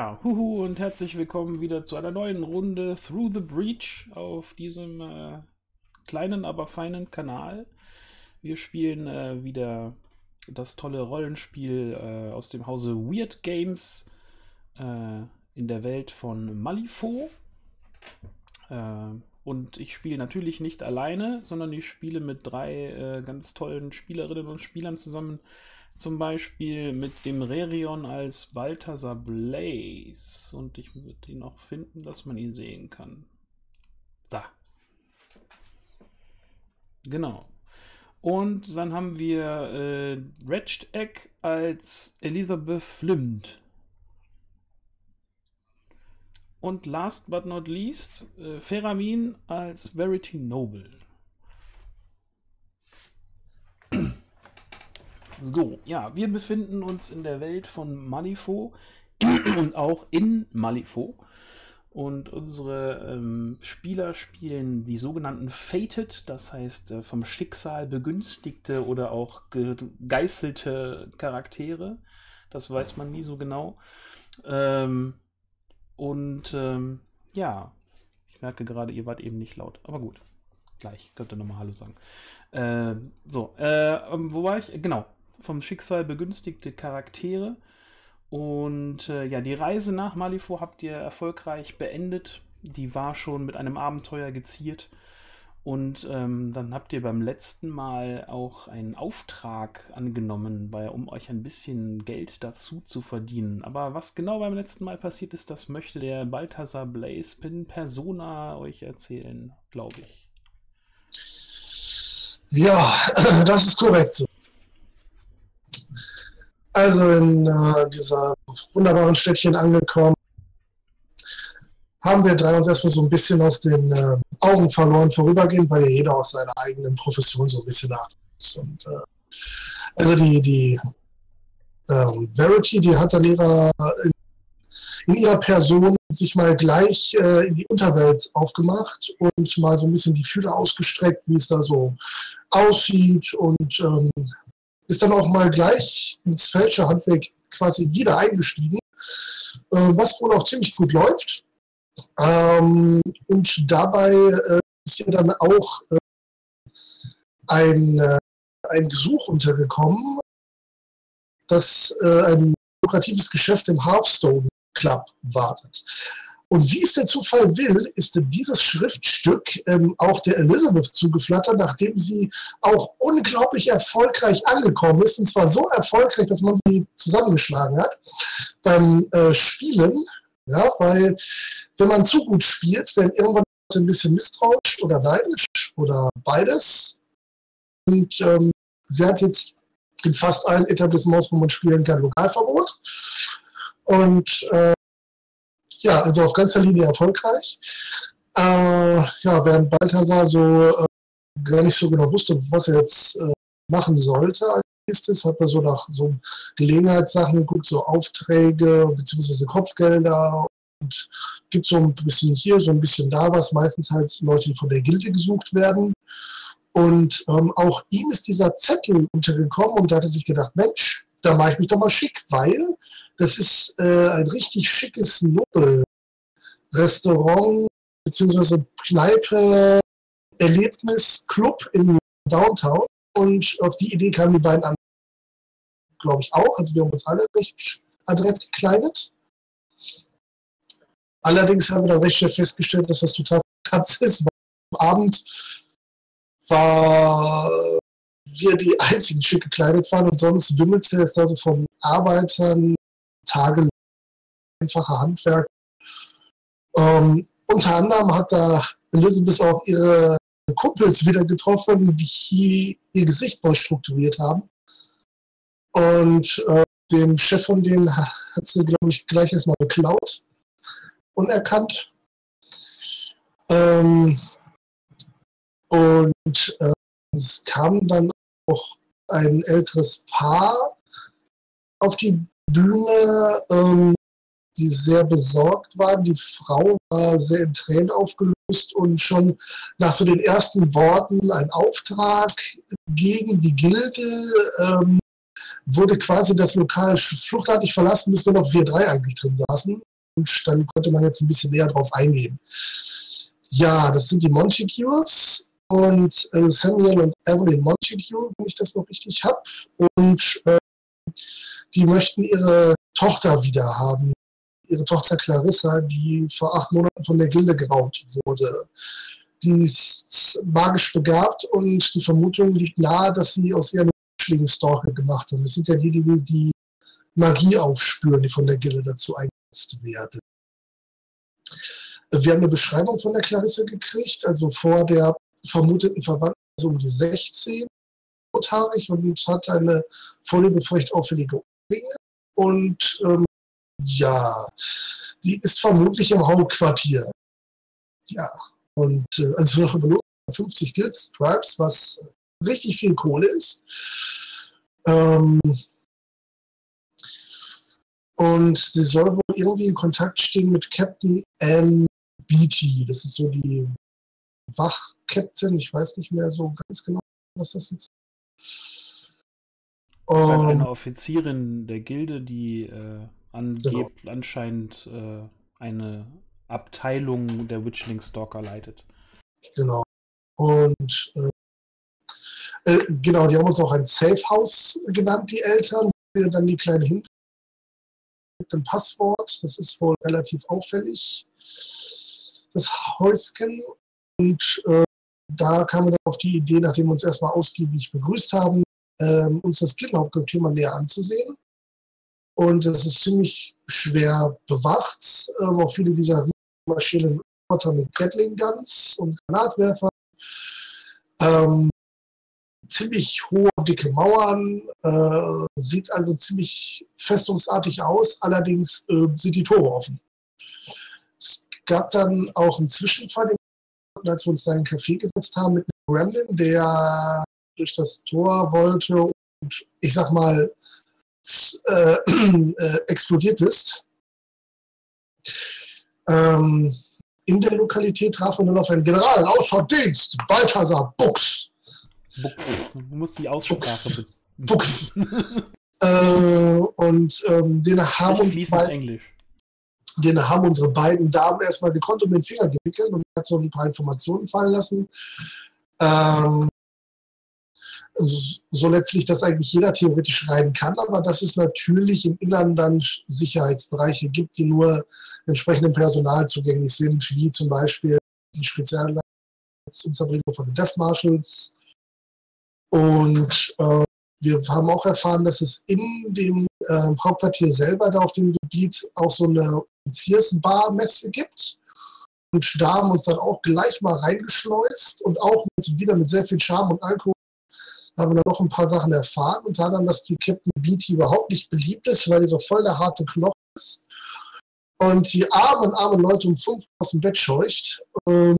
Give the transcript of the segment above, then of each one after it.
Huhu und herzlich willkommen wieder zu einer neuen Runde Through the Breach auf diesem äh, kleinen, aber feinen Kanal. Wir spielen äh, wieder das tolle Rollenspiel äh, aus dem Hause Weird Games äh, in der Welt von Malifaux. Äh, und ich spiele natürlich nicht alleine, sondern ich spiele mit drei äh, ganz tollen Spielerinnen und Spielern zusammen zum Beispiel mit dem Rerion als Balthasar Blaze. Und ich würde ihn auch finden, dass man ihn sehen kann. Da. Genau. Und dann haben wir äh, Wretched Egg als Elizabeth Flimt. Und last but not least, äh, Feramin als Verity Noble. So, ja, wir befinden uns in der Welt von Malifaux und auch in Malifaux. Und unsere ähm, Spieler spielen die sogenannten Fated, das heißt äh, vom Schicksal begünstigte oder auch gegeißelte Charaktere. Das weiß man nie so genau. Ähm, und ähm, ja, ich merke gerade, ihr wart eben nicht laut, aber gut. Gleich könnt ihr nochmal Hallo sagen. Äh, so, äh, ähm, wo war ich? Genau, vom Schicksal begünstigte Charaktere. Und äh, ja, die Reise nach Malifaux habt ihr erfolgreich beendet. Die war schon mit einem Abenteuer geziert. Und ähm, dann habt ihr beim letzten Mal auch einen Auftrag angenommen, bei, um euch ein bisschen Geld dazu zu verdienen. Aber was genau beim letzten Mal passiert ist, das möchte der Balthasar Blaze in Persona euch erzählen, glaube ich. Ja, das ist korrekt so. Also in äh, dieser wunderbaren Städtchen angekommen, haben wir drei uns erstmal so ein bisschen aus den äh, Augen verloren vorübergehend, weil ja jeder aus seiner eigenen Profession so ein bisschen nach. Und, äh, also die, die ähm, Verity, die hat dann ihrer, in, in, ihrer Person sich mal gleich äh, in die Unterwelt aufgemacht und mal so ein bisschen die Fühler ausgestreckt, wie es da so aussieht und ähm, ist dann auch mal gleich ins Fälscherhandwerk quasi wieder eingestiegen, äh, was wohl auch ziemlich gut läuft. Ähm, und dabei äh, ist ihr dann auch äh, ein, äh, ein Gesuch untergekommen, das äh, ein lukratives Geschäft im Hearthstone Club wartet. Und wie es der Zufall will, ist dieses Schriftstück ähm, auch der Elizabeth zugeflattert, nachdem sie auch unglaublich erfolgreich angekommen ist. Und zwar so erfolgreich, dass man sie zusammengeschlagen hat beim äh, Spielen. Ja, weil wenn man zu gut spielt, werden irgendwann ein bisschen misstrauisch oder neidisch oder beides. Und ähm, sie hat jetzt in fast allen Etablissements, wo man spielen kann, Lokalverbot. Und äh, ja, also auf ganzer Linie erfolgreich. Äh, ja, während Balthasar so äh, gar nicht so genau wusste, was er jetzt äh, machen sollte als nächstes, hat er so nach so Gelegenheitssachen geguckt, so Aufträge bzw. Kopfgelder und gibt so ein bisschen hier, so ein bisschen da was, meistens halt Leute, von der Gilde gesucht werden. Und ähm, auch ihm ist dieser Zettel untergekommen und da hat er sich gedacht, Mensch, da mache ich mich doch mal schick, weil das ist äh, ein richtig schickes Nobel-Restaurant bzw. Kneipe, Erlebnis, Club in Downtown. Und auf die Idee kamen die beiden an, glaube ich, auch. Also wir haben uns alle recht adrett gekleidet. Allerdings haben wir dann recht schnell festgestellt, dass das total Katz ist. Am Abend war wir die einzigen schick gekleidet waren und sonst wimmelte es also von Arbeitern, Tage einfache Handwerk. Ähm, unter anderem hat da Elizabeth auch ihre Kumpels wieder getroffen, die hier ihr Gesicht neu strukturiert haben. Und äh, dem Chef von denen hat sie, glaube ich, gleich erstmal geklaut, unerkannt. Ähm, und äh, es kam dann auch ein älteres Paar auf die Bühne, ähm, die sehr besorgt waren. Die Frau war sehr in Tränen aufgelöst und schon nach so den ersten Worten ein Auftrag gegen die Gilde, ähm, wurde quasi das Lokal fluchtartig verlassen, bis nur noch wir drei eigentlich drin saßen. Und dann konnte man jetzt ein bisschen näher drauf eingehen. Ja, das sind die Montagues und äh, Samuel und Evelyn Montague, wenn ich das noch richtig habe. Und äh, die möchten ihre Tochter wieder haben. Ihre Tochter Clarissa, die vor acht Monaten von der Gilde geraubt wurde. Die ist magisch begabt und die Vermutung liegt nahe, dass sie aus ihren Stalker gemacht haben. Das sind ja die, die die Magie aufspüren, die von der Gilde dazu eingesetzt werden. Wir haben eine Beschreibung von der Clarisse gekriegt, also vor der vermuteten Verwandten, also um die 16, rothaarig und hat eine Vorliebe recht auffällige Ohrringe. Und ähm, ja, die ist vermutlich im Hauptquartier. Ja, und äh, also für 50 Guilds, Tribes, was richtig viel Kohle ist. Ähm, und sie soll wohl irgendwie in Kontakt stehen mit Captain Ann Beatty. Das ist so die Wachkapitän. Ich weiß nicht mehr so ganz genau, was das jetzt ist. Um, eine Offizierin der Gilde, die äh, genau. anscheinend äh, eine Abteilung der Witchling Stalker leitet. Genau. Und äh, äh, genau, die haben uns auch ein Safe House genannt, die Eltern. Dann die kleine Hinweise mit dem Passwort. Das ist wohl relativ auffällig. Das Häuschen. Und äh, da kamen wir dann auf die Idee, nachdem wir uns erstmal ausgiebig begrüßt haben, äh, uns das Gildenhauptquartier mal näher anzusehen. Und es ist ziemlich schwer bewacht. Ähm, auch viele dieser Maschinen mit Gatling Guns und Granatwerfern. Ähm, ziemlich hohe, dicke Mauern, äh, sieht also ziemlich festungsartig aus, allerdings äh, sind die Tore offen. Es gab dann auch einen Zwischenfall, als wir uns da in einen Café gesetzt haben mit einem Gremlin, der durch das Tor wollte und ich sag mal äh, äh, explodiert ist. Ähm, in der Lokalität traf man dann auf einen General außer Dienst, Balthasar Buchs, Buchs. Du musst die Aussprache Buchs. äh, und ähm, den haben uns beid, Englisch. Den haben unsere beiden Damen erstmal gekonnt um den Finger gewickelt und hat so ein paar Informationen fallen lassen. Ähm, so letztlich, dass eigentlich jeder theoretisch schreiben kann, aber dass es natürlich im Innern dann Sicherheitsbereiche gibt, die nur entsprechendem Personal zugänglich sind, wie zum Beispiel die Spezialunterbringung von den Death Marshals, und äh, wir haben auch erfahren, dass es in dem äh, Hauptquartier selber, da auf dem Gebiet, auch so eine Offiziersbarmesse gibt. Und da haben wir uns dann auch gleich mal reingeschleust und auch mit, wieder mit sehr viel Charme und Alkohol haben wir noch ein paar Sachen erfahren. Unter anderem, dass die Captain Beatty überhaupt nicht beliebt ist, weil die so voll der harte Knochen ist. Und die armen, armen Leute um fünf aus dem Bett scheucht. Ähm,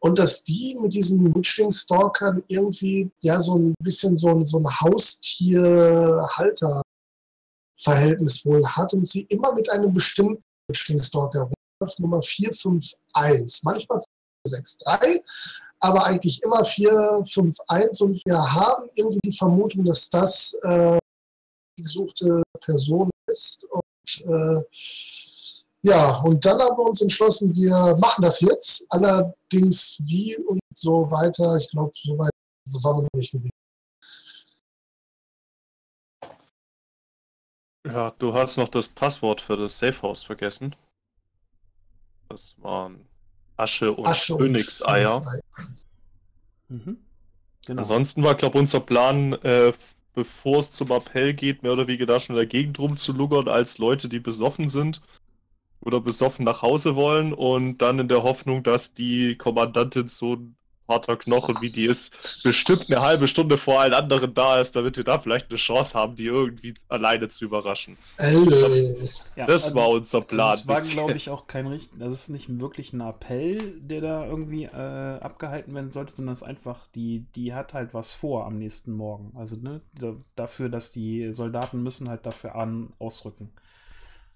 und dass die mit diesen Witchling-Stalkern irgendwie ja so ein bisschen so ein, so ein Haustier-Halter-Verhältnis wohl hat und sie immer mit einem bestimmten Witchling-Stalker rumläuft, Nummer 451, manchmal 663, aber eigentlich immer 451 und wir haben irgendwie die Vermutung, dass das äh, die gesuchte Person ist. Und äh, ja, und dann haben wir uns entschlossen, wir machen das jetzt. Allerdings wie und so weiter. Ich glaube, so weit waren wir noch nicht gewesen. Ja, du hast noch das Passwort für das Safehouse vergessen. Das waren Asche und Asche Königseier. Mhm. Genau. Ansonsten war, glaube ich, unser Plan, äh, bevor es zum Appell geht, mehr oder weniger da schon in der Gegend rumzulugern, als Leute, die besoffen sind oder besoffen nach Hause wollen und dann in der Hoffnung, dass die Kommandantin so ein harter Knochen wie die ist, bestimmt eine halbe Stunde vor allen anderen da ist, damit wir da vielleicht eine Chance haben, die irgendwie alleine zu überraschen. Äh. Ja, das also, war unser Plan. Das war, glaube ich, auch kein richtig, das ist nicht wirklich ein Appell, der da irgendwie äh, abgehalten werden sollte, sondern es ist einfach, die, die hat halt was vor am nächsten Morgen. Also ne, dafür, dass die Soldaten müssen halt dafür an ausrücken.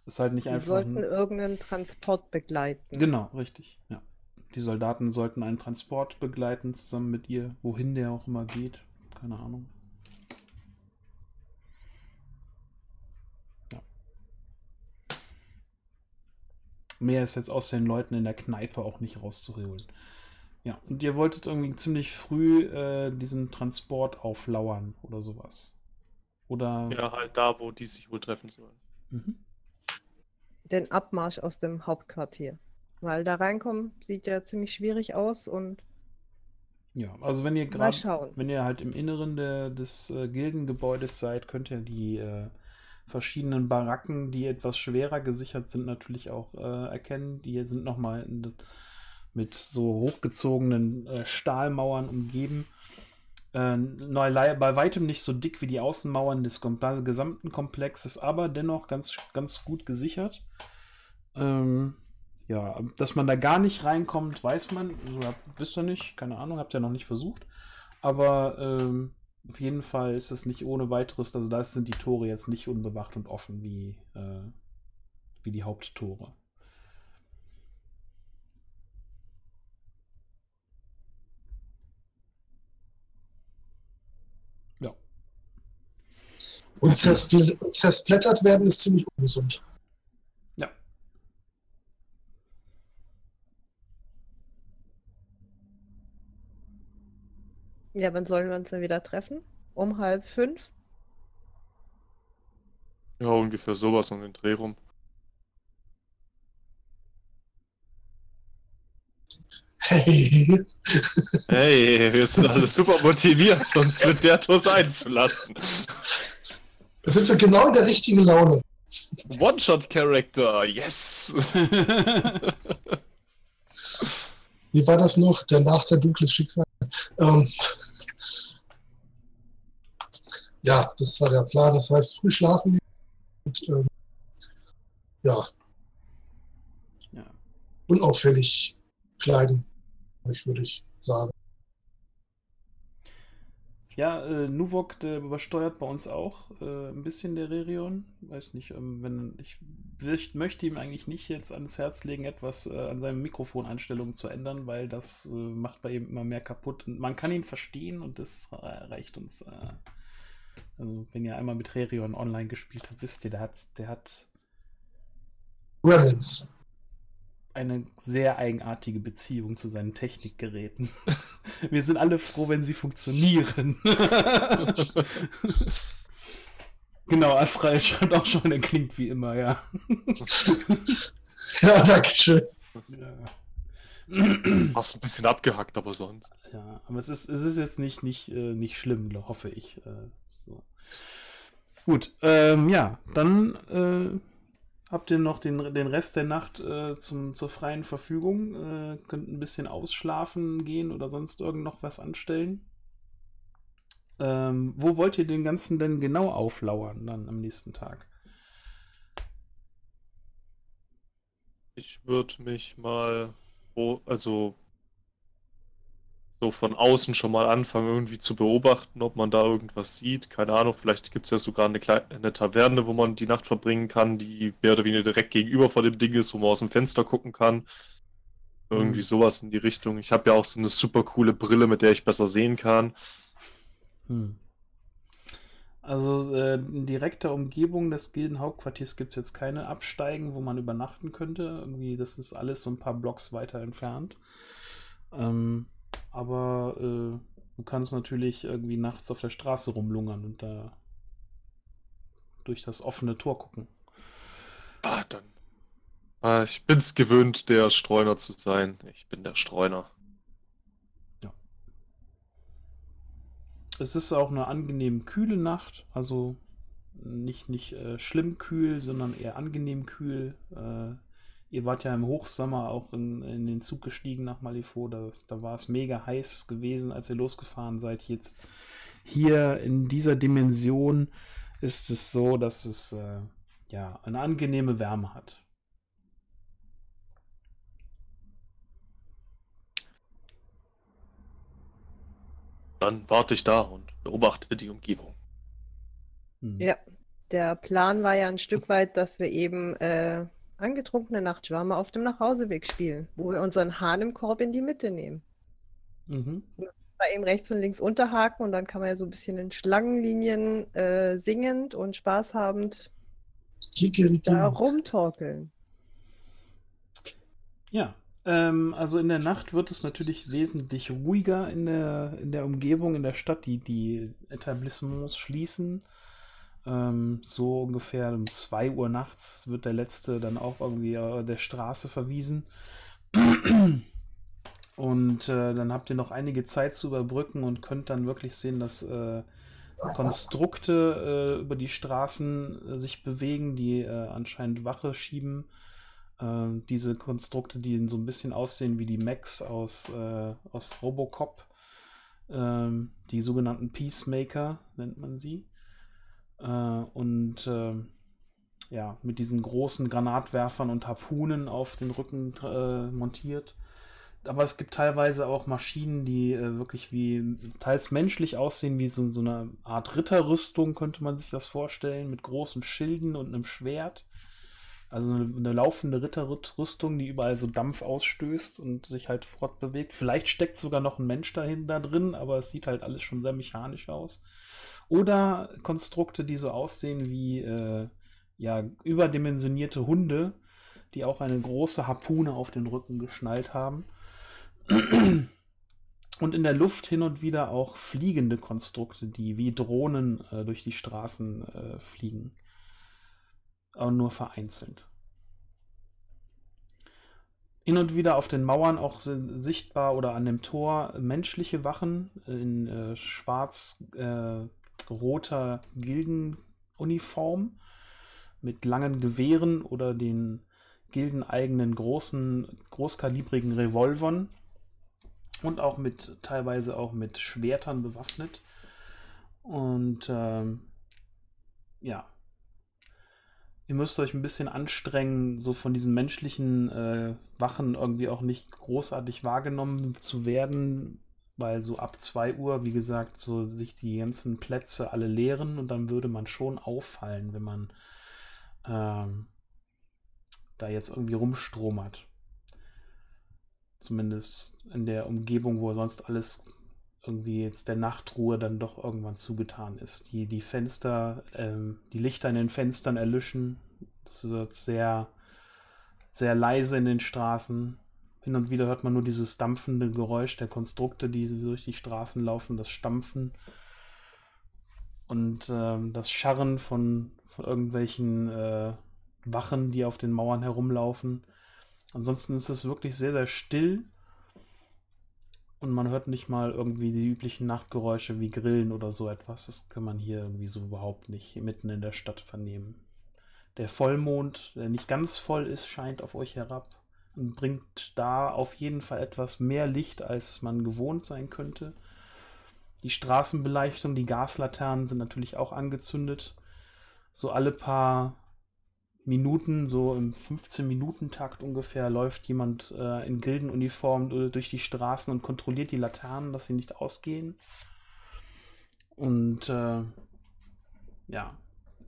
Ist halt nicht die einfach. Die sollten ein... irgendeinen Transport begleiten. Genau, richtig. Ja. Die Soldaten sollten einen Transport begleiten, zusammen mit ihr, wohin der auch immer geht. Keine Ahnung. Ja. Mehr ist jetzt aus den Leuten in der Kneipe auch nicht rauszuholen. Ja, und ihr wolltet irgendwie ziemlich früh äh, diesen Transport auflauern oder sowas. Oder. Ja, halt da, wo die sich wohl treffen sollen. Mhm. Den Abmarsch aus dem Hauptquartier. Weil da reinkommen sieht ja ziemlich schwierig aus und. Ja, also wenn ihr gerade, wenn ihr halt im Inneren de, des äh, Gildengebäudes seid, könnt ihr die äh, verschiedenen Baracken, die etwas schwerer gesichert sind, natürlich auch äh, erkennen. Die sind nochmal mit so hochgezogenen äh, Stahlmauern umgeben. Äh, bei weitem nicht so dick wie die Außenmauern des gesamten Komplexes, aber dennoch ganz, ganz gut gesichert. Ähm, ja, dass man da gar nicht reinkommt, weiß man. Also, wisst ihr nicht, keine Ahnung, habt ihr noch nicht versucht. Aber ähm, auf jeden Fall ist es nicht ohne weiteres, also da sind die Tore jetzt nicht unbewacht und offen wie, äh, wie die Haupttore. Ja. Und zerspl zersplättert werden ist ziemlich ungesund. Ja. Ja, wann sollen wir uns denn wieder treffen? Um halb fünf? Ja, ungefähr sowas um den Dreh rum. Hey. Hey, wir sind alle super motiviert, uns mit der Tour einzulassen. Da sind wir genau in der richtigen Laune. One-Shot-Character, yes! Wie war das noch? Der Nachteil dunkles Schicksal. Ähm, ja, das war der Plan. Das heißt, früh schlafen und ähm, ja. ja, unauffällig kleiden, würde ich sagen. Ja, äh, Nuvok, der übersteuert bei uns auch äh, ein bisschen der Rerion. Weiß nicht, ähm, wenn ich, ich, möchte ihm eigentlich nicht jetzt ans Herz legen, etwas äh, an seinen Mikrofoneinstellungen zu ändern, weil das äh, macht bei ihm immer mehr kaputt. Und man kann ihn verstehen und das reicht uns. Äh, also, wenn ihr einmal mit Rerion online gespielt habt, wisst ihr, der hat, der hat Gremlins eine sehr eigenartige Beziehung zu seinen Technikgeräten. Wir sind alle froh, wenn sie funktionieren. genau, Astral schreibt auch schon, er klingt wie immer, ja. ja, danke schön. Ja. Hast ein bisschen abgehackt, aber sonst. Ja, aber es ist, es ist jetzt nicht, nicht, äh, nicht schlimm, hoffe ich. Äh, so. Gut, ähm, ja, dann äh, habt ihr noch den, den Rest der Nacht äh, zum, zur freien Verfügung. Äh, könnt ein bisschen ausschlafen gehen oder sonst irgend noch was anstellen. Ähm, wo wollt ihr den ganzen denn genau auflauern dann am nächsten Tag? Ich würde mich mal, also so von außen schon mal anfangen, irgendwie zu beobachten, ob man da irgendwas sieht. Keine Ahnung, vielleicht gibt es ja sogar eine kleine eine Taverne, wo man die Nacht verbringen kann, die mehr oder weniger direkt gegenüber vor dem Ding ist, wo man aus dem Fenster gucken kann. Irgendwie mhm. sowas in die Richtung. Ich habe ja auch so eine super coole Brille, mit der ich besser sehen kann. Hm. Also äh, in direkter Umgebung des Gildenhauptquartiers gibt es jetzt keine Absteigen, wo man übernachten könnte. Irgendwie, das ist alles so ein paar Blocks weiter entfernt. Ähm, aber äh, du kannst natürlich irgendwie nachts auf der Straße rumlungern und da durch das offene Tor gucken. Ah, dann. Ah, ich bin's gewöhnt, der Streuner zu sein. Ich bin der Streuner. Ja. Es ist auch eine angenehm kühle Nacht, also nicht, nicht äh, schlimm kühl, sondern eher angenehm kühl. Äh, Ihr wart ja im Hochsommer auch in, in den Zug gestiegen nach Malifaux. Das, da war es mega heiß gewesen, als ihr losgefahren seid. Jetzt hier in dieser Dimension ist es so, dass es äh, ja eine angenehme Wärme hat. Dann warte ich da und beobachte die Umgebung. Hm. Ja, der Plan war ja ein Stück weit, dass wir eben äh, angetrunkene Nachtschwärme auf dem Nachhauseweg spielen, wo wir unseren Hahn im Korb in die Mitte nehmen. Mhm. Bei ihm rechts und links unterhaken und dann kann man ja so ein bisschen in Schlangenlinien äh, singend und spaßhabend da rumtorkeln. Ja, ähm, also in der Nacht wird es natürlich wesentlich ruhiger in der, in der Umgebung, in der Stadt. Die, die Etablissements schließen. Ähm, so ungefähr um 2 Uhr nachts wird der letzte dann auch irgendwie äh, der Straße verwiesen. Und äh, dann habt ihr noch einige Zeit zu überbrücken und könnt dann wirklich sehen, dass äh, Konstrukte äh, über die Straßen äh, sich bewegen, die äh, anscheinend Wache schieben. Äh, diese Konstrukte, die so ein bisschen aussehen wie die Mechs aus, aus Robocop. Ähm, die sogenannten Peacemaker nennt man sie. Und ähm, ja, mit diesen großen Granatwerfern und Harpunen auf den Rücken montiert aber es gibt teilweise auch Maschinen, die äh, wirklich wie teils menschlich aussehen, wie so, so eine Art Ritterrüstung, könnte man sich das vorstellen, mit großen Schilden und einem Schwert. Also eine, eine laufende Ritterrüstung, die überall so Dampf ausstößt und sich halt fortbewegt. Vielleicht steckt sogar noch ein Mensch dahinter drin, aber es sieht halt alles schon sehr mechanisch aus. Oder Konstrukte, die so aussehen wie äh, ja, überdimensionierte Hunde, die auch eine große Harpune auf den Rücken geschnallt haben und in der Luft hin und wieder auch fliegende Konstrukte, die wie Drohnen äh, durch die Straßen äh, fliegen. Aber nur vereinzelt. Hin und wieder auf den Mauern auch sichtbar oder an dem Tor menschliche Wachen in äh, schwarz-roter äh, Gildenuniform mit langen Gewehren oder den gildeneigenen großen, großkalibrigen Revolvern, und auch mit, teilweise auch mit Schwertern bewaffnet. Und ähm, ja, ihr müsst euch ein bisschen anstrengen, so von diesen menschlichen äh, Wachen irgendwie auch nicht großartig wahrgenommen zu werden, weil so ab 2 Uhr, wie gesagt, so sich die ganzen Plätze alle leeren und dann würde man schon auffallen, wenn man ähm, da jetzt irgendwie rumstromert. Zumindest in der Umgebung, wo sonst alles irgendwie jetzt der Nachtruhe dann doch irgendwann zugetan ist. Die, die Fenster, ähm, die Lichter in den Fenstern erlöschen. Es wird sehr, sehr leise in den Straßen. Hin und wieder hört man nur dieses dampfende Geräusch der Konstrukte, die durch die Straßen laufen, das Stampfen und ähm, das Scharren von, von irgendwelchen äh, Wachen, die auf den Mauern herumlaufen. Ansonsten ist es wirklich sehr, sehr still. Und man hört nicht mal irgendwie die üblichen Nachtgeräusche wie Grillen oder so etwas. Das kann man hier irgendwie so überhaupt nicht mitten in der Stadt vernehmen. Der Vollmond, der nicht ganz voll ist, scheint auf euch herab und bringt da auf jeden Fall etwas mehr Licht, als man gewohnt sein könnte. Die Straßenbeleuchtung, die Gaslaternen sind natürlich auch angezündet. So alle paar Minuten, so im 15-Minuten-Takt ungefähr, läuft jemand äh, in Gildenuniform durch die Straßen und kontrolliert die Laternen, dass sie nicht ausgehen. Und äh, ja,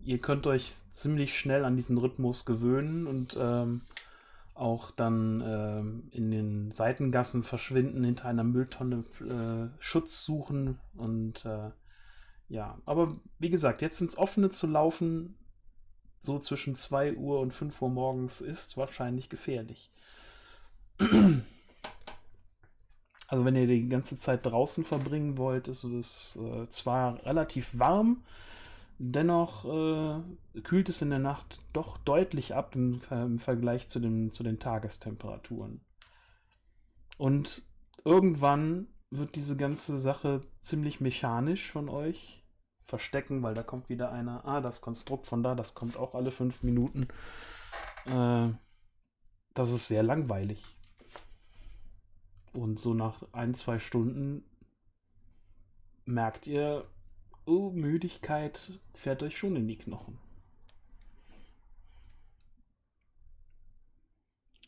ihr könnt euch ziemlich schnell an diesen Rhythmus gewöhnen und ähm, auch dann ähm, in den Seitengassen verschwinden, hinter einer Mülltonne äh, Schutz suchen und äh, ja, aber wie gesagt, jetzt ins Offene zu laufen, so zwischen 2 Uhr und 5 Uhr morgens ist wahrscheinlich gefährlich. Also wenn ihr die ganze Zeit draußen verbringen wollt, ist es äh, zwar relativ warm, dennoch äh, kühlt es in der Nacht doch deutlich ab im, im Vergleich zu den, zu den Tagestemperaturen. Und irgendwann wird diese ganze Sache ziemlich mechanisch von euch verstecken, weil da kommt wieder einer. Ah, das Konstrukt von da, das kommt auch alle fünf Minuten. Äh, das ist sehr langweilig. Und so nach ein, zwei Stunden merkt ihr, oh, Müdigkeit fährt euch schon in die Knochen.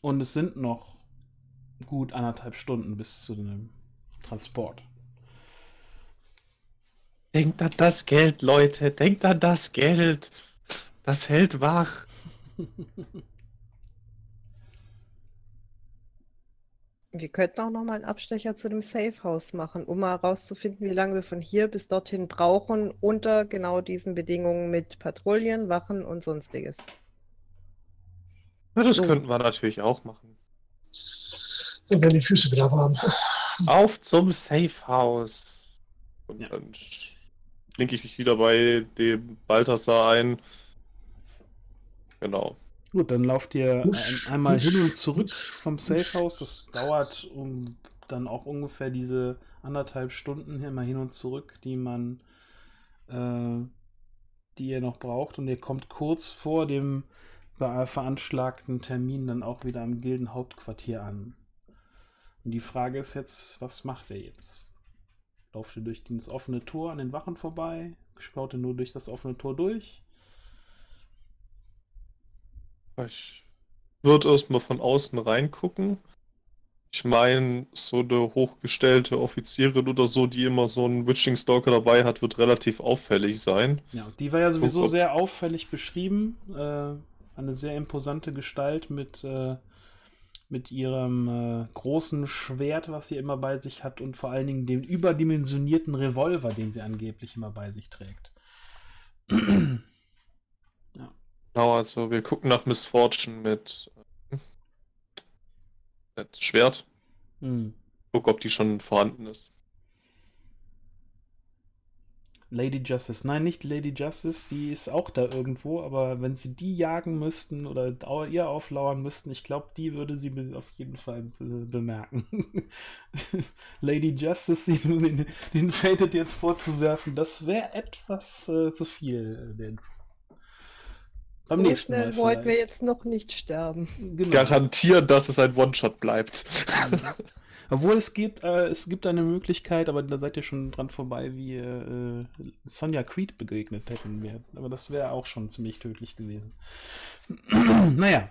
Und es sind noch gut anderthalb Stunden bis zu dem Transport. Denkt an das Geld, Leute. Denkt an das Geld. Das hält wach. Wir könnten auch noch mal einen Abstecher zu dem Safe House machen, um mal herauszufinden, wie lange wir von hier bis dorthin brauchen, unter genau diesen Bedingungen mit Patrouillen, Wachen und sonstiges. Ja, das so. könnten wir natürlich auch machen. Dann werden die Füße wieder warm. Auf zum Safe House. Und ja. dann klinke ich mich wieder bei dem Balthasar ein. Genau. Gut, dann lauft ihr ein, einmal hin und zurück vom Safe House. Das dauert um dann auch ungefähr diese anderthalb Stunden hier mal hin und zurück, die man, äh, die ihr noch braucht. Und ihr kommt kurz vor dem veranschlagten Termin dann auch wieder am Gildenhauptquartier an. Und die Frage ist jetzt, was macht er jetzt? Lauft ihr durch das offene Tor an den Wachen vorbei? Schaut ihr nur durch das offene Tor durch? Ich würde erstmal von außen reingucken. Ich meine, so eine hochgestellte Offizierin oder so, die immer so einen Witching Stalker dabei hat, wird relativ auffällig sein. Ja, die war ja sowieso so, sehr auffällig beschrieben. Äh, eine sehr imposante Gestalt mit, äh, mit ihrem äh, großen Schwert, was sie immer bei sich hat und vor allen Dingen dem überdimensionierten Revolver, den sie angeblich immer bei sich trägt. Genau, also wir gucken nach Miss Fortune mit das Schwert. Hm. Guck, ob die schon vorhanden ist. Lady Justice. Nein, nicht Lady Justice, die ist auch da irgendwo, aber wenn sie die jagen müssten oder ihr auflauern müssten, ich glaube, die würde sie auf jeden Fall bemerken. Lady Justice, den, den Fated jetzt vorzuwerfen, das wäre etwas äh, zu viel. Äh, den beim so nächsten schnell Mal wollten wir jetzt noch nicht sterben. Genau. Garantieren, dass es ein One-Shot bleibt. Obwohl es gibt, äh, es gibt eine Möglichkeit, aber da seid ihr schon dran vorbei, wie äh, Sonja Creed begegnet hätten wir. Aber das wäre auch schon ziemlich tödlich gewesen. naja.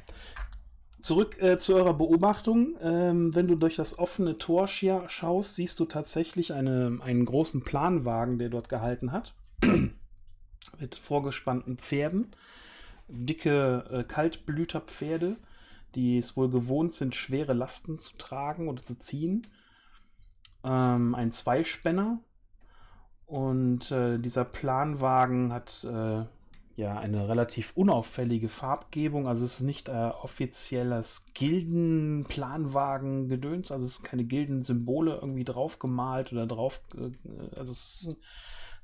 Zurück äh, zu eurer Beobachtung. Ähm, wenn du durch das offene Tor schaust, siehst du tatsächlich eine, einen großen Planwagen, der dort gehalten hat. mit vorgespannten Pferden dicke äh, Kaltblüterpferde, die es wohl gewohnt sind, schwere Lasten zu tragen oder zu ziehen. Ähm, ein Zweispänner. Und äh, dieser Planwagen hat äh, ja eine relativ unauffällige Farbgebung. Also es ist nicht äh, offizielles Gildenplanwagen-Gedöns. Also es sind keine Gildensymbole irgendwie drauf gemalt oder drauf. Äh, also es ist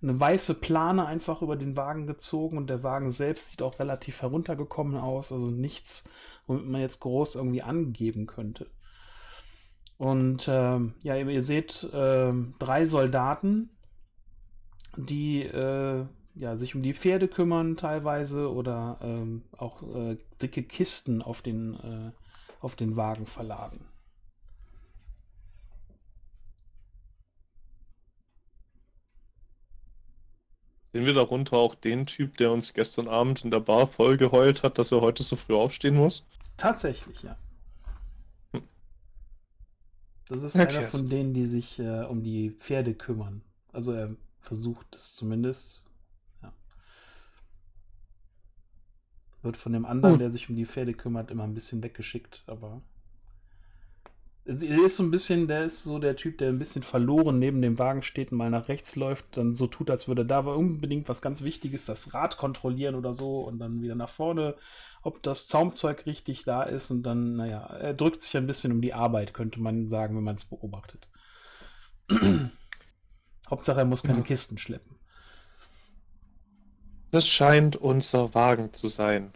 eine weiße Plane einfach über den Wagen gezogen und der Wagen selbst sieht auch relativ heruntergekommen aus, also nichts, womit man jetzt groß irgendwie angeben könnte. Und äh, ja, ihr seht äh, drei Soldaten, die äh, ja, sich um die Pferde kümmern teilweise oder ähm, auch äh, dicke Kisten auf den, äh, auf den Wagen verladen. Sehen wir darunter auch den Typ, der uns gestern Abend in der Bar voll geheult hat, dass er heute so früh aufstehen muss? Tatsächlich, ja. Hm. Das ist okay. einer von denen, die sich äh, um die Pferde kümmern. Also er versucht es zumindest. Ja. Wird von dem anderen, oh. der sich um die Pferde kümmert, immer ein bisschen weggeschickt, aber er ist so ein bisschen, der ist so der Typ, der ein bisschen verloren neben dem Wagen steht und mal nach rechts läuft, dann so tut, als würde da unbedingt was ganz Wichtiges, das Rad kontrollieren oder so und dann wieder nach vorne, ob das Zaumzeug richtig da ist und dann, naja, er drückt sich ein bisschen um die Arbeit, könnte man sagen, wenn man es beobachtet. Hauptsache, er muss keine ja. Kisten schleppen. Das scheint unser Wagen zu sein.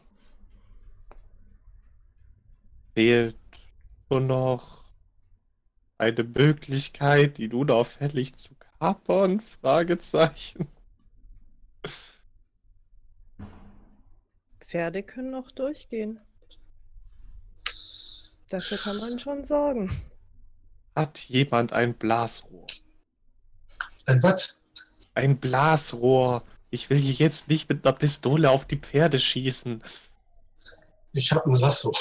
Fehlt nur noch eine Möglichkeit, die nun auffällig zu kapern? Fragezeichen. Pferde können noch durchgehen. Dafür kann man schon sorgen. Hat jemand ein Blasrohr? Ein was? Ein Blasrohr. Ich will hier jetzt nicht mit einer Pistole auf die Pferde schießen. Ich habe ein Lasso.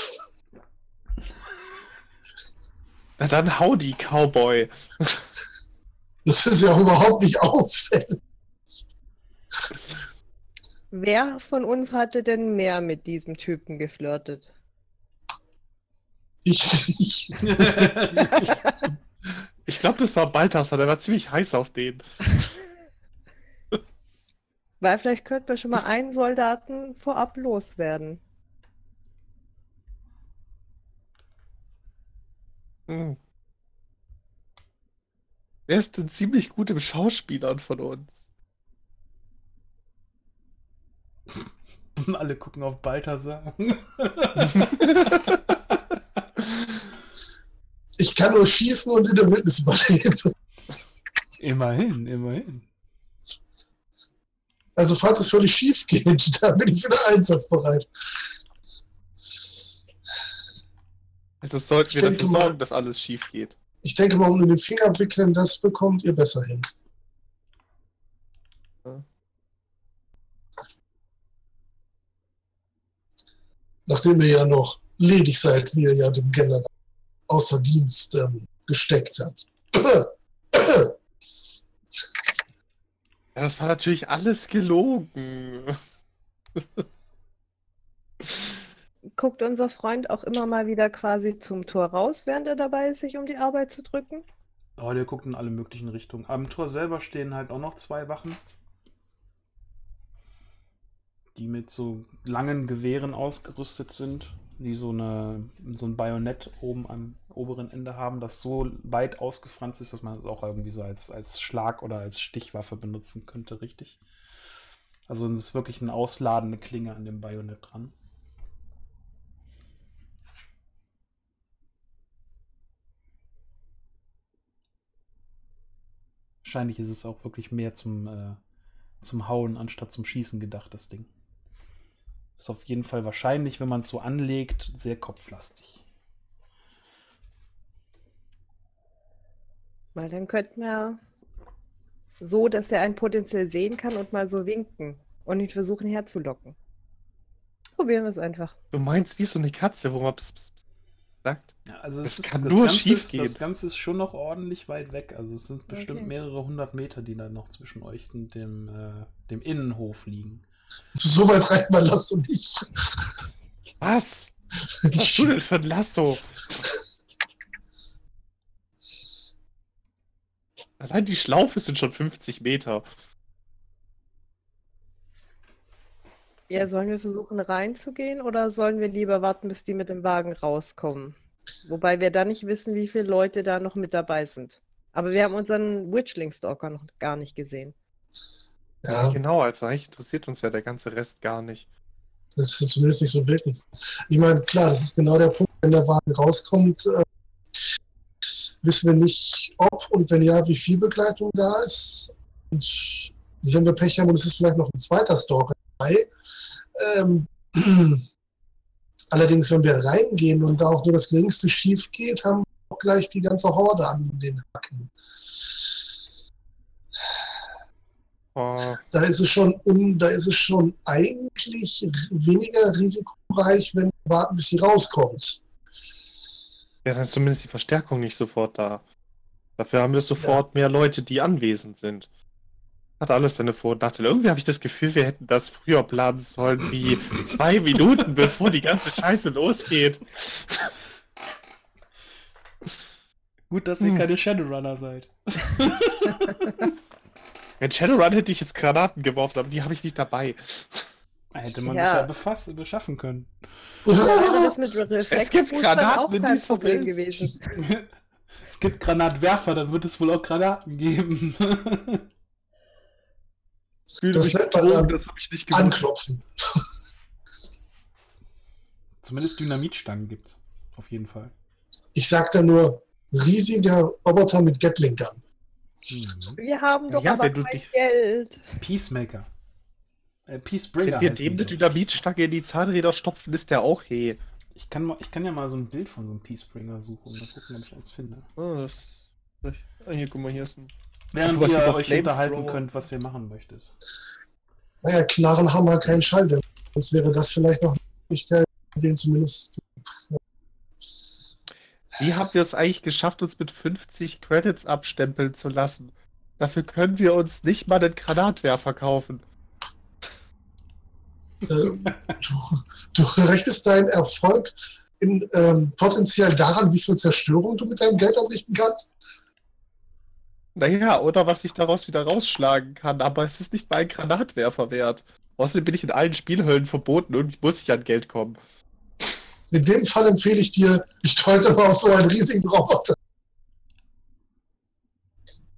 Na dann hau die, Cowboy. Das ist ja überhaupt nicht auffällig. Wer von uns hatte denn mehr mit diesem Typen geflirtet? Ich nicht. ich glaube, das war Balthasar, der war ziemlich heiß auf den. Weil vielleicht könnten wir schon mal einen Soldaten vorab loswerden. Hm, Wer ist denn ziemlich gut im Schauspielern von uns? Alle gucken auf Balthasar. ich kann nur schießen und in der Wildnis überleben. Immerhin, immerhin. Also falls es völlig schief geht, dann bin ich wieder einsatzbereit. Also sollten wir dafür sorgen, dass alles schief geht. Ich denke mal, um den Finger wickeln, das bekommt ihr besser hin. Ja. Nachdem ihr ja noch ledig seid, wie ihr ja dem General außer Dienst ähm, gesteckt habt. Ja, das war natürlich alles gelogen. Guckt unser Freund auch immer mal wieder quasi zum Tor raus, während er dabei ist, sich um die Arbeit zu drücken? Oh, der guckt in alle möglichen Richtungen. Am Tor selber stehen halt auch noch zwei Wachen. Die mit so langen Gewehren ausgerüstet sind, die so, eine, so ein Bajonett oben am oberen Ende haben, das so weit ausgefranst ist, dass man es auch irgendwie so als, als Schlag- oder als Stichwaffe benutzen könnte, richtig? Also es ist wirklich eine ausladende Klinge an dem Bajonett dran. Wahrscheinlich ist es auch wirklich mehr zum, äh, zum Hauen anstatt zum Schießen gedacht, das Ding. Ist auf jeden Fall wahrscheinlich, wenn man es so anlegt, sehr kopflastig. Weil dann könnten wir so, dass er einen potenziell sehen kann und mal so winken und ihn versuchen herzulocken. Probieren wir es einfach. Du meinst wie so eine Katze, wo man pss, pss, sagt. Ja, also das, ist, kann das nur Ganze schief ist, gehen. Das Ganze ist schon noch ordentlich weit weg. Also es sind bestimmt okay. mehrere hundert Meter, die da noch zwischen euch und dem, äh, dem Innenhof liegen. So weit reicht mein Lasso nicht. Was? Was hast du denn für ein Lasso? Allein die Schlaufe sind schon 50 Meter. Ja, sollen wir versuchen reinzugehen oder sollen wir lieber warten, bis die mit dem Wagen rauskommen? Wobei wir da nicht wissen, wie viele Leute da noch mit dabei sind. Aber wir haben unseren Witchling-Stalker noch gar nicht gesehen. Ja. Genau, also eigentlich interessiert uns ja der ganze Rest gar nicht. Das ist zumindest nicht so wirklich. Ich meine, klar, das ist genau der Punkt, wenn der Wagen rauskommt, äh, wissen wir nicht, ob und wenn ja, wie viel Begleitung da ist. Und wenn wir Pech haben und es ist vielleicht noch ein zweiter Stalker dabei, ähm, allerdings, wenn wir reingehen und da auch nur das geringste schief geht, haben wir auch gleich die ganze Horde an den Hacken. Oh. Da ist es schon um, da ist es schon eigentlich weniger risikoreich, wenn wir warten, bis sie rauskommt. Ja, dann ist zumindest die Verstärkung nicht sofort da. Dafür haben wir sofort ja. mehr Leute, die anwesend sind. Hat alles seine Vor- und Nachteile. Irgendwie habe ich das Gefühl, wir hätten das früher planen sollen, wie zwei Minuten, bevor die ganze Scheiße losgeht. Gut, dass ihr hm. keine Shadowrunner seid. Wenn Shadowrun hätte ich jetzt Granaten geworfen, aber die habe ich nicht dabei. Hätte man ja. sich ja befasst, beschaffen können. Ja, also das mit Reflexboostern auch kein Problem Welt. gewesen. es gibt Granatwerfer, dann wird es wohl auch Granaten geben. Das nennt man dann das ich nicht gemacht. anklopfen. Zumindest Dynamitstangen gibt's. Auf jeden Fall. Ich sag da nur riesiger Roboter mit Gatling Gun. Mhm. Wir haben doch ja, aber kein dich... Geld. Peacemaker. Äh, Peacebringer. Wenn wir dem eine Dynamitstange in die Zahnräder stopfen, ist der auch he. Ich kann, mal, ich kann ja mal so ein Bild von so einem Peacebringer suchen und dann gucken, ob ich eins finde. Oh, das... Hier, guck mal, hier ist ein Während ihr euch unterhalten könnt, was ihr machen möchtet. Naja, Knarren haben halt keinen Schalldämpfer. Sonst wäre das vielleicht noch eine Möglichkeit, den zumindest. Wie haben wir es eigentlich geschafft, uns mit 50 Credits abstempeln zu lassen? Dafür können wir uns nicht mal einen Granatwerfer kaufen. Äh, du, du, rechnest deinen Erfolg in, ähm, potenziell daran, wie viel Zerstörung du mit deinem Geld anrichten kannst? Naja, oder was ich daraus wieder rausschlagen kann, aber es ist nicht mal ein Granatwerfer wert. Außerdem bin ich in allen Spielhöllen verboten und muss ich an Geld kommen. In dem Fall empfehle ich dir, ich deute mal auf so einen riesigen Roboter.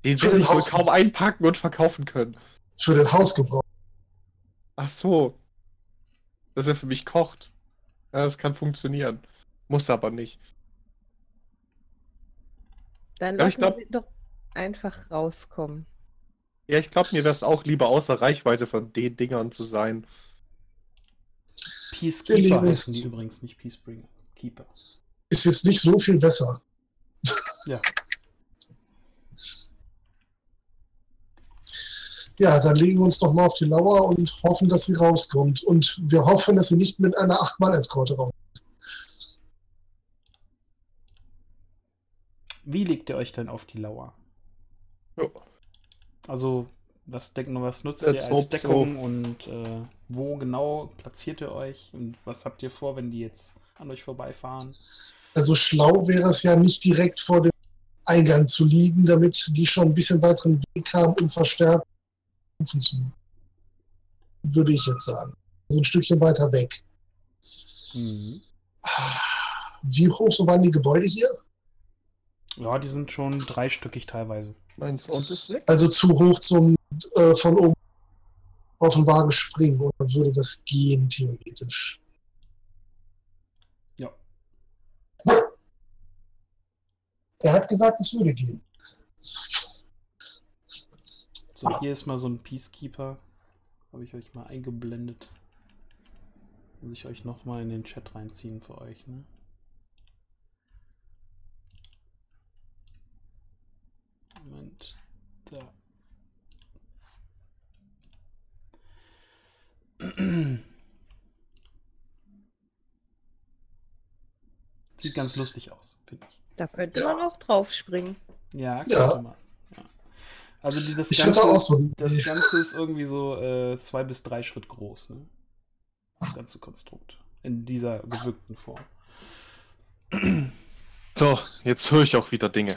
Den werde ich wohl kaum einpacken und verkaufen können. Für den Hausgebrauch. Ach so. Dass er für mich kocht. Ja, das kann funktionieren. Muss aber nicht. Dann lassen glaub... Sie doch einfach rauskommen. Ja, ich glaube, mir wäre es auch lieber außer Reichweite von den Dingern zu sein. Peacekeeper heißen die übrigens, nicht Peacebringer. Keeper. Ist jetzt nicht so viel besser. Ja. Ja, dann legen wir uns doch mal auf die Lauer und hoffen, dass sie rauskommt. Und wir hoffen, dass sie nicht mit einer 8-Mann-Eskorte rauskommt. Wie legt ihr euch denn auf die Lauer? Ja. Also, was, denken, was nutzt Let's ihr als Deckung so. und äh, wo genau platziert ihr euch und was habt ihr vor, wenn die jetzt an euch vorbeifahren? Also schlau wäre es ja nicht direkt vor dem Eingang zu liegen, damit die schon ein bisschen weiteren Weg haben, um verstärkt rufen zu. Würde ich jetzt sagen. So ein Stückchen weiter weg. Mhm. Wie hoch so waren die Gebäude hier? Ja, die sind schon dreistöckig teilweise. Mein Sound ist weg. Also zu hoch zum äh, von oben auf den Wagen springen dann würde das gehen, theoretisch. Ja. Er hat gesagt, es würde gehen. So, hier ist mal so ein Peacekeeper. Habe ich euch mal eingeblendet. Muss ich euch nochmal in den Chat reinziehen für euch, ne? Moment. Da. Sieht ganz lustig aus, finde ich. Da könnte ja. man auch drauf springen. Ja, könnte ja. man. Ja. Also die, das, Ganze, so das Ganze ist irgendwie so äh, zwei bis drei Schritt groß, ne? Das ganze Konstrukt. In dieser gewückten Form. So, jetzt höre ich auch wieder Dinge.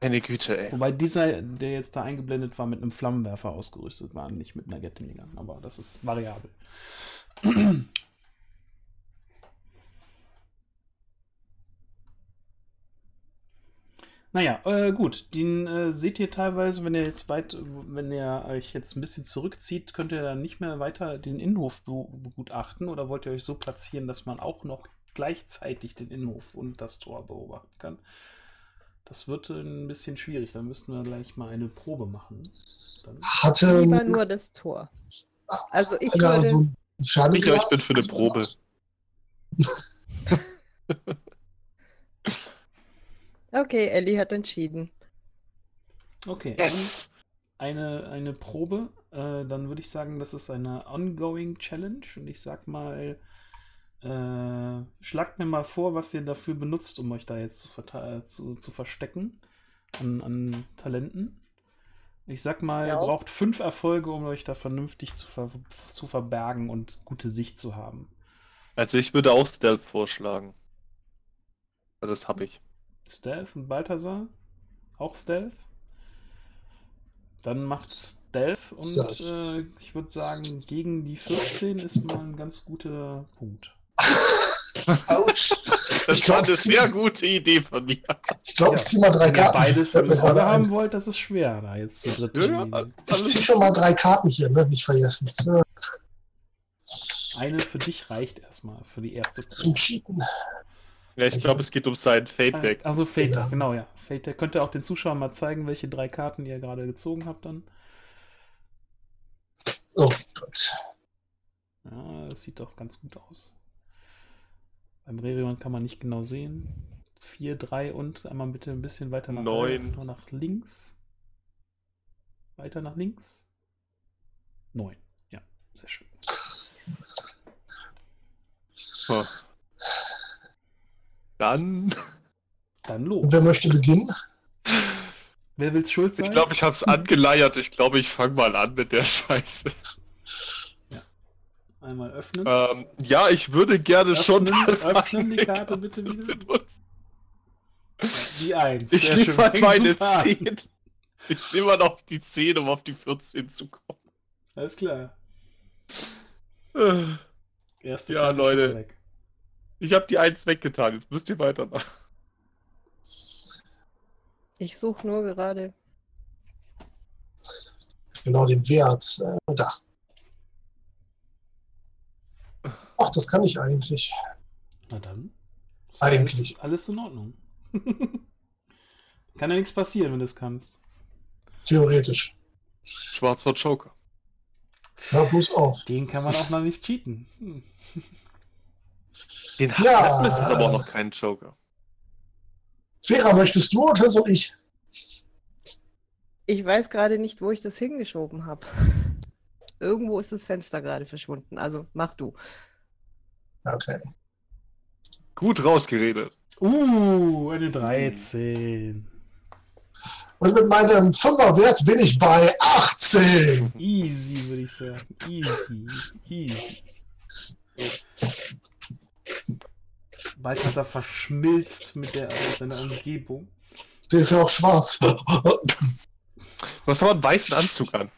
Eine Güte, ey. Wobei dieser, der jetzt da eingeblendet war, mit einem Flammenwerfer ausgerüstet war, nicht mit einer Gatling aber das ist variabel. Naja, äh, gut, den äh, seht ihr teilweise, wenn ihr jetzt weit, wenn ihr euch jetzt ein bisschen zurückzieht, könnt ihr dann nicht mehr weiter den Innenhof begutachten oder wollt ihr euch so platzieren, dass man auch noch gleichzeitig den Innenhof und das Tor beobachten kann? Das wird ein bisschen schwierig. Da müssten wir gleich mal eine Probe machen. Dann Hatte lieber nur das Tor. Also ich ja, würde... So ein ich, ich bin für eine Probe. okay, Ellie hat entschieden. Okay. Yes. Eine, eine Probe. Äh, dann würde ich sagen, das ist eine ongoing Challenge. Und ich sag mal, äh, schlagt mir mal vor, was ihr dafür benutzt, um euch da jetzt zu, zu, zu verstecken an, an, Talenten. Ich sag mal, ihr braucht fünf Erfolge, um euch da vernünftig zu, ver zu verbergen und gute Sicht zu haben. Also ich würde auch Stealth vorschlagen. Das habe ich. Stealth und Balthasar? Auch Stealth? Dann macht Stealth und äh, ich würde sagen, gegen die 14 ist mal ein ganz guter Punkt. Autsch. Das ich war eine sehr gute Idee von mir. Ich glaube, ich ziehe mal drei Karten. Wenn ihr beides in Rolle haben wollt, das ist schwer, da jetzt zu dritt ja, Ich ziehe schon mal drei Karten hier, ne? Nicht vergessen. Eine für dich reicht erstmal, für die erste Probe. Zum Cheaten. Ja, ich glaube, es geht um sein Fate-Deck. Also Fate, ja. genau, ja. Fate-Deck. Könnt ihr auch den Zuschauern mal zeigen, welche drei Karten ihr gerade gezogen habt dann? Oh Gott. Ja, das sieht doch ganz gut aus. Beim Rerion kann man nicht genau sehen. 4, 3 und einmal bitte ein bisschen weiter nach, 9. Elf, nach links. Weiter nach links. 9. Ja, sehr schön. So. Dann. Dann los. wer möchte beginnen? Wer will's schuld sein? Ich glaube, ich habe es angeleiert. Ich glaube, ich fange mal an mit der Scheiße. Einmal öffnen. Ähm, ja, ich würde gerne öffnen, schon. Öffnen die Karte bitte wieder. Die 1. Ich nehme mal meine 10. Ich nehme mal auf die 10, um auf die 14 zu kommen. Alles klar. Erste ja, Karte Leute. Ich habe die 1 weggetan. Jetzt müsst ihr weitermachen. Ich suche nur gerade genau den Wert. Äh, da. Ach, das kann ich eigentlich. Na dann. Eigentlich. Alles, alles in Ordnung. kann ja nichts passieren, wenn du es kannst. Theoretisch. Schwarzer Joker. Ja, bloß auf. Den kann man auch noch nicht cheaten. Hm. Den ja, hat aber auch noch keinen Joker. Vera, möchtest du oder soll ich? Ich weiß gerade nicht, wo ich das hingeschoben habe. Irgendwo ist das Fenster gerade verschwunden. Also mach du. Okay. Gut rausgeredet. Uh, eine 13. Und mit meinem Fünferwert bin ich bei 18. Easy, würde ich sagen. Easy. Easy. Balthasar verschmilzt mit, der, seiner Umgebung. Der ist ja auch schwarz. Du hast aber einen weißen Anzug an.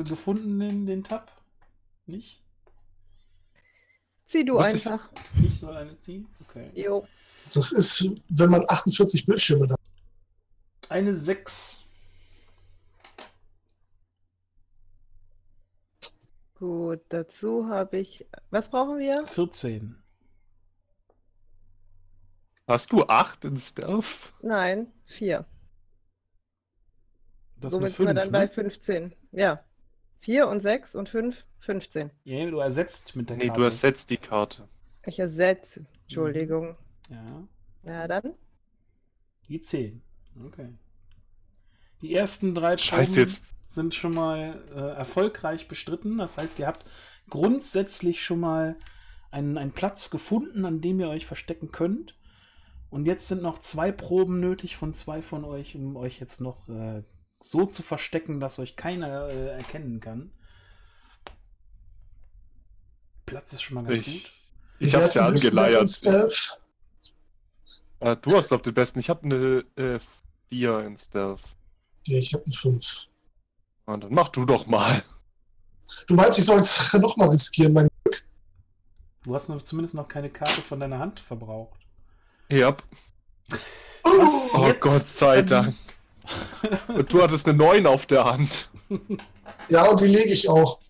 Du gefunden den, den Tab? Nicht? Zieh du Was einfach. Ich, ich, soll eine ziehen? Okay. Jo. Das ist, wenn man 48 Bildschirme hat. Eine 6. Gut, dazu habe ich. Was brauchen wir? 14. Hast du 8 in Stealth? Nein, 4. Das Somit sind wir dann ne? bei 15. Ja. 4 und 6 und 5, 15. Ja, du ersetzt mit der nee, Karte. Nee, du ersetzt die Karte. Ich ersetze. Entschuldigung. Ja. Ja, dann? Die 10. Okay. Die ersten drei Scheiße, jetzt sind schon mal äh, erfolgreich bestritten. Das heißt, ihr habt grundsätzlich schon mal einen, einen Platz gefunden, an dem ihr euch verstecken könnt. Und jetzt sind noch zwei Proben nötig von zwei von euch, um euch jetzt noch äh, so zu verstecken, dass euch keiner äh, erkennen kann. Platz ist schon mal ganz ich, gut. Ich hab's ja angeleiert. Äh, du hast doch den besten. Ich habe eine 4 äh, in Stealth. Ja, ich habe eine 5. Und dann mach du doch mal. Du meinst, ich soll es nochmal riskieren, mein Glück? Du hast noch, zumindest noch keine Karte von deiner Hand verbraucht. Ja. oh Gott sei Dank. Und du hattest eine 9 auf der Hand. Ja, und die lege ich auch.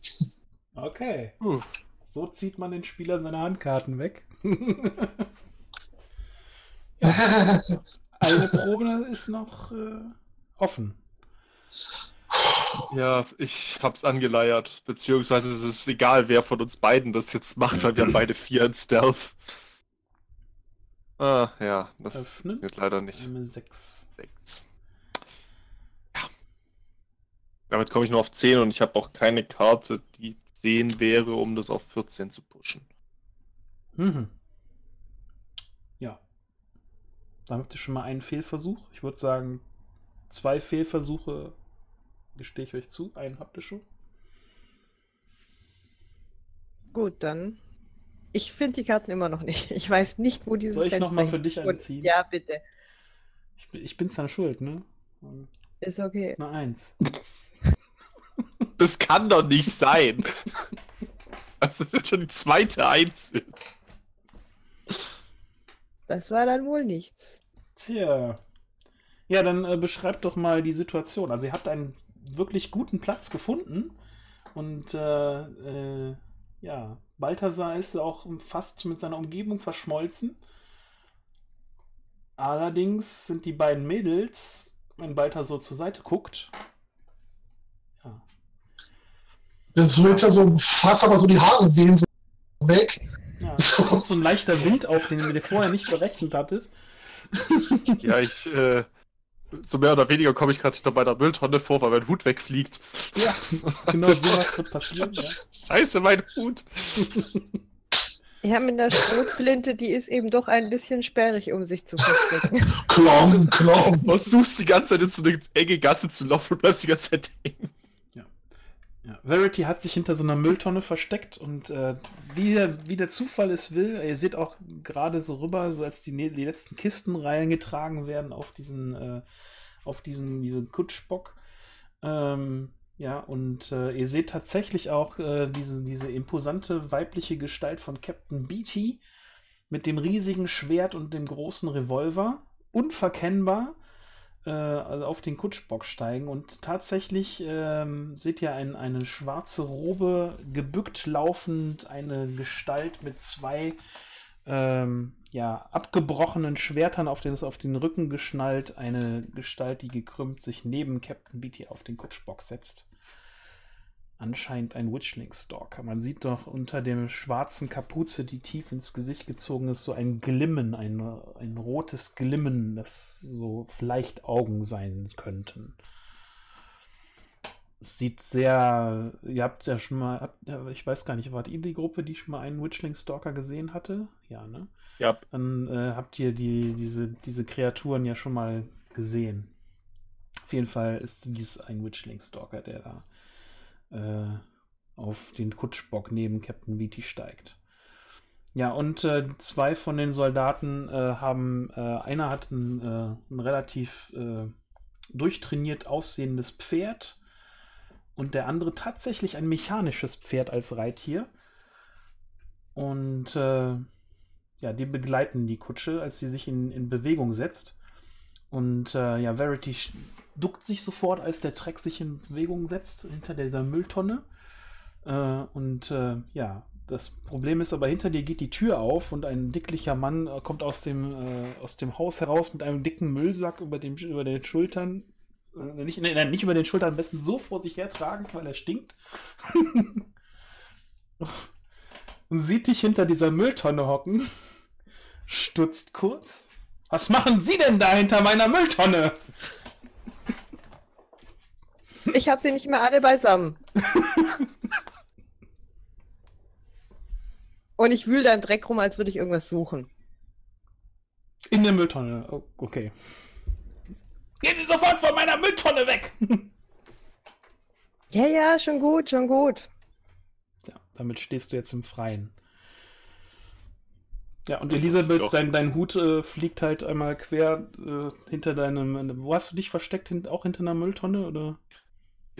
Okay. Uh. So zieht man den Spieler seine Handkarten weg. Eine Probe ist noch äh, offen. Ja, ich hab's angeleiert. Beziehungsweise es ist egal, wer von uns beiden das jetzt macht, weil wir haben beide vier in Stealth. Ah, ja, das Öffnen. geht leider nicht. Eine 6. 6. Ja. Damit komme ich nur auf 10 und ich habe auch keine Karte, die 10 wäre, um das auf 14 zu pushen. Mhm. Ja. Dann habt ihr schon mal einen Fehlversuch. Ich würde sagen, zwei Fehlversuche gestehe ich euch zu. Einen habt ihr schon. Gut, dann. Ich finde die Karten immer noch nicht. Ich weiß nicht, wo dieses Soll ich nochmal für dich einziehen? Ja, bitte. Ich, ich bin's dann schuld, ne? Ist okay. Eine Eins. Das kann doch nicht sein. Das ist jetzt schon die zweite Eins. Das war dann wohl nichts. Tja. Ja, dann äh, beschreibt doch mal die Situation. Also ihr habt einen wirklich guten Platz gefunden. Und äh, äh, ja, Balthasar ist auch fast mit seiner Umgebung verschmolzen. Allerdings sind die beiden Mädels, wenn Balthasar zur Seite guckt. Ja. Das wird ja so fast aber so die Haare wehen so weg. Ja, da kommt so ein leichter Wind auf, den ihr vorher nicht berechnet hattet. Ja, ich äh, so mehr oder weniger komme ich gerade bei der Mülltonne vor, weil mein Hut wegfliegt. Ja, genau sowas wird passieren. Ja. Scheiße, mein Hut. Ja, mit der Schrotflinte, die ist eben doch ein bisschen sperrig, um sich zu verstecken. klong, klong. Du versuchst die ganze Zeit in so eine enge Gasse zu laufen und bleibst die ganze Zeit hängen. Ja, Verity hat sich hinter so einer Mülltonne versteckt und äh, wie, der, wie der Zufall es will, ihr seht auch gerade so rüber, so als die, die letzten Kisten reingetragen werden auf diesen, äh, auf diesen, diesen Kutschbock. Ähm, ja, und äh, ihr seht tatsächlich auch äh, diese, diese imposante weibliche Gestalt von Captain Beatty mit dem riesigen Schwert und dem großen Revolver. Unverkennbar. Äh, also auf den Kutschbock steigen und tatsächlich ähm, seht ihr ein, eine schwarze Robe, gebückt laufend, eine Gestalt mit zwei ähm, ja, abgebrochenen Schwertern auf den, auf den Rücken geschnallt, eine Gestalt, die gekrümmt sich neben Captain Beatty auf den Kutschbock setzt anscheinend ein Witchling-Stalker. Man sieht doch unter der schwarzen Kapuze, die tief ins Gesicht gezogen ist, so ein Glimmen, ein, ein rotes Glimmen, das so vielleicht Augen sein könnten. Es sieht sehr, ihr habt ja schon mal, ich weiß gar nicht, wart ihr die Gruppe, die schon mal einen Witchling-Stalker gesehen hatte? Ja, ne? Ja. Dann äh, habt ihr die, diese, diese Kreaturen ja schon mal gesehen. Auf jeden Fall ist dies ein Witchling-Stalker, der da äh, auf den Kutschbock neben Captain Beatty steigt. Ja, und äh, zwei von den Soldaten äh, haben, äh, einer hat ein, äh, ein relativ äh, durchtrainiert aussehendes Pferd und der andere tatsächlich ein mechanisches Pferd als Reittier. Und ja, die begleiten die Kutsche, als sie sich in, in Bewegung setzt. Und ja, Verity duckt sich sofort, als der Treck sich in Bewegung setzt, hinter dieser Mülltonne. Äh, und äh, ja, das Problem ist aber, hinter dir geht die Tür auf und ein dicklicher Mann äh, kommt aus dem, äh, aus dem Haus heraus mit einem dicken Müllsack über, dem, über den Schultern. Äh, nicht, nein, nicht über den Schultern, am besten so vor sich hertragen, weil er stinkt. und sieht dich hinter dieser Mülltonne hocken, stutzt kurz. Was machen Sie denn da hinter meiner Mülltonne? Ich habe sie nicht mehr alle beisammen. Und ich wühle da im Dreck rum, als würde ich irgendwas suchen. In der Mülltonne. Oh, okay. Gehen Sie sofort von meiner Mülltonne weg! ja, ja, schon gut, schon gut. Ja, damit stehst du jetzt im Freien. Ja, und Elisabeth, dein, dein Hut äh, fliegt halt einmal quer äh, hinter deinem. Wo hast du dich versteckt? Hin, auch hinter einer Mülltonne? Oder?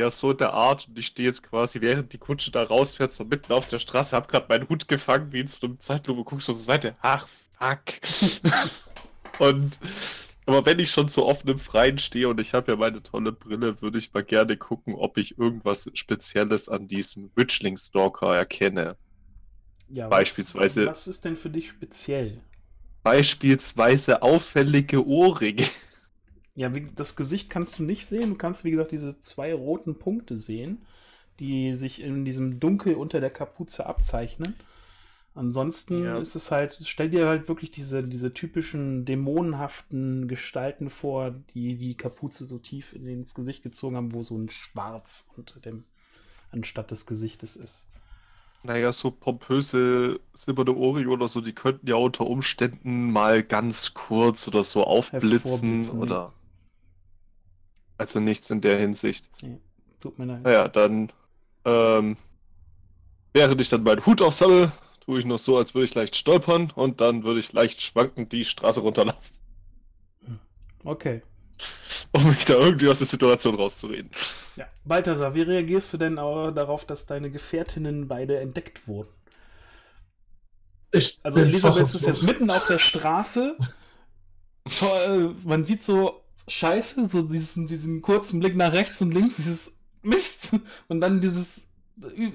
Ja, so der Art. Und ich stehe jetzt quasi, während die Kutsche da rausfährt, so mitten auf der Straße, hab gerade meinen Hut gefangen, wie in so einem Zeitlupe, guckst du zur Seite. Ach, fuck. und aber wenn ich schon so offen im Freien stehe und ich habe ja meine tolle Brille, würde ich mal gerne gucken, ob ich irgendwas Spezielles an diesem Witchling-Stalker erkenne. Ja, beispielsweise. Was, was ist denn für dich speziell? Beispielsweise auffällige Ohrringe. Ja, wie, das Gesicht kannst du nicht sehen. Du kannst, wie gesagt, diese zwei roten Punkte sehen, die sich in diesem Dunkel unter der Kapuze abzeichnen. Ansonsten ja. ist es halt, stell dir halt wirklich diese, diese typischen dämonenhaften Gestalten vor, die die Kapuze so tief ins Gesicht gezogen haben, wo so ein Schwarz unter dem, anstatt des Gesichtes ist. Naja, so pompöse silberne Ohrringe oder so, die könnten ja unter Umständen mal ganz kurz oder so aufblitzen oder. Also nichts in der Hinsicht. Nee, tut mir leid. Naja, dann, ähm, während ich dann meinen Hut aufsammle, tue ich noch so, als würde ich leicht stolpern und dann würde ich leicht schwankend die Straße runterlaufen. Okay. Um mich da irgendwie aus der Situation rauszureden. Ja. Balthasar, wie reagierst du denn darauf, dass deine Gefährtinnen beide entdeckt wurden? Ich also Elisabeth ist jetzt mitten auf der Straße. Toll, man sieht so Scheiße, so diesen, diesen kurzen Blick nach rechts und links, dieses Mist und dann dieses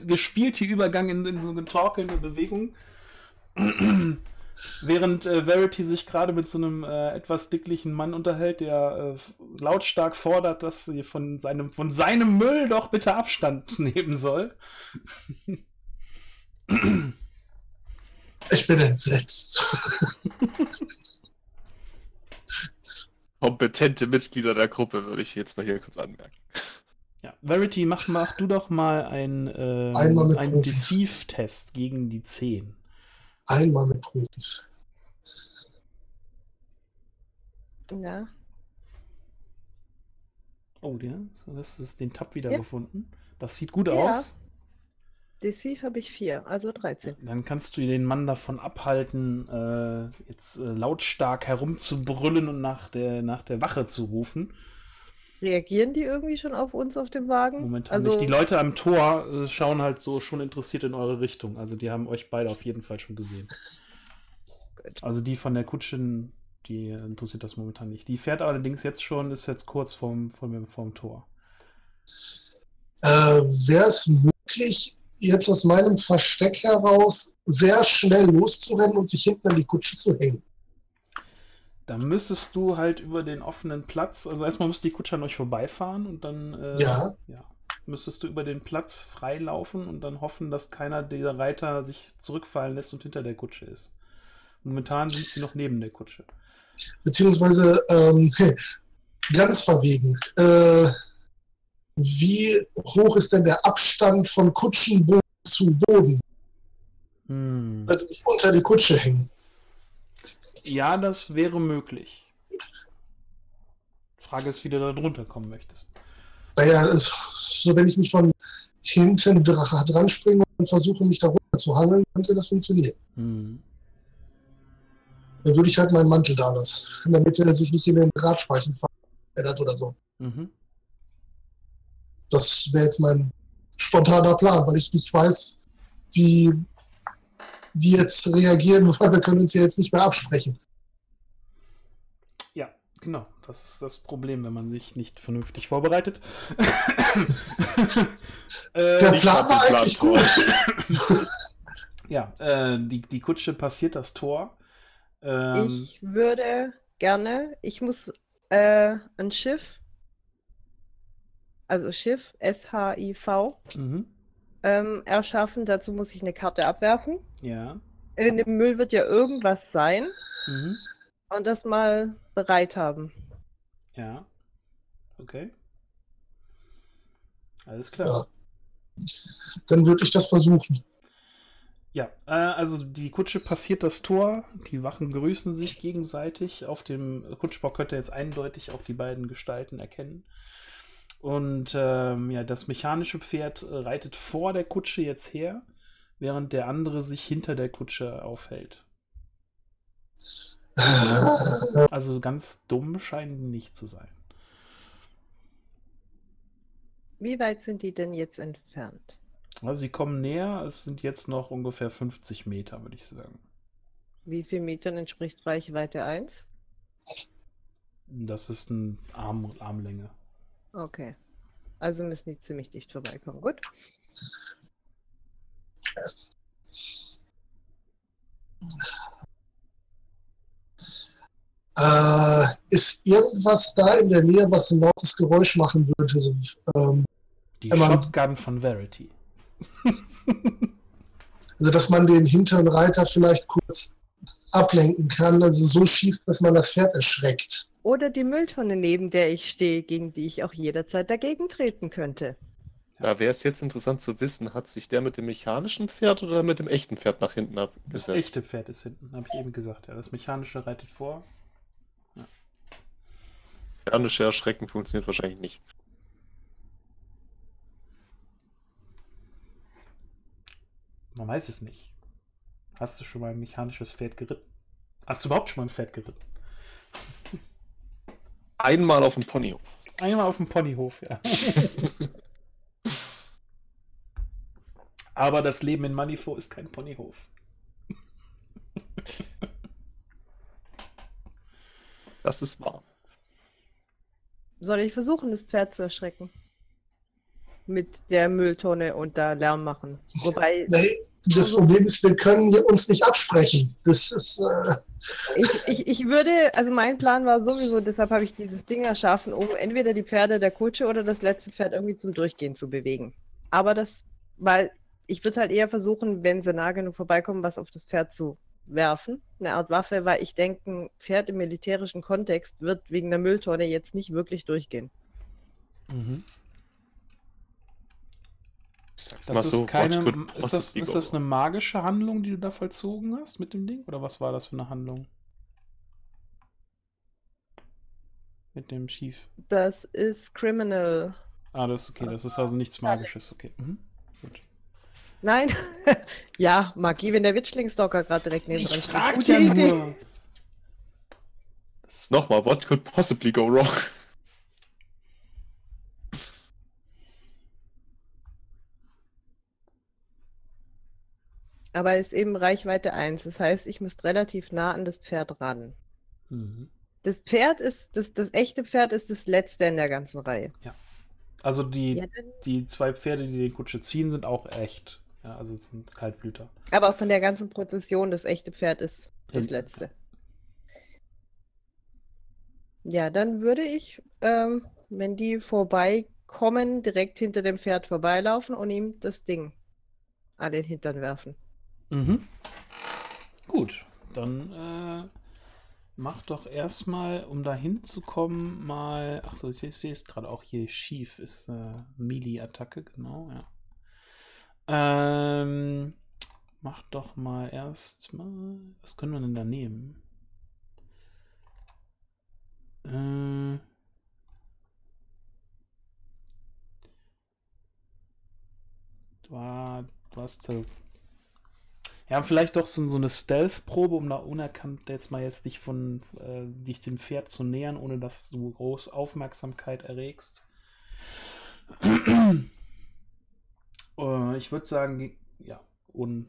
gespielte Übergang in, in so eine torkelnde Bewegung. Während äh, Verity sich gerade mit so einem äh, etwas dicklichen Mann unterhält, der äh, lautstark fordert, dass sie von seinem, von seinem Müll doch bitte Abstand nehmen soll. Ich bin entsetzt. kompetente Mitglieder der Gruppe, würde ich jetzt mal hier kurz anmerken. Ja, Verity, mach, mach du doch mal ein, äh, einen Deceive-Test gegen die 10. Einmal mit Profis. Ja. Oh, ja, so hast du den Tab wieder ja. gefunden. Das sieht gut ja. aus. Deceive habe ich 4, also 13. Dann kannst du den Mann davon abhalten, äh, jetzt äh, lautstark herumzubrüllen und nach der, nach der Wache zu rufen. Reagieren die irgendwie schon auf uns auf dem Wagen? Momentan also... nicht. Die Leute am Tor äh, schauen halt so schon interessiert in eure Richtung. Also die haben euch beide auf jeden Fall schon gesehen. Gut. Also die von der Kutschen, die interessiert das momentan nicht. Die fährt allerdings jetzt schon, ist jetzt kurz vorm, vorm, vorm Tor. Äh, Wäre es möglich, jetzt aus meinem Versteck heraus sehr schnell loszurennen und sich hinten an die Kutsche zu hängen? Da müsstest du halt über den offenen Platz, also erstmal müsste die Kutsche an euch vorbeifahren und dann äh, ja. ja. müsstest du über den Platz freilaufen und dann hoffen, dass keiner dieser Reiter sich zurückfallen lässt und hinter der Kutsche ist. Momentan sind sie noch neben der Kutsche. Beziehungsweise ähm, ganz verwegen. Äh, wie hoch ist denn der Abstand von Kutschenboden zu Boden? Hm. Also nicht unter die Kutsche hängen. Ja, das wäre möglich. Frage ist, wie du da drunter kommen möchtest. Naja, es, so wenn ich mich von hinten dran springe und versuche, mich da runter zu hangeln, könnte das funktionieren. Hm. Dann würde ich halt meinen Mantel da lassen, damit er sich nicht in den Radspeichen verändert oder so. Mhm. Das wäre jetzt mein spontaner Plan, weil ich nicht weiß, wie die jetzt reagieren, weil wir können uns ja jetzt nicht mehr absprechen. Ja, genau. Das ist das Problem, wenn man sich nicht vernünftig vorbereitet. Äh, Der Plan war eigentlich gut. ja, äh, die, die Kutsche passiert das Tor. Ähm, ich würde gerne, ich muss äh, ein Schiff, also Schiff, S-H-I-V, mhm ähm, erschaffen. Dazu muss ich eine Karte abwerfen. Ja. In dem Müll wird ja irgendwas sein. Mhm. Und das mal bereit haben. Ja. Okay. Alles klar. Ja. Dann würde ich das versuchen. Ja, äh, also die Kutsche passiert das Tor, die Wachen grüßen sich gegenseitig. Auf dem Kutschbock könnt ihr jetzt eindeutig auch die beiden Gestalten erkennen. Und ähm, ja, das mechanische Pferd äh, reitet vor der Kutsche jetzt her, während der andere sich hinter der Kutsche aufhält. Also ganz dumm scheinen die nicht zu sein. Wie weit sind die denn jetzt entfernt? Also sie kommen näher, es sind jetzt noch ungefähr 50 Meter, würde ich sagen. Wie viel Metern entspricht Reichweite 1? Das ist eine Arm, Armlänge. Okay. Also müssen die ziemlich dicht vorbeikommen. Gut. Äh, ist irgendwas da in der Nähe, was ein lautes Geräusch machen würde? Also, ähm, die Shotgun von Verity. also, dass man den hinteren Reiter vielleicht kurz ablenken kann, also so schießt, dass man das Pferd erschreckt. Oder die Mülltonne, neben der ich stehe, gegen die ich auch jederzeit dagegen treten könnte. Da wäre es jetzt interessant zu wissen, hat sich der mit dem mechanischen Pferd oder mit dem echten Pferd nach hinten abgesetzt? Das echte Pferd ist hinten, habe ich eben gesagt. Ja, das mechanische reitet vor. Ja. Mechanische Erschrecken funktioniert wahrscheinlich nicht. Man weiß es nicht. Hast du schon mal ein mechanisches Pferd geritten? Hast du überhaupt schon mal ein Pferd geritten? Einmal auf dem Ponyhof. Einmal auf dem Ponyhof, ja. Aber das Leben in Manifo ist kein Ponyhof. Das ist wahr. Soll ich versuchen, das Pferd zu erschrecken? Mit der Mülltonne und da Lärm machen. Wobei. Nee, das Problem ist, wir können hier uns nicht absprechen. Das ist. Äh ich, ich, ich würde, also mein Plan war sowieso, deshalb habe ich dieses Ding erschaffen, um entweder die Pferde der Kutsche oder das letzte Pferd irgendwie zum Durchgehen zu bewegen. Aber das, weil ich würde halt eher versuchen, wenn sie nah genug vorbeikommen, was auf das Pferd zu werfen, eine Art Waffe, weil ich denke, ein Pferd im militärischen Kontext wird wegen der Mülltonne jetzt nicht wirklich durchgehen. Mhm. Das ist so, keine. Ist das, ist das eine magische Handlung, die du da vollzogen hast mit dem Ding? Oder was war das für eine Handlung? Mit dem Schief. Das ist Criminal. Ah, das ist okay. Das ist also nichts Magisches. Okay. Mhm. Gut. Nein. ja, Magie, wenn der Witchlingstalker gerade direkt neben dran steht. Ja Idee. Nochmal, what could possibly go wrong? Aber es ist eben Reichweite 1. Das heißt, ich müsste relativ nah an das Pferd ran. Mhm. Das Pferd ist, das, das echte Pferd ist das letzte in der ganzen Reihe. Ja. Also die, ja, die zwei Pferde, die den Kutsche ziehen, sind auch echt. Ja, also sind Kaltblüter. Aber von der ganzen Prozession, das echte Pferd ist das ja. letzte. Ja, dann würde ich, ähm, wenn die vorbeikommen, direkt hinter dem Pferd vorbeilaufen und ihm das Ding an den Hintern werfen. Mhm. Gut, dann äh, mach doch erstmal, um da hinzukommen, mal. Achso, ich, sehe es gerade auch hier schief, ist äh, Melee-Attacke, genau, ja. Ähm, mach doch mal erstmal. Was können wir denn da nehmen? Äh. Du hast ja, vielleicht doch so, so eine Stealth-Probe, um da unerkannt jetzt mal jetzt dich von äh, dich dem Pferd zu nähern, ohne dass du groß Aufmerksamkeit erregst. äh, ich würde sagen, ja, und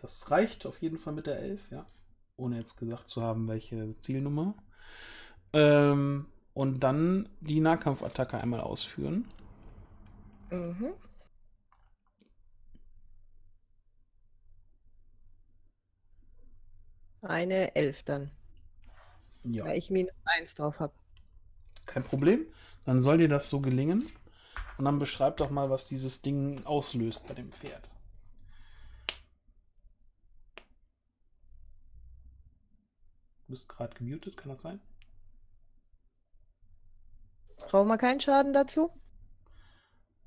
das reicht auf jeden Fall mit der 11, ja. Ohne jetzt gesagt zu haben, welche Zielnummer. Ähm, und dann die Nahkampfattacke einmal ausführen. Mhm. Eine 11 dann. Ja. Weil ich minus 1 drauf habe. Kein Problem. Dann soll dir das so gelingen. Und dann beschreib doch mal, was dieses Ding auslöst bei dem Pferd. Du bist gerade gemutet, kann das sein? Brauchen wir keinen Schaden dazu?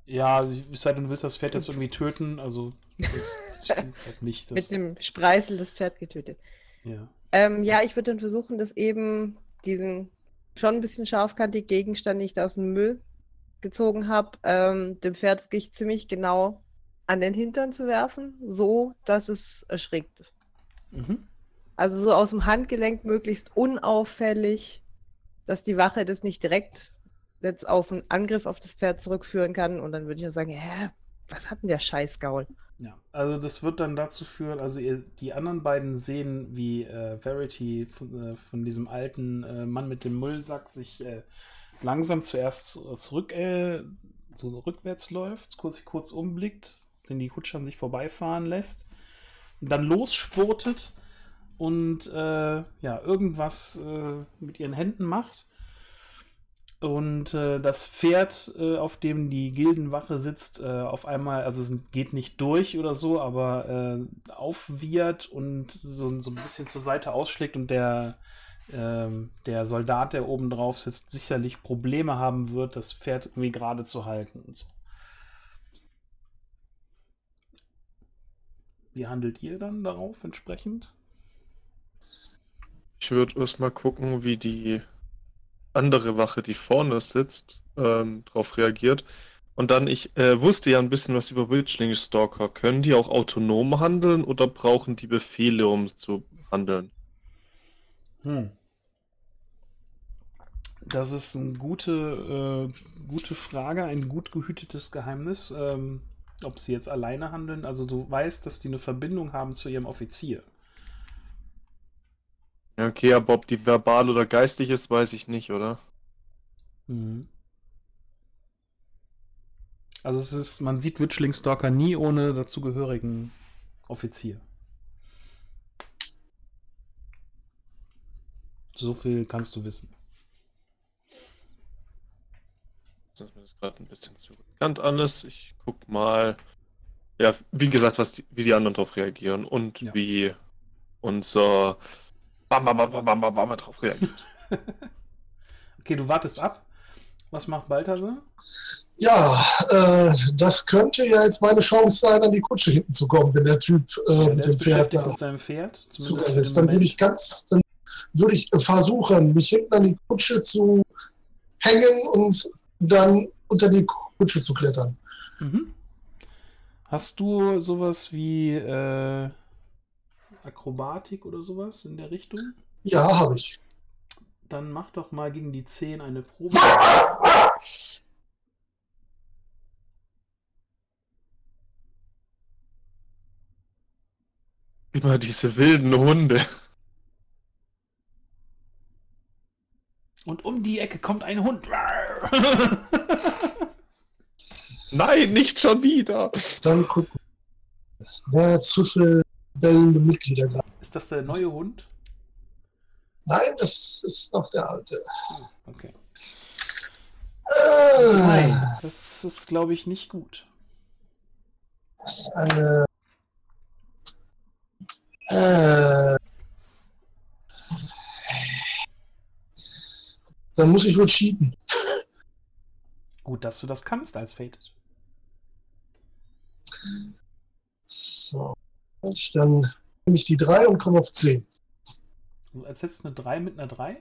Ja, es sei denn, du willst das Pferd jetzt irgendwie töten, also das stimmt halt nicht. Mit dem Spreißel das Pferd getötet. Ja. Ähm, ja, ich würde dann versuchen, dass eben diesen schon ein bisschen scharfkantigen Gegenstand, den ich da aus dem Müll gezogen habe, ähm, dem Pferd wirklich ziemlich genau an den Hintern zu werfen, so dass es erschrickt. Mhm. Also so aus dem Handgelenk möglichst unauffällig, dass die Wache das nicht direkt jetzt auf einen Angriff auf das Pferd zurückführen kann. Und dann würde ich ja sagen, hä, was hat denn der Scheißgaul? Ja, also das wird dann dazu führen, also ihr, die anderen beiden sehen, wie äh, Verity von, äh, von, diesem alten äh, Mann mit dem Müllsack sich äh, langsam zuerst zurück, äh, so rückwärts läuft, kurz, kurz umblickt, den die Kutsche an sich vorbeifahren lässt, dann losspurtet und äh, ja, irgendwas mit ihren Händen macht und äh, das Pferd, äh, auf dem die Gildenwache sitzt, äh, auf einmal, also es geht nicht durch oder so, aber äh, aufwiehert und so, so ein bisschen zur Seite ausschlägt und der, ähm, der Soldat, der oben drauf sitzt, sicherlich Probleme haben wird, das Pferd irgendwie gerade zu halten und so. Wie handelt ihr dann darauf entsprechend? Ich würde erstmal gucken, wie die andere Wache, die vorne sitzt, ähm, darauf reagiert. Und dann, ich äh, wusste ja ein bisschen was über Wildschlinge Stalker. Können die auch autonom handeln oder brauchen die Befehle, um zu handeln? Hm. Das ist eine gute, äh, gute Frage, ein gut gehütetes Geheimnis. Ähm, ob sie jetzt alleine handeln. Also du weißt, dass die eine Verbindung haben zu ihrem Offizier. Ja, okay, aber ob die verbal oder geistig ist, weiß ich nicht, oder? Mhm. Also es ist, man sieht Witchling-Stalker nie ohne dazugehörigen Offizier. So viel kannst du wissen. Das ist mir gerade ein bisschen zu bekannt alles. Ich guck mal. Ja, wie gesagt, was die, wie die anderen darauf reagieren und ja. wie unser bam, bam, bam, bam, bam, bam, drauf reagiert. okay, du wartest ab. Was macht Balthasar? Ja, äh, das könnte ja jetzt meine Chance sein, an die Kutsche hinten zu kommen, wenn der Typ äh, ja, mit dem Pferd da mit seinem Pferd zugang ist. Dann würde ich ganz, dann würde ich versuchen, mich hinten an die Kutsche zu hängen und dann unter die Kutsche zu klettern. Mhm. Hast du sowas wie äh, Akrobatik oder sowas in der Richtung? Ja, habe ich. Dann mach doch mal gegen die 10 eine Probe. Immer diese wilden Hunde. die Ecke kommt ein Hund. Nein, nicht schon wieder. Dann gucken. Hat zu viele bellende Mitglieder gerade? Ist das der neue Hund? Nein, das ist noch der alte. Ah, okay. Äh, Nein, das ist, glaube ich, nicht gut. Das ist eine. Äh, dann muss ich wohl cheaten. Gut, dass du das kannst als Fated. Dann nehme ich die 3 und komme auf 10. Du ersetzt eine 3 mit einer 3?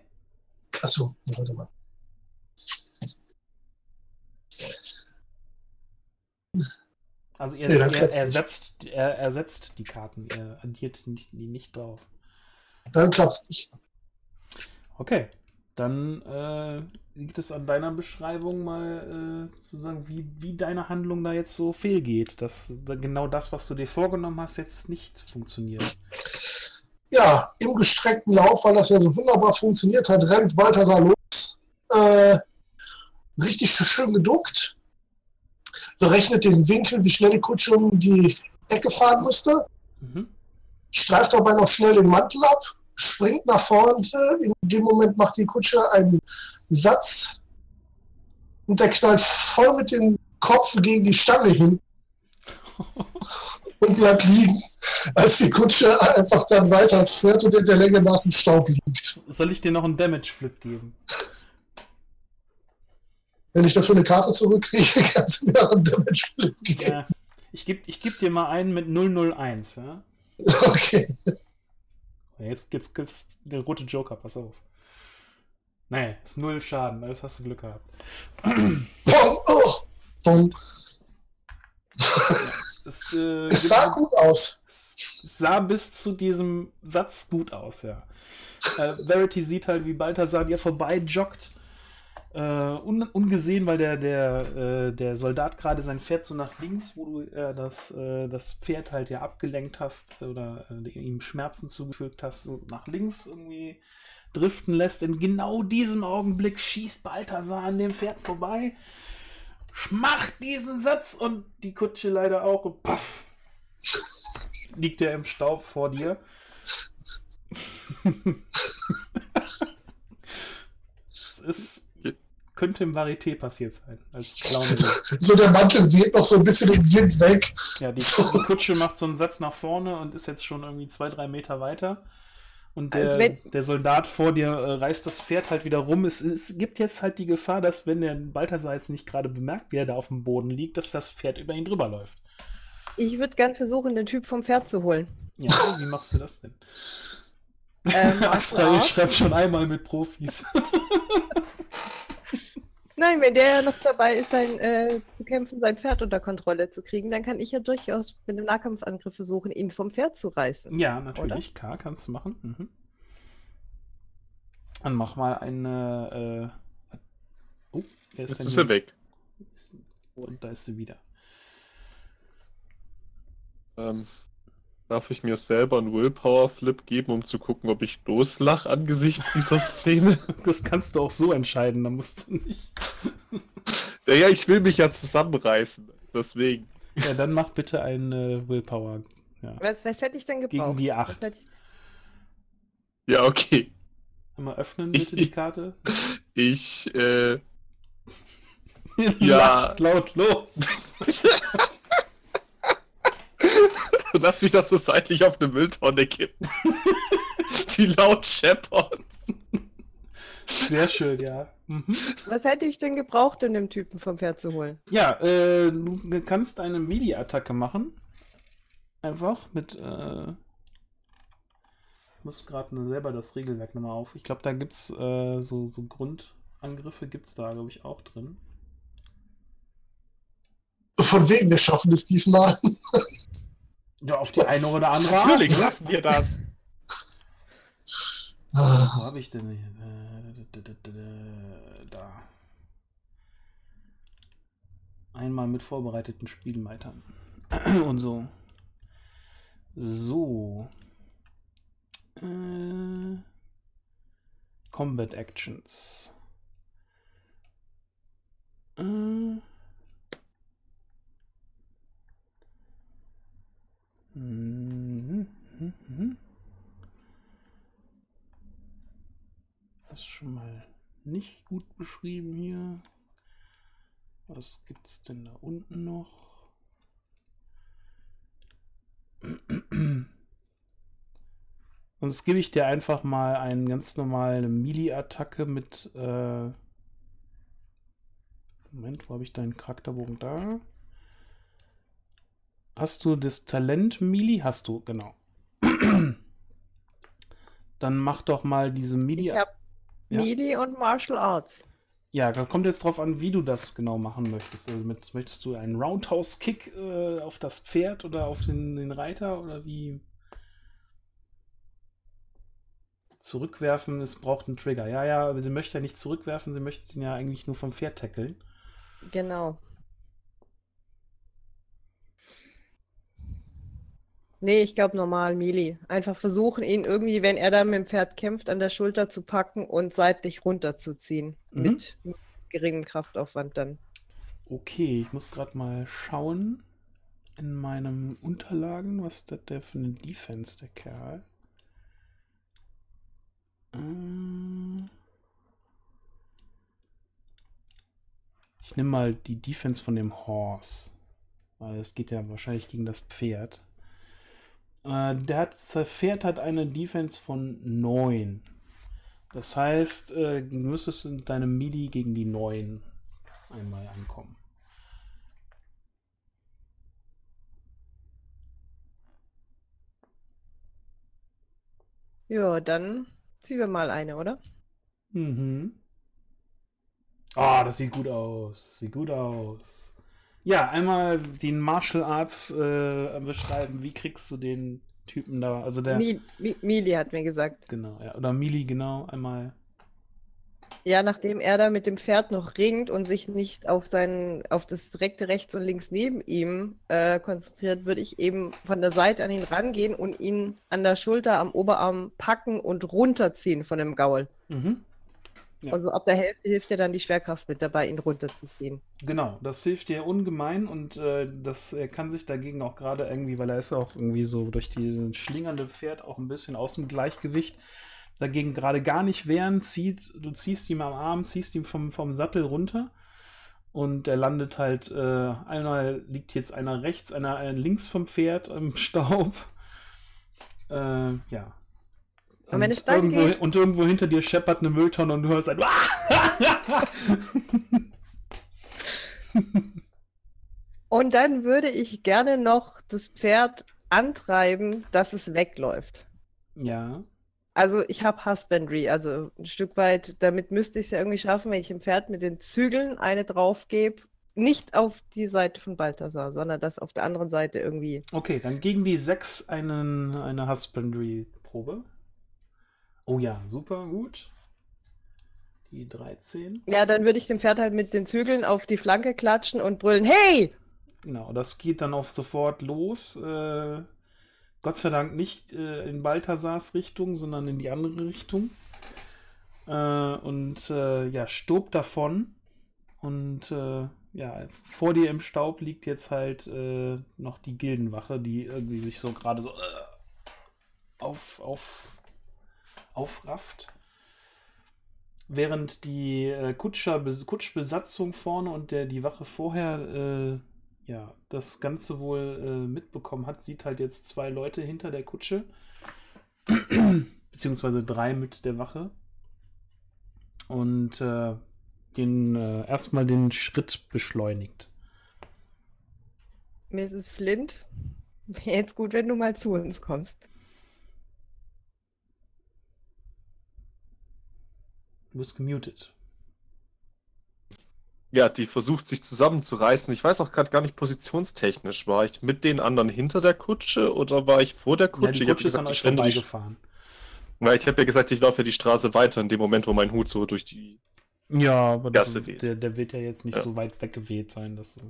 Achso, warte mal. Also er, nee, er, ersetzt, er ersetzt die Karten, er addiert die nicht, nicht drauf. Dann klappt's nicht. Okay, dann äh, liegt es an deiner Beschreibung mal äh, zu sagen, wie, wie deine Handlung da jetzt so fehlgeht, dass genau das, was du dir vorgenommen hast, jetzt nicht funktioniert. Ja, im gestreckten Lauf, weil das ja so wunderbar funktioniert hat, rennt Balthasar los. Äh, richtig schön geduckt. Berechnet den Winkel, wie schnell die Kutsche um die Ecke fahren müsste. Mhm. Streift dabei noch schnell den Mantel ab springt nach vorne. In dem Moment macht die Kutsche einen Satz und der knallt voll mit dem Kopf gegen die Stange hin und bleibt liegen, als die Kutsche einfach dann weiterfährt und in der Länge nach dem Staub liegt. Soll ich dir noch einen Damage-Flip geben? Wenn ich dafür eine Karte zurückkriege, kannst du mir auch einen Damage-Flip geben. Ja, ich gebe ich geb dir mal einen mit 001, ja? Okay. Jetzt, jetzt, jetzt der rote Joker, pass auf. Nee, ist null Schaden, das hast du Glück gehabt. Es, äh, es sah gut aus. Es sah bis zu diesem Satz gut aus, ja. Äh, Verity sieht halt, wie Balthasar dir vorbei joggt äh, un ungesehen, weil der, der, äh, der Soldat gerade sein Pferd so nach links, wo du äh, das, äh, das Pferd halt ja abgelenkt hast oder äh, ihm Schmerzen zugefügt hast, so nach links irgendwie driften lässt. In genau diesem Augenblick schießt Balthasar an dem Pferd vorbei, macht diesen Satz und die Kutsche leider auch und paff, liegt er im Staub vor dir. es ist könnte im Varieté passiert sein. Als so der Mantel weht noch so ein bisschen im Wind weg. Ja, die, so. die, Kutsche macht so einen Satz nach vorne und ist jetzt schon irgendwie zwei, drei Meter weiter. Und der, also der Soldat vor dir äh, reißt das Pferd halt wieder rum. Es, es, gibt jetzt halt die Gefahr, dass wenn der Balthasar jetzt nicht gerade bemerkt, wie er da auf dem Boden liegt, dass das Pferd über ihn drüber läuft. Ich würde gern versuchen, den Typ vom Pferd zu holen. Ja, wie machst du das denn? Ähm, Astra schreibt schon einmal mit Profis. Nein, wenn der ja noch dabei ist, sein, äh, zu kämpfen, sein Pferd unter Kontrolle zu kriegen, dann kann ich ja durchaus mit einem Nahkampfangriff versuchen, ihn vom Pferd zu reißen. Ja, natürlich. Oder? K kannst du machen. Mhm. Dann mach mal eine. Äh... Oh, wer ist Jetzt denn ist er weg. Und da ist sie wieder. Ähm, Darf ich mir selber einen Willpower-Flip geben, um zu gucken, ob ich loslach angesichts dieser Szene? Das kannst du auch so entscheiden, da musst du nicht. Naja, ich will mich ja zusammenreißen, deswegen. Ja, dann mach bitte einen äh, Willpower. Ja. Was, was hätte ich denn gebraucht? Gegen die 8. Ich... Ja, okay. Einmal öffnen bitte ich, die Karte. Ich, äh. ja. laut los. Lass mich das so seitlich auf eine Mülltonne kippen. Die laut scheppert. Sehr schön, ja. Mhm. Was hätte ich denn gebraucht, um den Typen vom Pferd zu holen? Ja, äh, du kannst eine Melee-Attacke machen. Einfach mit, äh, ich muss gerade selber das Regelwerk nochmal auf. Ich glaube, da gibt's äh, so, so Grundangriffe gibt's da, glaube ich, auch drin. Von wegen, wir schaffen es diesmal. Ja, auf die eine oder andere Art. Natürlich schaffen wir das. Ah. Wo habe ich denn äh, da? Einmal mit vorbereiteten Spielleitern. Und so. So. Äh, Combat Actions. Äh. Mhm. Mhm. Das ist schon mal nicht gut beschrieben hier. Was gibt es denn da unten noch? Sonst gebe ich dir einfach mal eine ganz normale Melee-Attacke mit. Äh Moment, wo habe ich deinen Charakterbogen da? Hast du das Talent Melee? Hast du, genau. Dann mach doch mal diese Melee. Ich habe ja. Melee und Martial Arts. Ja, da kommt jetzt drauf an, wie du das genau machen möchtest. Also mit, möchtest du einen Roundhouse-Kick äh, auf das Pferd oder auf den, den Reiter oder wie? Zurückwerfen, es braucht einen Trigger. Ja, ja, aber sie möchte ja nicht zurückwerfen, sie möchte ihn ja eigentlich nur vom Pferd tackeln. Genau. Nee, ich glaube normal Melee. Einfach versuchen, ihn irgendwie, wenn er da mit dem Pferd kämpft, an der Schulter zu packen und seitlich runterzuziehen. Mhm. Mit, mit geringem Kraftaufwand dann. Okay, ich muss gerade mal schauen in meinen Unterlagen, was ist das der für eine Defense, der Kerl? Äh, ich nehme mal die Defense von dem Horse. Weil es geht ja wahrscheinlich gegen das Pferd. Äh, der Pferd hat eine Defense von 9. Das heißt, äh, du müsstest in deinem MIDI gegen die 9 einmal ankommen. Ja, dann ziehen wir mal eine, oder? Mhm. Ah, oh, das sieht gut aus. Das sieht gut aus. Ja, einmal den Martial Arts äh, beschreiben. Wie kriegst du den Typen da? Also der. Mi Mi Mili hat mir gesagt. Genau, ja. Oder Mili, genau. Einmal. Ja, nachdem er da mit dem Pferd noch ringt und sich nicht auf seinen, auf das direkte rechts und links neben ihm äh, konzentriert, würde ich eben von der Seite an ihn rangehen und ihn an der Schulter am Oberarm packen und runterziehen von dem Gaul. Mhm. Ja. Und so ab der Hälfte hilft ja dann die Schwerkraft mit dabei, ihn runterzuziehen. Genau, das hilft dir ungemein und äh, das er kann sich dagegen auch gerade irgendwie, weil er ist auch irgendwie so durch diesen schlingernde Pferd auch ein bisschen aus dem Gleichgewicht dagegen gerade gar nicht wehren, zieht, du ziehst ihm am Arm, ziehst ihn vom, vom Sattel runter und er landet halt, äh, einer liegt jetzt einer rechts, einer links vom Pferd im Staub. Äh, ja, und, wenn es dann irgendwo, geht... und irgendwo hinter dir scheppert eine Mülltonne und du hörst ein Und dann würde ich gerne noch das Pferd antreiben, dass es wegläuft. Ja. Also ich habe Husbandry, also ein Stück weit, damit müsste ich es ja irgendwie schaffen, wenn ich dem Pferd mit den Zügeln eine drauf gebe. Nicht auf die Seite von Balthasar, sondern das auf der anderen Seite irgendwie. Okay, dann gegen die 6 eine Husbandry-Probe. Oh ja, super gut. Die 13. Ja, dann würde ich dem Pferd halt mit den Zügeln auf die Flanke klatschen und brüllen, hey! Genau, das geht dann auch sofort los. Äh, Gott sei Dank nicht äh, in Balthasars Richtung, sondern in die andere Richtung. Äh, und äh, ja, stob davon. Und äh, ja, vor dir im Staub liegt jetzt halt äh, noch die Gildenwache, die irgendwie sich so gerade so auf, auf aufrafft. Während die äh, Kutscher, Kutschbesatzung vorne und der, die Wache vorher äh, ja, das Ganze wohl äh, mitbekommen hat, sieht halt jetzt zwei Leute hinter der Kutsche. beziehungsweise drei mit der Wache. Und äh, den äh, erstmal den Schritt beschleunigt. Mrs. Flint, wäre jetzt gut, wenn du mal zu uns kommst. Du bist gemutet. Ja, die versucht sich zusammenzureißen. Ich weiß auch gerade gar nicht positionstechnisch. War ich mit den anderen hinter der Kutsche oder war ich vor der Kutsche? Ja, die Kutsche ist an euch vorbeigefahren. Weil ich habe ja gesagt, ich laufe ja die Straße weiter in dem Moment, wo mein Hut so durch die ja, aber das, der, der, wird ja jetzt nicht ja. so weit weggeweht sein. Dass so.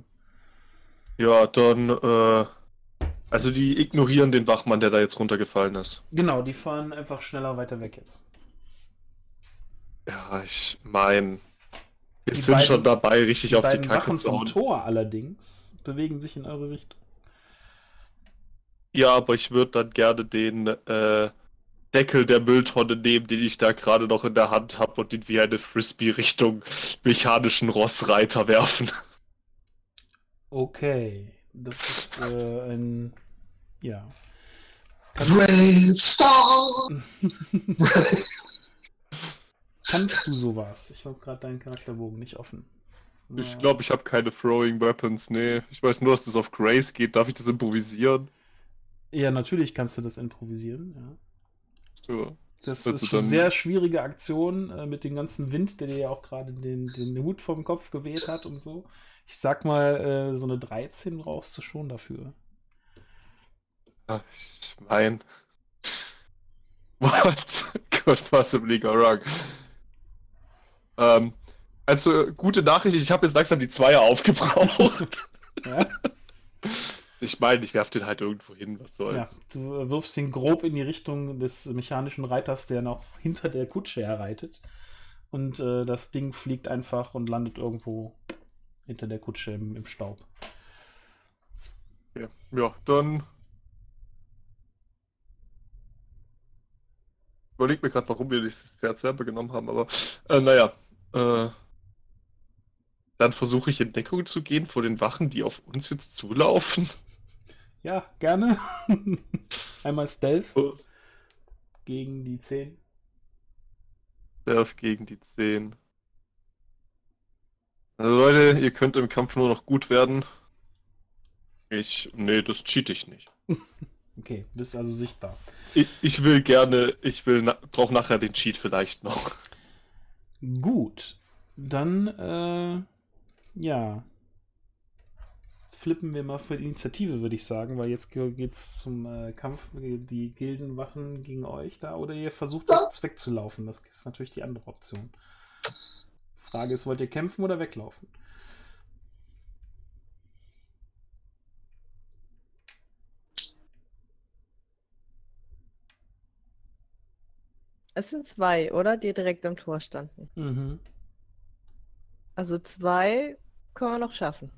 Ja, dann, äh, also die ignorieren den Wachmann, der da jetzt runtergefallen ist. Genau, die fahren einfach schneller weiter weg jetzt. Ja, ich meine, Wir die sind beiden, schon dabei, richtig die auf die Kacke Wachen zu hauen. vom Tor allerdings bewegen sich in eure Richtung. Ja, aber ich würde dann gerne den äh, Deckel der Mülltonne nehmen, den ich da gerade noch in der Hand habe und ihn wie eine Frisbee Richtung mechanischen Rossreiter werfen. Okay, das ist äh, ein. Ja. Brave Star! Kannst du sowas? Ich habe gerade deinen Charakterbogen nicht offen. Ich glaube, ich habe keine Throwing Weapons. Nee, ich weiß nur, dass das auf Grace geht. Darf ich das improvisieren? Ja, natürlich kannst du das improvisieren, ja. Ja. Das ist eine sehr schwierige Aktion äh, mit dem ganzen Wind, der dir ja auch gerade den, den Hut vom Kopf geweht hat und so. Ich sag mal, äh, so eine 13 brauchst du schon dafür. Ja, ich mein. What could possibly go wrong? Ähm, also, gute Nachricht, ich habe jetzt langsam die Zweier aufgebraucht. ja? Ich meine, ich werfe den halt irgendwo hin, was soll's. Ja, du wirfst ihn grob in die Richtung des mechanischen Reiters, der noch hinter der Kutsche herreitet. Und äh, das Ding fliegt einfach und landet irgendwo hinter der Kutsche im, im Staub. Ja, ja dann. Überleg mir gerade, warum wir dieses Pferd selber genommen haben, aber äh, naja. Äh, dann versuche ich in Deckung zu gehen vor den Wachen, die auf uns jetzt zulaufen. Ja, gerne. Einmal Stealth oh. gegen die 10. Stealth gegen die 10. Also Leute, ihr könnt im Kampf nur noch gut werden. Ich. Nee, das cheat ich nicht. okay, bist also sichtbar. Ich, ich will gerne, ich will na, brauch nachher den Cheat vielleicht noch. Gut. Dann, äh, ja, flippen wir mal für die Initiative, würde ich sagen, weil jetzt geht es zum äh, Kampf, die Gildenwachen gegen euch da oder ihr versucht jetzt wegzulaufen. Das ist natürlich die andere Option. Frage ist, wollt ihr kämpfen oder weglaufen? Es sind zwei, oder? Die direkt am Tor standen. Mhm. Also zwei können wir noch schaffen.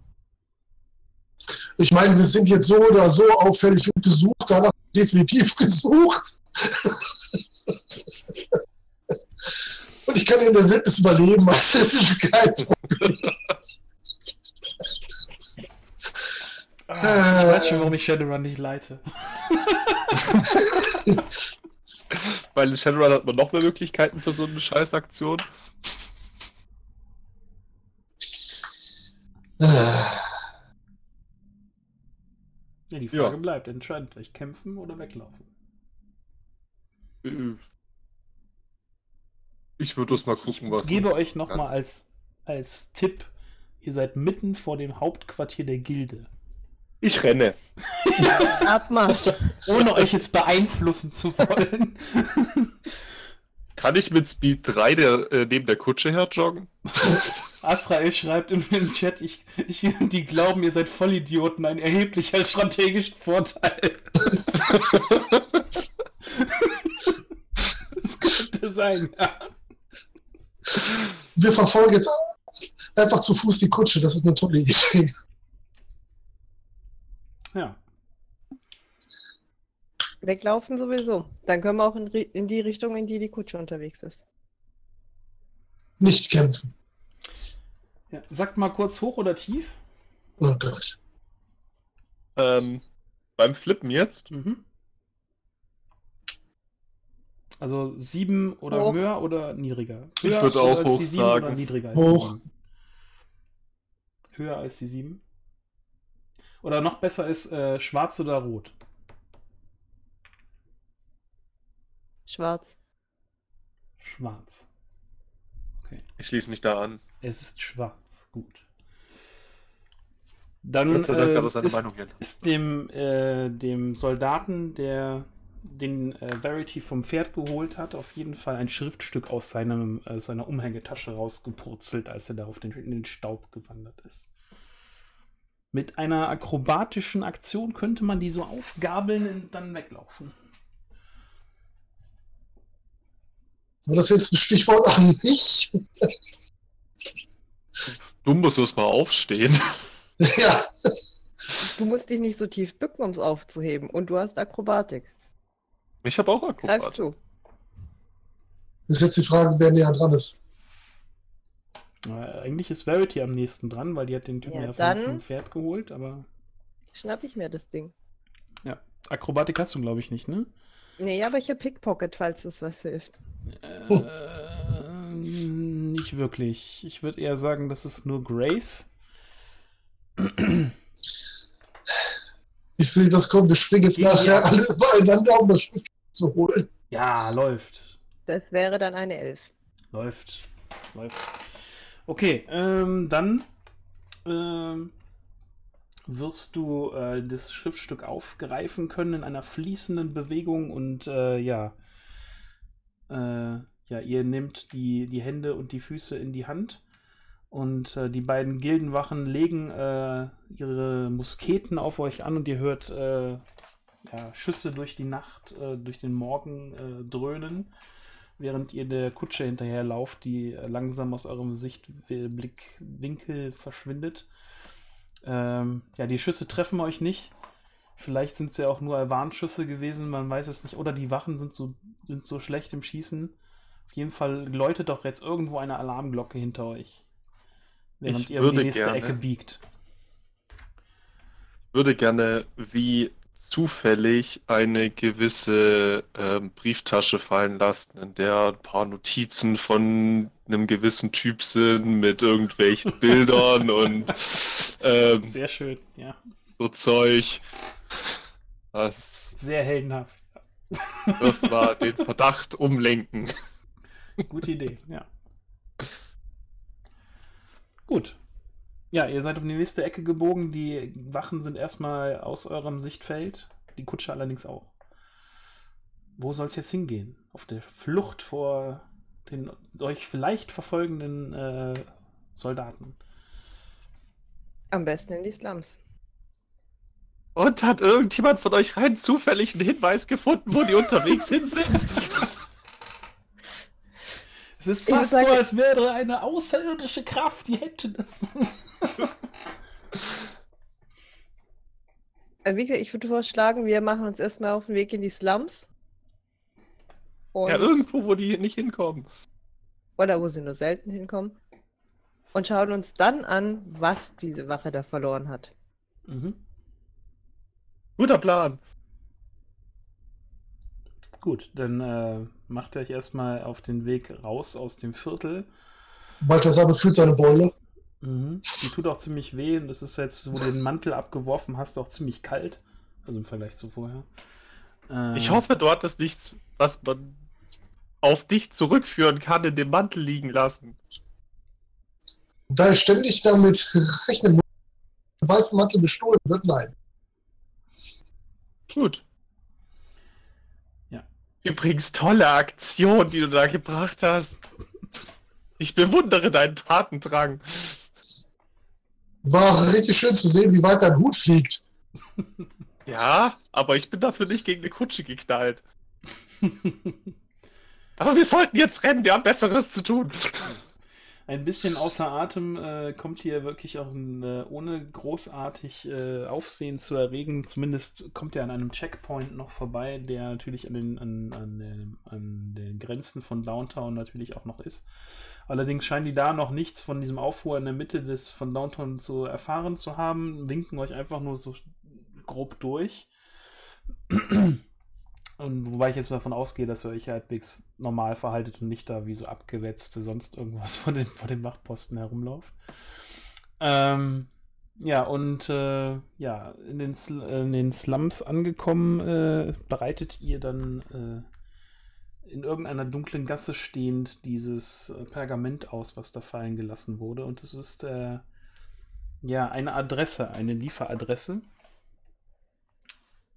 Ich meine, wir sind jetzt so oder so auffällig und gesucht, danach definitiv gesucht. und ich kann in der Wildnis überleben, also das ist kein Problem. Ah, ich weiß schon, warum ich Shadowrun nicht leite. Weil in Shadowrun hat man noch mehr Möglichkeiten für so eine Scheißaktion. Ja, die Frage ja. bleibt, entscheidet euch, kämpfen oder weglaufen? Äh, ich würde das mal gucken, was. Ich gebe euch nochmal als, als Tipp: Ihr seid mitten vor dem Hauptquartier der Gilde. Ich renne. Abmarsch. Ohne euch jetzt beeinflussen zu wollen. Kann ich mit Speed 3 der, äh, neben der Kutsche her joggen? Asrael schreibt im Chat, ich, ich, die glauben, ihr seid Vollidioten, ein erheblicher strategischer Vorteil. das könnte sein, ja. Wir verfolgen jetzt einfach zu Fuß die Kutsche, das ist eine tolle Idee. Ja. Weglaufen sowieso. Dann können wir auch in, in die Richtung, in die die Kutsche unterwegs ist. Nicht kämpfen. Ja, sagt mal kurz hoch oder tief. Oh Gott. Ähm, beim Flippen jetzt? Mhm. Also sieben oder hoch. höher oder niedriger? Höher ich würde auch hoch die sagen. oder niedriger als hoch. die 7? Höher als die 7? Oder noch besser ist äh, schwarz oder rot? Schwarz. Schwarz. Okay. Ich schließe mich da an. Es ist schwarz. Gut. Dann äh, ist, ist, dem, äh, dem Soldaten, der den äh, Verity vom Pferd geholt hat, auf jeden Fall ein Schriftstück aus seinem, äh, seiner Umhängetasche rausgepurzelt, als er da auf den, in den Staub gewandert ist. Mit einer akrobatischen Aktion könnte man die so aufgabeln und dann weglaufen. War das jetzt ein Stichwort an mich? Du musst erst mal aufstehen. Ja. Du musst dich nicht so tief bücken, um es aufzuheben. Und du hast Akrobatik. Ich habe auch Akrobatik. Greif zu. Das ist jetzt die Frage, wer näher dran ist. Äh, eigentlich ist Verity am nächsten dran, weil die hat den Typen ja, ja vom Pferd geholt, aber. Schnapp ich mir das Ding. Ja. Akrobatik hast du, glaube ich, nicht, ne? Nee, aber ich habe Pickpocket, falls das was hilft. Äh, nicht wirklich. Ich würde eher sagen, das ist nur Grace. Ich sehe das kommt, wir springen jetzt ja, nachher ja. alle beieinander, um das Schrift zu holen. Ja, läuft. Das wäre dann eine Elf. Läuft. Läuft. Okay, ähm, dann ähm, wirst du äh, das Schriftstück aufgreifen können in einer fließenden Bewegung und äh, ja, äh, ja, ihr nehmt die, die Hände und die Füße in die Hand und äh, die beiden Gildenwachen legen äh, ihre Musketen auf euch an und ihr hört äh, ja, Schüsse durch die Nacht, durch den Morgen dröhnen während ihr der Kutsche hinterherlauft, die langsam aus eurem Sichtblickwinkel verschwindet. Ähm, ja, die Schüsse treffen euch nicht. Vielleicht sind es ja auch nur Warnschüsse gewesen, man weiß es nicht. Oder die Wachen sind so, sind so schlecht im Schießen. Auf jeden Fall läutet doch jetzt irgendwo eine Alarmglocke hinter euch. Während ich ihr in die nächste gerne, Ecke biegt. Ich würde gerne wie zufällig eine gewisse äh, Brieftasche fallen lassen, in der ein paar Notizen von einem gewissen Typ sind mit irgendwelchen Bildern und ähm, sehr schön, ja. So Zeug. Das sehr heldenhaft. Wirst mal den Verdacht umlenken. Gute Idee, ja. Gut. Ja, ihr seid um die nächste Ecke gebogen. Die Wachen sind erstmal aus eurem Sichtfeld. Die Kutsche allerdings auch. Wo soll es jetzt hingehen? Auf der Flucht vor den euch vielleicht verfolgenden äh, Soldaten. Am besten in die Slums. Und hat irgendjemand von euch rein zufällig einen Hinweis gefunden, wo die unterwegs hin sind? Es ist fast so, als wäre eine außerirdische Kraft, die hätte das. Also wie gesagt, ich würde vorschlagen, wir machen uns erstmal auf den Weg in die Slums. Und ja, irgendwo, wo die nicht hinkommen. Oder wo sie nur selten hinkommen. Und schauen uns dann an, was diese Wache da verloren hat. Mhm. Guter Plan. Gut, dann äh, macht ihr euch erstmal auf den Weg raus aus dem Viertel. Balthasar befühlt seine Beule. Mhm. Die tut auch ziemlich weh und das ist jetzt, wo du den Mantel abgeworfen hast, auch ziemlich kalt. Also im Vergleich zu vorher. Äh, ich hoffe, du hattest nichts, was man auf dich zurückführen kann, in dem Mantel liegen lassen. Da ich ständig damit rechnen muss, der weiße Mantel bestohlen wird, nein. Gut. Übrigens, tolle Aktion, die du da gebracht hast. Ich bewundere deinen Tatendrang. War richtig schön zu sehen, wie weit dein Hut fliegt. Ja, aber ich bin dafür nicht gegen eine Kutsche geknallt. aber wir sollten jetzt rennen, wir haben Besseres zu tun. Ein bisschen außer Atem äh, kommt hier wirklich auch ein, äh, ohne großartig äh, Aufsehen zu erregen. Zumindest kommt er an einem Checkpoint noch vorbei, der natürlich an den, an, an, den, an den Grenzen von Downtown natürlich auch noch ist. Allerdings scheinen die da noch nichts von diesem Aufruhr in der Mitte des von Downtown zu erfahren zu haben, winken euch einfach nur so grob durch. Und wobei ich jetzt davon ausgehe, dass ihr euch halbwegs normal verhaltet und nicht da wie so abgewetzte sonst irgendwas vor den, vor den Wachposten herumlauft. Ähm, ja, und äh, ja, in den, in den Slums angekommen, äh, bereitet ihr dann äh, in irgendeiner dunklen Gasse stehend dieses äh, Pergament aus, was da fallen gelassen wurde. Und es ist äh, ja eine Adresse, eine Lieferadresse.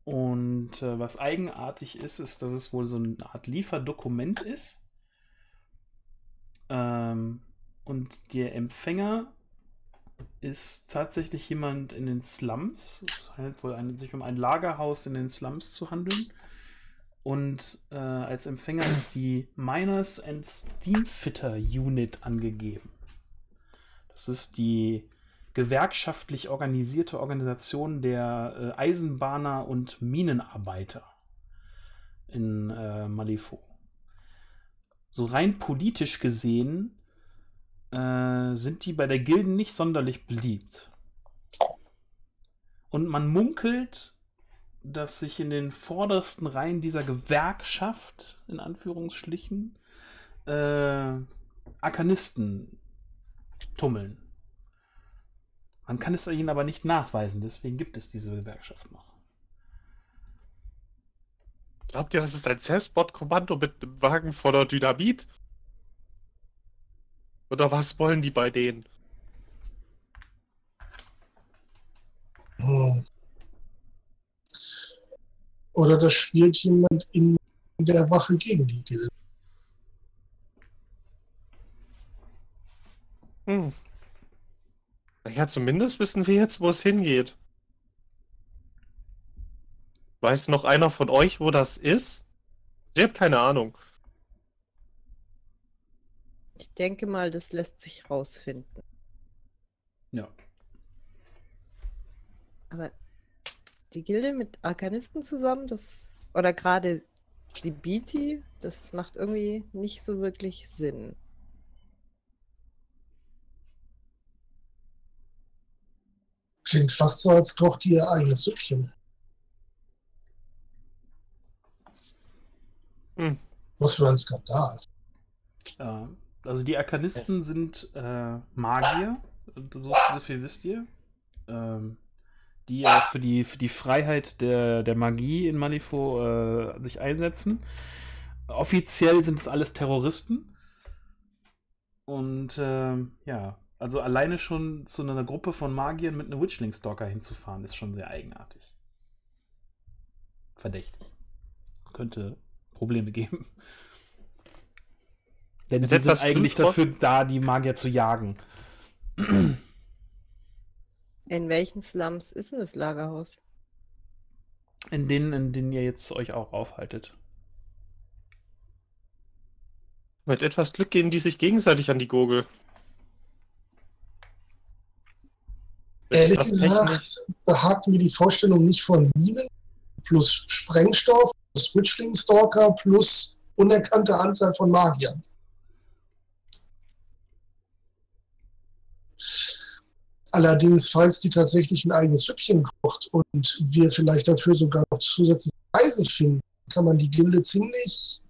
Und äh, was eigenartig ist, ist, dass es wohl so eine Art Lieferdokument ist. Ähm, und der Empfänger ist tatsächlich jemand in den Slums. Es handelt wohl ein, sich um ein Lagerhaus in den Slums zu handeln. Und äh, als Empfänger ist die Miners and Steamfitter Unit angegeben. Das ist die gewerkschaftlich organisierte Organisation der äh, Eisenbahner und Minenarbeiter in äh, Malifaux. So rein politisch gesehen äh, sind die bei der Gilden nicht sonderlich beliebt. Und man munkelt, dass sich in den vordersten Reihen dieser Gewerkschaft, in Anführungsstrichen, äh, Arkanisten tummeln. Man kann es ihnen aber nicht nachweisen, deswegen gibt es diese Gewerkschaft noch. Glaubt ihr, das ist ein Selbstmordkommando mit einem Wagen voller Dynamit? Oder was wollen die bei denen? Hm. Oder das spielt jemand in der Wache gegen die Gilde. Hm. Naja, zumindest wissen wir jetzt, wo es hingeht. Weiß noch einer von euch, wo das ist? Ich habe keine Ahnung. Ich denke mal, das lässt sich rausfinden. Ja. Aber die Gilde mit Arkanisten zusammen, das oder gerade die Beatty, das macht irgendwie nicht so wirklich Sinn. Klingt fast so, als kocht ihr eigenes Süppchen. Hm. Was für ein Skandal. Ja, also die Arkanisten sind äh, Magier, so, so, viel wisst ihr. Ähm, die ja für die, für die Freiheit der, der Magie in Malifaux äh, sich einsetzen. Offiziell sind es alles Terroristen. Und äh, ja, also alleine schon zu einer Gruppe von Magiern mit einem Witchling-Stalker hinzufahren, ist schon sehr eigenartig. Verdächtig. Könnte Probleme geben. Denn die sind eigentlich dafür da, die Magier zu jagen. In welchen Slums ist denn das Lagerhaus? In denen, in denen ihr jetzt euch auch aufhaltet. Mit etwas Glück gehen die sich gegenseitig an die Gurgel. Ehrlich gesagt, behagt mir die Vorstellung nicht von Minen plus Sprengstoff, plus Witchling-Stalker plus unerkannte Anzahl von Magiern. Allerdings, falls die tatsächlich ein eigenes Süppchen kocht und wir vielleicht dafür sogar noch zusätzliche Preise finden, kann man die Gilde ziemlich.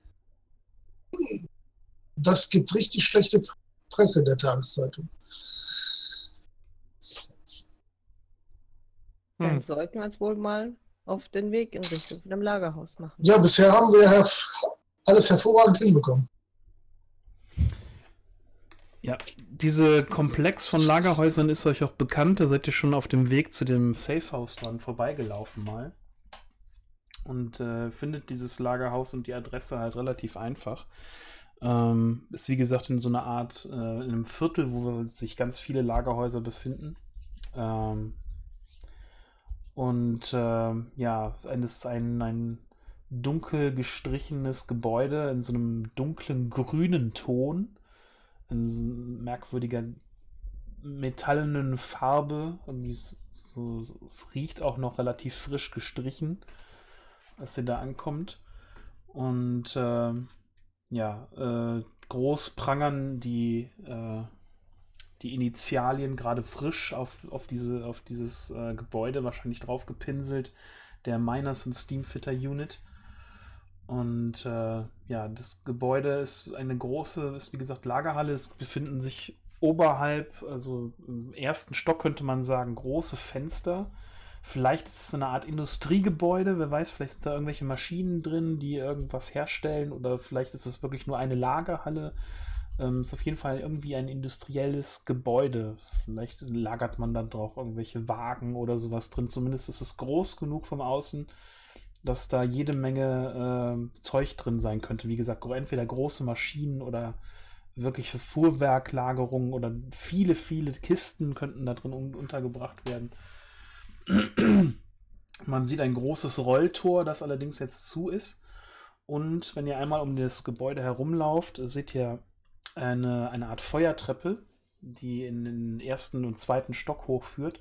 Hm, das gibt richtig schlechte Presse in der Tageszeitung. Dann hm. sollten wir uns wohl mal auf den Weg in Richtung von dem Lagerhaus machen. Ja, bisher haben wir alles hervorragend hinbekommen. Ja, diese Komplex von Lagerhäusern ist euch auch bekannt. Da seid ihr schon auf dem Weg zu dem Safehouse dran vorbeigelaufen mal. Und äh, findet dieses Lagerhaus und die Adresse halt relativ einfach. Ähm, ist wie gesagt in so einer Art, äh, in einem Viertel, wo sich ganz viele Lagerhäuser befinden. Ähm, und äh, ja, es ist ein, ein dunkel gestrichenes Gebäude in so einem dunklen grünen Ton. In so merkwürdiger metallenen Farbe. Irgendwie so, es riecht auch noch relativ frisch gestrichen, als ihr da ankommt. Und äh, ja, äh, groß prangern die äh, die Initialien gerade frisch auf, auf, diese, auf dieses äh, Gebäude wahrscheinlich drauf gepinselt. Der Miners and Steamfitter Unit. Und äh, ja, das Gebäude ist eine große, ist wie gesagt Lagerhalle. Es befinden sich oberhalb, also im ersten Stock könnte man sagen, große Fenster. Vielleicht ist es eine Art Industriegebäude, wer weiß, vielleicht sind da irgendwelche Maschinen drin, die irgendwas herstellen oder vielleicht ist es wirklich nur eine Lagerhalle ähm, ist auf jeden Fall irgendwie ein industrielles Gebäude. Vielleicht lagert man dann doch irgendwelche Wagen oder sowas drin. Zumindest ist es groß genug vom Außen, dass da jede Menge äh, Zeug drin sein könnte. Wie gesagt, entweder große Maschinen oder wirkliche Fuhrwerklagerungen oder viele, viele Kisten könnten da drin un untergebracht werden. Man sieht ein großes Rolltor, das allerdings jetzt zu ist. Und wenn ihr einmal um das Gebäude herumlauft, seht ihr eine, eine Art Feuertreppe, die in den ersten und zweiten Stock hochführt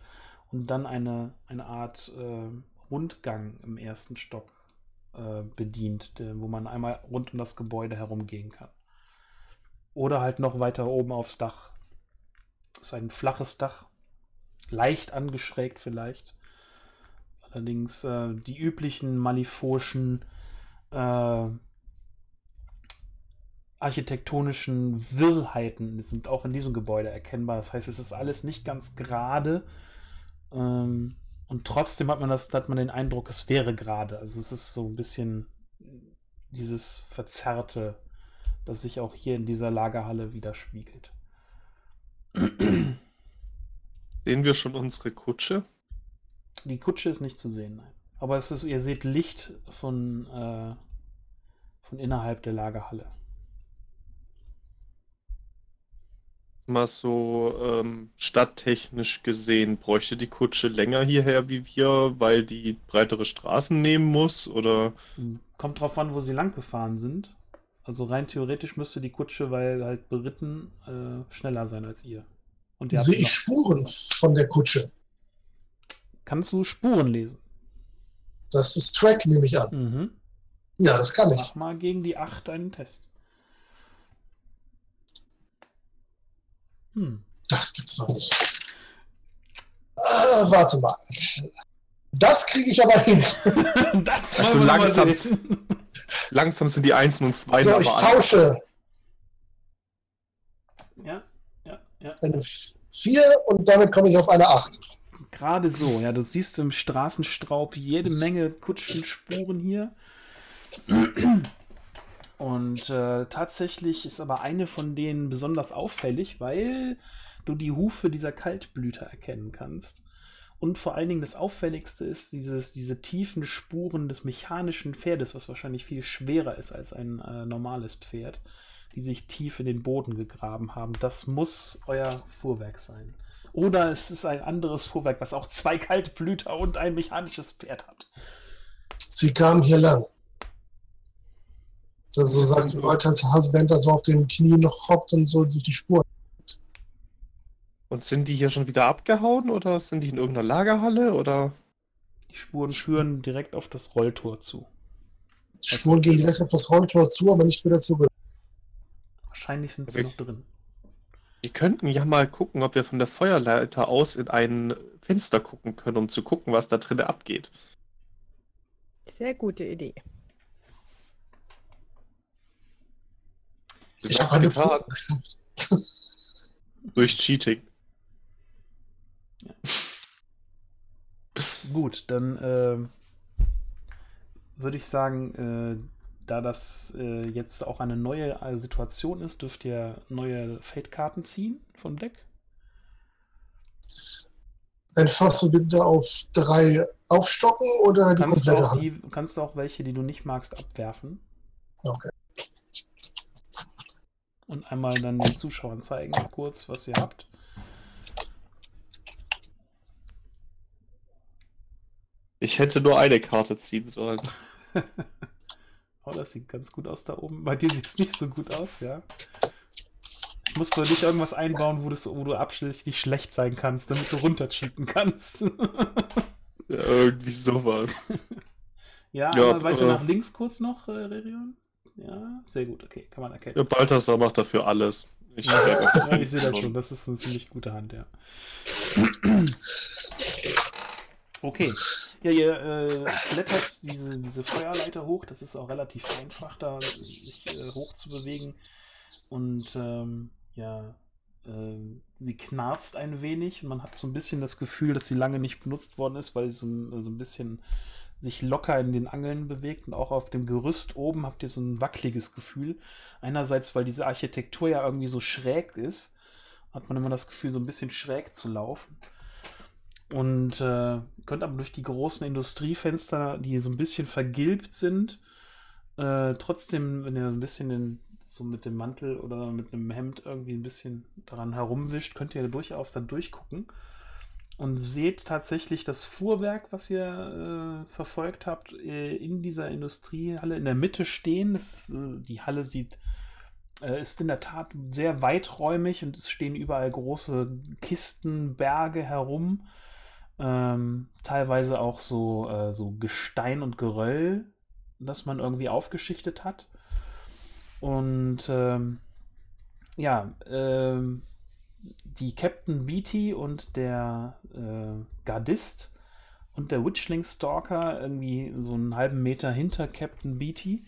und dann eine, eine Art äh, Rundgang im ersten Stock äh, bedient, wo man einmal rund um das Gebäude herumgehen kann. Oder halt noch weiter oben aufs Dach. Das ist ein flaches Dach, leicht angeschrägt vielleicht. Allerdings äh, die üblichen maliforischen äh, architektonischen Wirrheiten sind auch in diesem Gebäude erkennbar. Das heißt, es ist alles nicht ganz gerade. Ähm, und trotzdem hat man das, hat man den Eindruck, es wäre gerade. Also es ist so ein bisschen dieses Verzerrte, das sich auch hier in dieser Lagerhalle widerspiegelt. Sehen wir schon unsere Kutsche? Die Kutsche ist nicht zu sehen, nein. Aber es ist, ihr seht Licht von, äh, von innerhalb der Lagerhalle. Mal so ähm, stadttechnisch gesehen, bräuchte die Kutsche länger hierher wie wir, weil die breitere Straßen nehmen muss? Oder? Kommt drauf an, wo sie lang gefahren sind. Also rein theoretisch müsste die Kutsche, weil halt beritten, äh, schneller sein als ihr. Und ihr Sehe ich Spuren von der Kutsche? Kannst du Spuren lesen? Das ist Track, nehme ich an. Mhm. Ja, das kann ich. Mach mal gegen die 8 einen Test. Hm. Das gibt's noch nicht. Äh, warte mal. Das kriege ich aber hin. das also langsam, langsam sind die Einsen und Zweien. So, ich tausche. Ja, ja, ja. Eine 4 und damit komme ich auf eine 8. Gerade so, ja, du siehst im Straßenstraub jede Menge Kutschenspuren hier. Und äh, tatsächlich ist aber eine von denen besonders auffällig, weil du die Hufe dieser Kaltblüter erkennen kannst. Und vor allen Dingen das Auffälligste ist dieses, diese tiefen Spuren des mechanischen Pferdes, was wahrscheinlich viel schwerer ist als ein äh, normales Pferd, die sich tief in den Boden gegraben haben. Das muss euer Fuhrwerk sein. Oder es ist ein anderes Fuhrwerk, was auch zwei Kaltblüter und ein mechanisches Pferd hat. Sie kamen hier lang. Das so sagt Walter Hasbender so auf den Knien noch hockt und so sich die Spuren. Und sind die hier schon wieder abgehauen oder sind die in irgendeiner Lagerhalle oder? Die Spuren führen direkt auf das Rolltor zu. Die Spuren gehen direkt auf das Rolltor zu, aber nicht wieder zurück. Wahrscheinlich sind sie noch drin. Wir könnten ja mal gucken, ob wir von der Feuerleiter aus in ein Fenster gucken können, um zu gucken, was da drinnen abgeht. Sehr gute Idee. Ich habe eine Probe geschafft. Durch Cheating. Ja. Gut, dann äh, würde ich sagen, äh, da das äh, jetzt auch eine neue äh, Situation ist, dürft ihr neue Fate-Karten ziehen vom Deck. Einfach so bitte auf drei aufstocken oder die kannst komplette Hand? Die, kannst du auch welche, die du nicht magst, abwerfen. Okay. Und einmal dann den Zuschauern zeigen, kurz, was ihr habt. Ich hätte nur eine Karte ziehen sollen. Oh, das sieht ganz gut aus da oben. Bei dir sieht es nicht so gut aus, ja. Ich muss für dich irgendwas einbauen, wo, das, wo du abschließlich schlecht sein kannst, damit du runtercheaten kannst. ja, irgendwie sowas. ja, ja weiter äh, nach links kurz noch, äh, Rerion. Ja, sehr gut, okay, kann man erkennen. Ja, Balthasar macht dafür alles. Ich, ja, ich sehe das schon, das ist eine ziemlich gute Hand, ja. Okay. Ja, ihr äh, klettert diese, diese Feuerleiter hoch. Das ist auch relativ einfach, da sich äh, hoch zu bewegen. Und ähm, ja, äh, sie knarzt ein wenig und man hat so ein bisschen das Gefühl, dass sie lange nicht benutzt worden ist, weil sie so, so ein bisschen sich locker in den Angeln bewegt und auch auf dem Gerüst oben habt ihr so ein wackeliges Gefühl. Einerseits, weil diese Architektur ja irgendwie so schräg ist, hat man immer das Gefühl, so ein bisschen schräg zu laufen. Und äh, könnt aber durch die großen Industriefenster, die so ein bisschen vergilbt sind, äh, trotzdem, wenn ihr ein bisschen den, so mit dem Mantel oder mit einem Hemd irgendwie ein bisschen daran herumwischt, könnt ihr durchaus da durchgucken und seht tatsächlich das Fuhrwerk, was ihr äh, verfolgt habt, äh, in dieser Industriehalle in der Mitte stehen. Das, äh, die Halle sieht äh, ist in der Tat sehr weiträumig und es stehen überall große Kisten, Berge herum. Ähm, teilweise auch so, äh, so Gestein und Geröll, das man irgendwie aufgeschichtet hat. Und ähm, ja, ähm, die Captain Beatty und der äh, Gardist und der Witchling Stalker irgendwie so einen halben Meter hinter Captain Beatty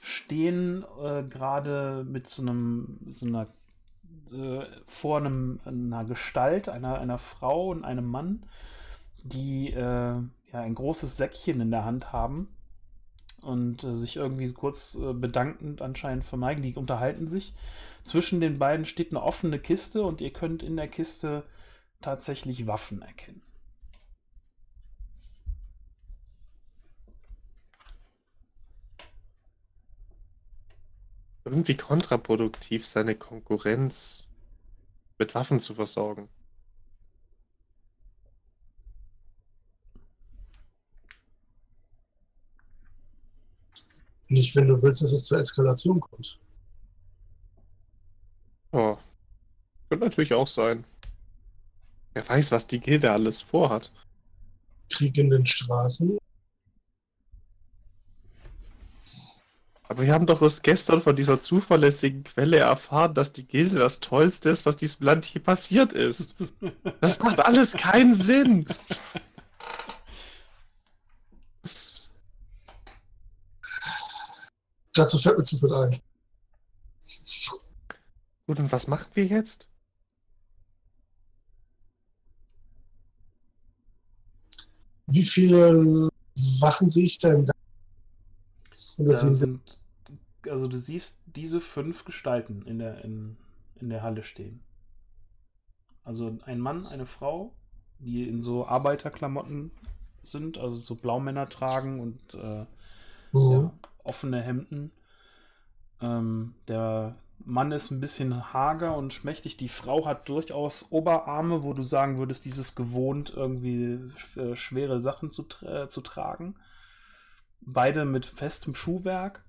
stehen äh, gerade mit so einem so einer äh, vor einem einer Gestalt einer einer Frau und einem Mann, die äh, ja ein großes Säckchen in der Hand haben und äh, sich irgendwie kurz äh, bedankend anscheinend vermeigen. Die unterhalten sich. Zwischen den beiden steht eine offene Kiste und ihr könnt in der Kiste tatsächlich Waffen erkennen. Irgendwie kontraproduktiv, seine Konkurrenz mit Waffen zu versorgen. Nicht, wenn du willst, dass es zur Eskalation kommt. Oh. Könnte natürlich auch sein. Wer weiß, was die Gilde alles vorhat. Krieg in den Straßen. Aber wir haben doch erst gestern von dieser zuverlässigen Quelle erfahren, dass die Gilde das Tollste ist, was diesem Land hier passiert ist. Das macht alles keinen Sinn. Dazu fällt mir zu viel ein. Gut, und was machen wir jetzt? Wie viele Wachen sehe ich denn da? da sind, also du siehst diese fünf Gestalten in der, in, in der Halle stehen. Also ein Mann, eine Frau, die in so Arbeiterklamotten sind, also so Blaumänner tragen und äh, mhm. ja, offene Hemden. Ähm, der Mann ist ein bisschen hager und schmächtig. Die Frau hat durchaus Oberarme, wo du sagen würdest, dieses gewohnt, irgendwie äh, schwere Sachen zu, äh, zu tragen. Beide mit festem Schuhwerk.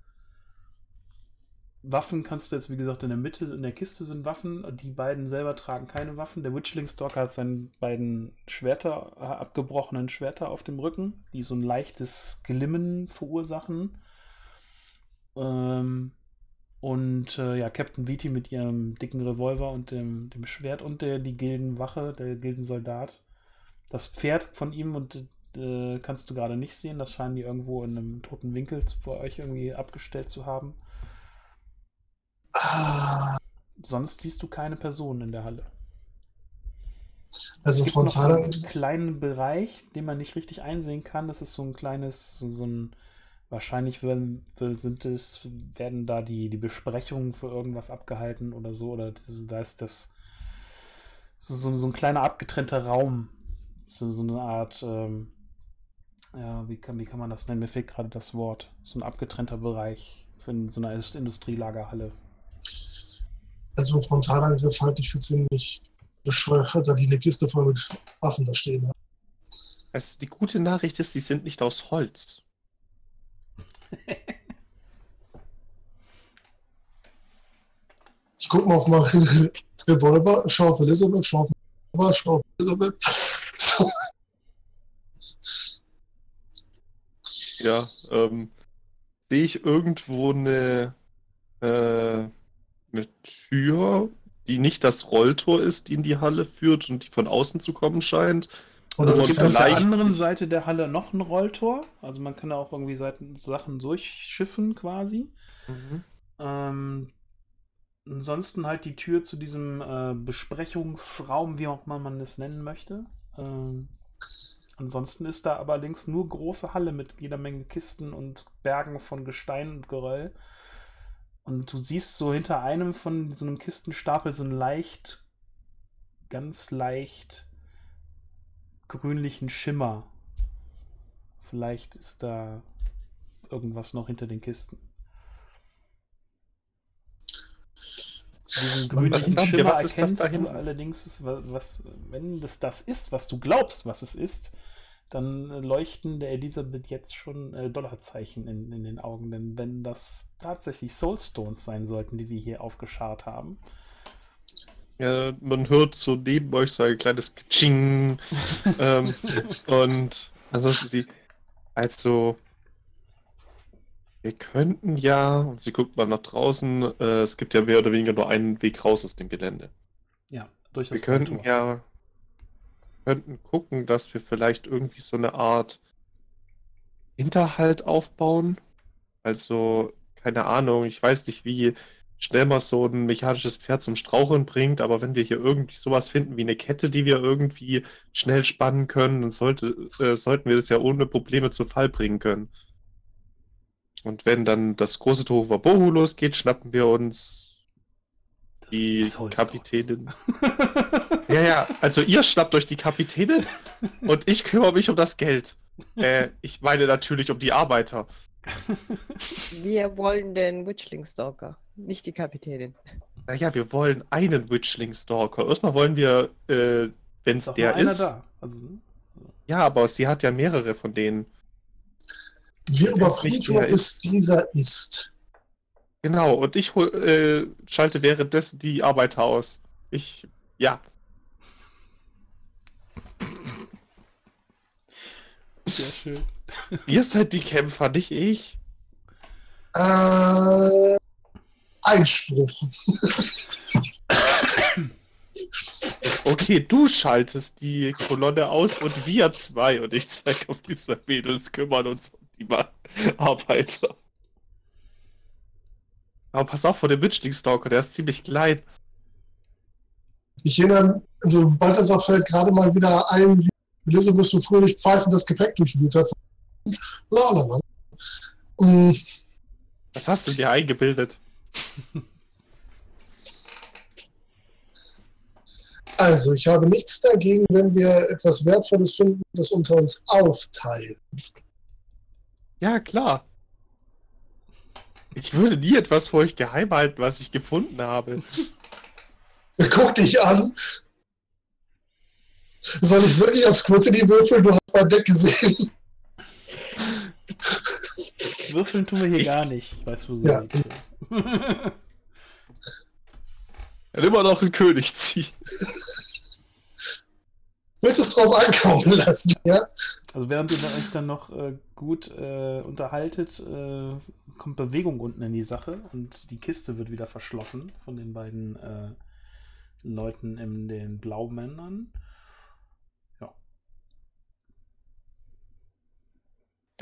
Waffen kannst du jetzt, wie gesagt, in der Mitte, in der Kiste sind Waffen. Die beiden selber tragen keine Waffen. Der Witchling Stalker hat seine beiden Schwerter, äh, abgebrochenen Schwerter auf dem Rücken, die so ein leichtes Glimmen verursachen. Ähm, und äh, ja, Captain Beatty mit ihrem dicken Revolver und dem, dem Schwert und der, die Gildenwache, der Gildensoldat. Das Pferd von ihm und äh, kannst du gerade nicht sehen. Das scheinen die irgendwo in einem toten Winkel vor euch irgendwie abgestellt zu haben. Ah. Sonst siehst du keine Person in der Halle. Also frontal. So einen kleinen Bereich, den man nicht richtig einsehen kann. Das ist so ein kleines, so, so ein Wahrscheinlich werden, sind es, werden da die, die Besprechungen für irgendwas abgehalten oder so. Oder das, da ist das so, so ein kleiner abgetrennter Raum. So, so eine Art, ähm, ja, wie kann, wie kann man das nennen? Mir fehlt gerade das Wort. So ein abgetrennter Bereich für so eine Industrielagerhalle. Also ein Frontalangriff halte ich für ziemlich bescheuert, da die eine Kiste voll mit Waffen da stehen haben. Also die gute Nachricht ist, sie sind nicht aus Holz. Ich gucke mal auf meinen Revolver, schau auf Elizabeth, schau auf Revolver, schau auf Elizabeth. So. Ja, ähm, sehe ich irgendwo eine, äh, eine Tür, die nicht das Rolltor ist, die in die Halle führt und die von außen zu kommen scheint, und es gibt auf der anderen Seite der Halle noch ein Rolltor. Also man kann da auch irgendwie Seiten, Sachen durchschiffen quasi. Mhm. Ähm, ansonsten halt die Tür zu diesem äh, Besprechungsraum, wie auch immer man es nennen möchte. Ähm, ansonsten ist da aber links nur große Halle mit jeder Menge Kisten und Bergen von Gestein und Geröll. Und du siehst so hinter einem von so einem Kistenstapel so ein leicht, ganz leicht grünlichen Schimmer. Vielleicht ist da irgendwas noch hinter den Kisten. Diesen grünlichen was, Schimmer was erkennst du allerdings, was, wenn das das ist, was du glaubst, was es ist, dann leuchten der Elisabeth jetzt schon äh, Dollarzeichen in, in den Augen. Denn wenn das tatsächlich Soulstones sein sollten, die wir hier aufgeschart haben. Ja, man hört so neben euch so ein kleines Kching. ähm, und ansonsten sie, also, wir könnten ja, und sie guckt mal nach draußen, äh, es gibt ja mehr oder weniger nur einen Weg raus aus dem Gelände. Ja, durch das Wir könnten Kontor. ja könnten gucken, dass wir vielleicht irgendwie so eine Art Hinterhalt aufbauen. Also, keine Ahnung, ich weiß nicht, wie schnell man so ein mechanisches Pferd zum Straucheln bringt, aber wenn wir hier irgendwie sowas finden wie eine Kette, die wir irgendwie schnell spannen können, dann sollte, äh, sollten wir das ja ohne Probleme zu Fall bringen können. Und wenn dann das große Tor Bohu losgeht, schnappen wir uns die Kapitänin. ja, ja, also ihr schnappt euch die Kapitänin und ich kümmere mich um das Geld. Äh, ich meine natürlich um die Arbeiter. Wir wollen den Witchling Stalker, nicht die Kapitänin. Naja, wir wollen einen Witchling Stalker. Erstmal wollen wir, äh, wenn es der ist. Also, ja, aber sie hat ja mehrere von denen. Wir überprüfen, ob es dieser ist. Genau, und ich äh, schalte währenddessen die Arbeiter aus. Ich, ja. Sehr schön. Ihr seid die Kämpfer, nicht ich. Äh, Einspruch. okay, du schaltest die Kolonne aus und wir zwei und ich zeige auf die zwei Mädels kümmern uns um die Arbeiter. Aber pass auf vor dem Witchling-Stalker, der ist ziemlich klein. Ich erinnere, also Balthasar fällt gerade mal wieder ein, wie Elizabeth so fröhlich pfeifend das Gepäck durchwühlt hat. Lalala. Was hast du dir eingebildet? Also, ich habe nichts dagegen, wenn wir etwas Wertvolles finden, das unter uns aufteilen. Ja, klar. Ich würde nie etwas vor euch geheim halten, was ich gefunden habe. Guck dich an. Soll ich wirklich aufs die würfeln? Du hast mein Deck gesehen. Würfeln tun wir hier gar nicht. Ich weiß, wo sie ja. liegt. Er immer noch einen König ziehen. Willst du es drauf einkaufen lassen, ja? Also während ihr euch dann noch äh, gut äh, unterhaltet, äh, kommt Bewegung unten in die Sache und die Kiste wird wieder verschlossen von den beiden äh, Leuten in den Blaumännern.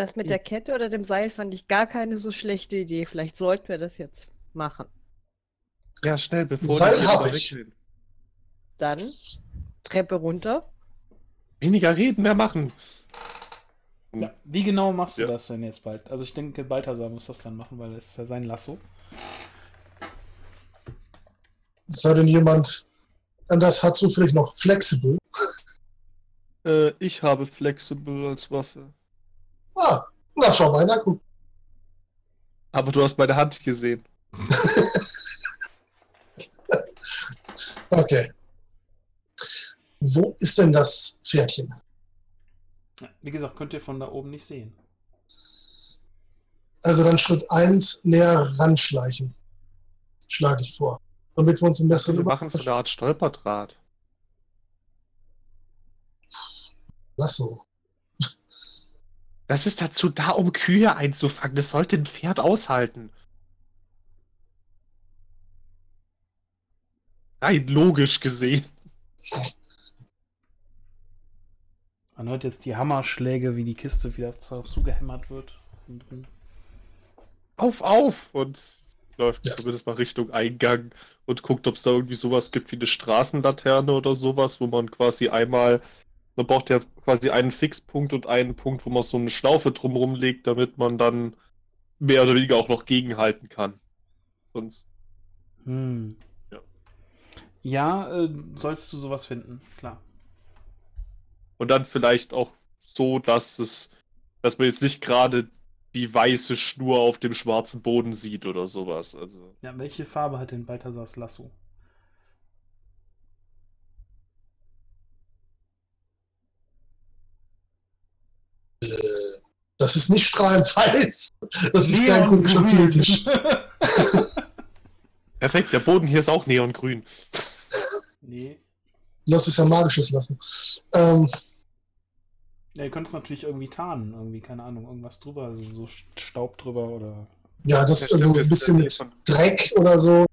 Das mit der Kette oder dem Seil fand ich gar keine so schlechte Idee. Vielleicht sollten wir das jetzt machen. Ja, schnell, bevor Seil habe ich. Dann Treppe runter. Weniger reden, mehr machen. Ja, wie genau machst du ja. das denn jetzt bald? Also ich denke, Balthasar muss das dann machen, weil das ist ja sein Lasso. Sei denn jemand anders hat zufällig noch Flexible? Äh, ich habe Flexible als Waffe. Ah, na schau mal, na guck. Aber du hast meine Hand gesehen. okay. Wo ist denn das Pferdchen? Wie gesagt, könnt ihr von da oben nicht sehen. Also dann Schritt 1 näher ranschleichen. Schlage ich vor. Damit wir uns ein besseres. Wir machen so eine Art Stolperdraht. Lass so. Das ist dazu da, um Kühe einzufangen. Das sollte ein Pferd aushalten. Rein logisch gesehen. Man hört jetzt die Hammerschläge, wie die Kiste wieder zugehämmert wird. Auf, auf! Und läuft ja. zumindest mal Richtung Eingang und guckt, ob es da irgendwie sowas gibt wie eine Straßenlaterne oder sowas, wo man quasi einmal, man braucht ja quasi einen Fixpunkt und einen Punkt, wo man so eine Schlaufe drumherum legt, damit man dann mehr oder weniger auch noch gegenhalten kann. Sonst. Hm. Ja, ja äh, sollst du sowas finden, klar. Und dann vielleicht auch so, dass es, dass man jetzt nicht gerade die weiße Schnur auf dem schwarzen Boden sieht oder sowas. Also. Ja, welche Farbe hat denn Balthasars Lasso? Das ist nicht strahlend weiß. Das ist kein komischer Fetisch. Perfekt, der Boden hier ist auch neongrün. Nee. Lass es ja magisches lassen. Ähm, ja, ihr könnt es natürlich irgendwie tarnen, irgendwie, keine Ahnung, irgendwas drüber, also so Staub drüber oder. Ja, das ist also ein bisschen mit Dreck oder so.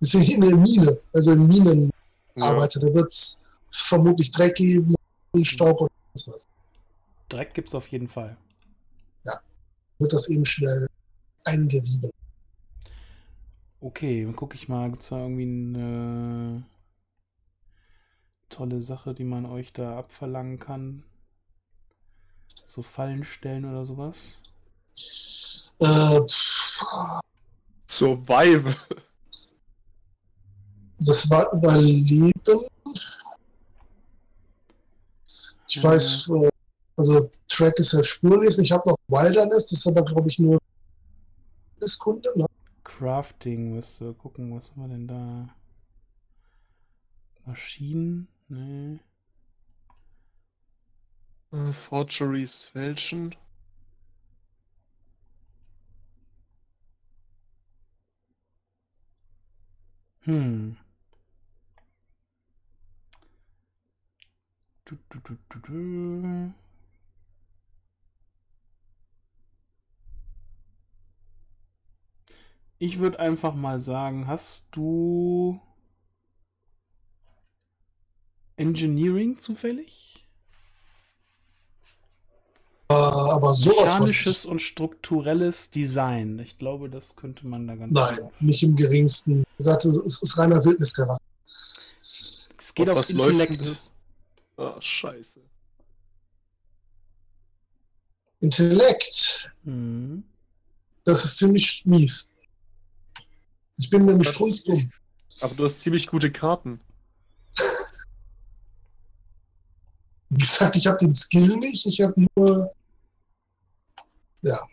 Das ist ja in der Mine, also in Minen ja. Da wird es vermutlich Dreck geben, Staub und was. Dreck gibt es auf jeden Fall. Ja, wird das eben schnell eingerieben. Okay, dann gucke ich mal, gibt es da irgendwie eine tolle Sache, die man euch da abverlangen kann? So Fallen stellen oder sowas? Äh, Survive. Das war Überleben. Ich ja. weiß, äh, also Track ist halt spurlesen. Ich habe noch Wilderness, das ist aber, glaube ich, nur bis Kunde. Ne? Crafting, musst du gucken, was haben wir denn da? Maschinen. Nee. Äh, Forgeries fälschen. Hm. Du, du, du, du, du. Ich würde einfach mal sagen, hast du Engineering zufällig? Äh, aber sowas. Mechanisches und strukturelles Design. Ich glaube, das könnte man da ganz Nein, gut. nicht im geringsten. Ich sagte, es ist reiner Wildnischarakter. Es geht Ob auf Intellekt. Ah, oh, scheiße. Intellekt. Hm. Das ist ziemlich mies. Ich bin nämlich strunzdumm. Aber du hast ziemlich gute Karten. Wie gesagt, ich habe den Skill nicht, ich habe nur. Ja.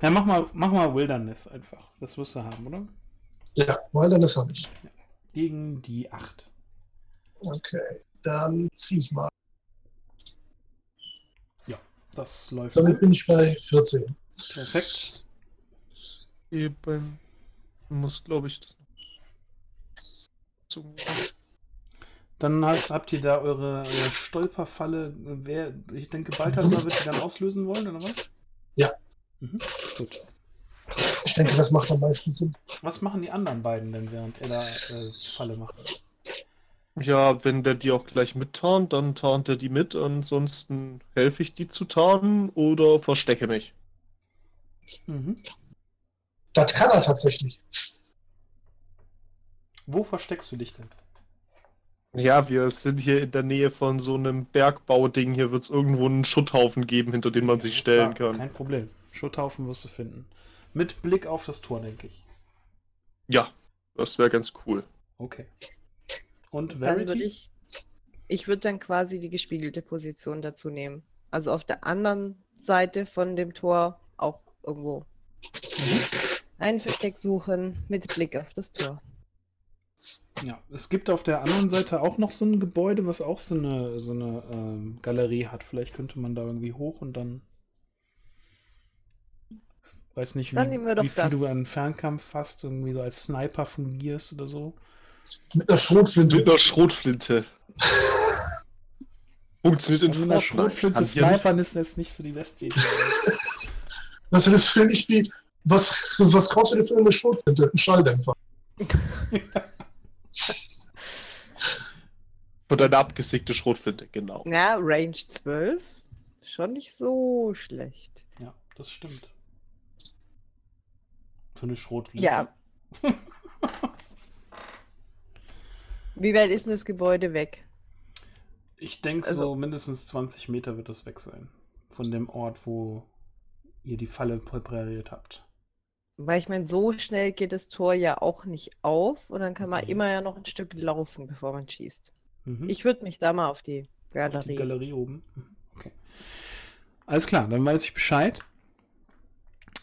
Ja, mach mal, mach mal Wilderness einfach. Das wirst du haben, oder? Ja, Wilderness habe ich. Ja. Gegen die 8. Okay, dann zieh ich mal. Ja, das läuft. Damit gut. bin ich bei 14. Perfekt. Eben. Muss, glaube ich, das noch. Dann habt, habt ihr da eure, eure Stolperfalle. Wer, ich denke, Balthasar wird die dann auslösen wollen, oder was? Ja. Mhm. Gut. Ich denke, das macht am meisten Sinn. Was machen die anderen beiden denn, während er da äh, Falle macht? Ja, wenn der die auch gleich mittarnt, dann tarnt er die mit. Ansonsten helfe ich die zu tarnen oder verstecke mich. Mhm. Das kann er tatsächlich. Wo versteckst du dich denn? Ja, wir sind hier in der Nähe von so einem Bergbauding. Hier wird es irgendwo einen Schutthaufen geben, hinter den man sich stellen Klar, kann. Kein Problem. Schutthaufen wirst du finden. Mit Blick auf das Tor, denke ich. Ja, das wäre ganz cool. Okay. Und Verity? Dann würde ich, ich würde dann quasi die gespiegelte Position dazu nehmen. Also auf der anderen Seite von dem Tor auch irgendwo mhm. Ein Versteck suchen mit Blick auf das Tor. Ja, es gibt auf der anderen Seite auch noch so ein Gebäude, was auch so eine, so eine ähm, Galerie hat. Vielleicht könnte man da irgendwie hoch und dann. Weiß nicht, wie, wie viel das. du an Fernkampf hast, irgendwie so als Sniper fungierst oder so. Mit einer Schrotflinte. Mit einer Schrotflinte. Funktioniert in also Mit einer Schrotflinte Snipern ist jetzt nicht so die beste Idee. was ist das für nicht wie. Was, was kaufst du denn für eine Schrotflinte? Ein Schalldämpfer. Und eine abgesickte Schrotflinte, genau. Ja, Range 12. Schon nicht so schlecht. Ja, das stimmt. Für eine Schrotflinte. Ja. Wie weit ist denn das Gebäude weg? Ich denke, also, so mindestens 20 Meter wird es weg sein. Von dem Ort, wo ihr die Falle präpariert habt. Weil ich meine, so schnell geht das Tor ja auch nicht auf und dann kann man immer ja noch ein Stück laufen, bevor man schießt. Mhm. Ich würde mich da mal auf die Galerie. Auf die Galerie oben. Mhm. Okay. Alles klar, dann weiß ich Bescheid.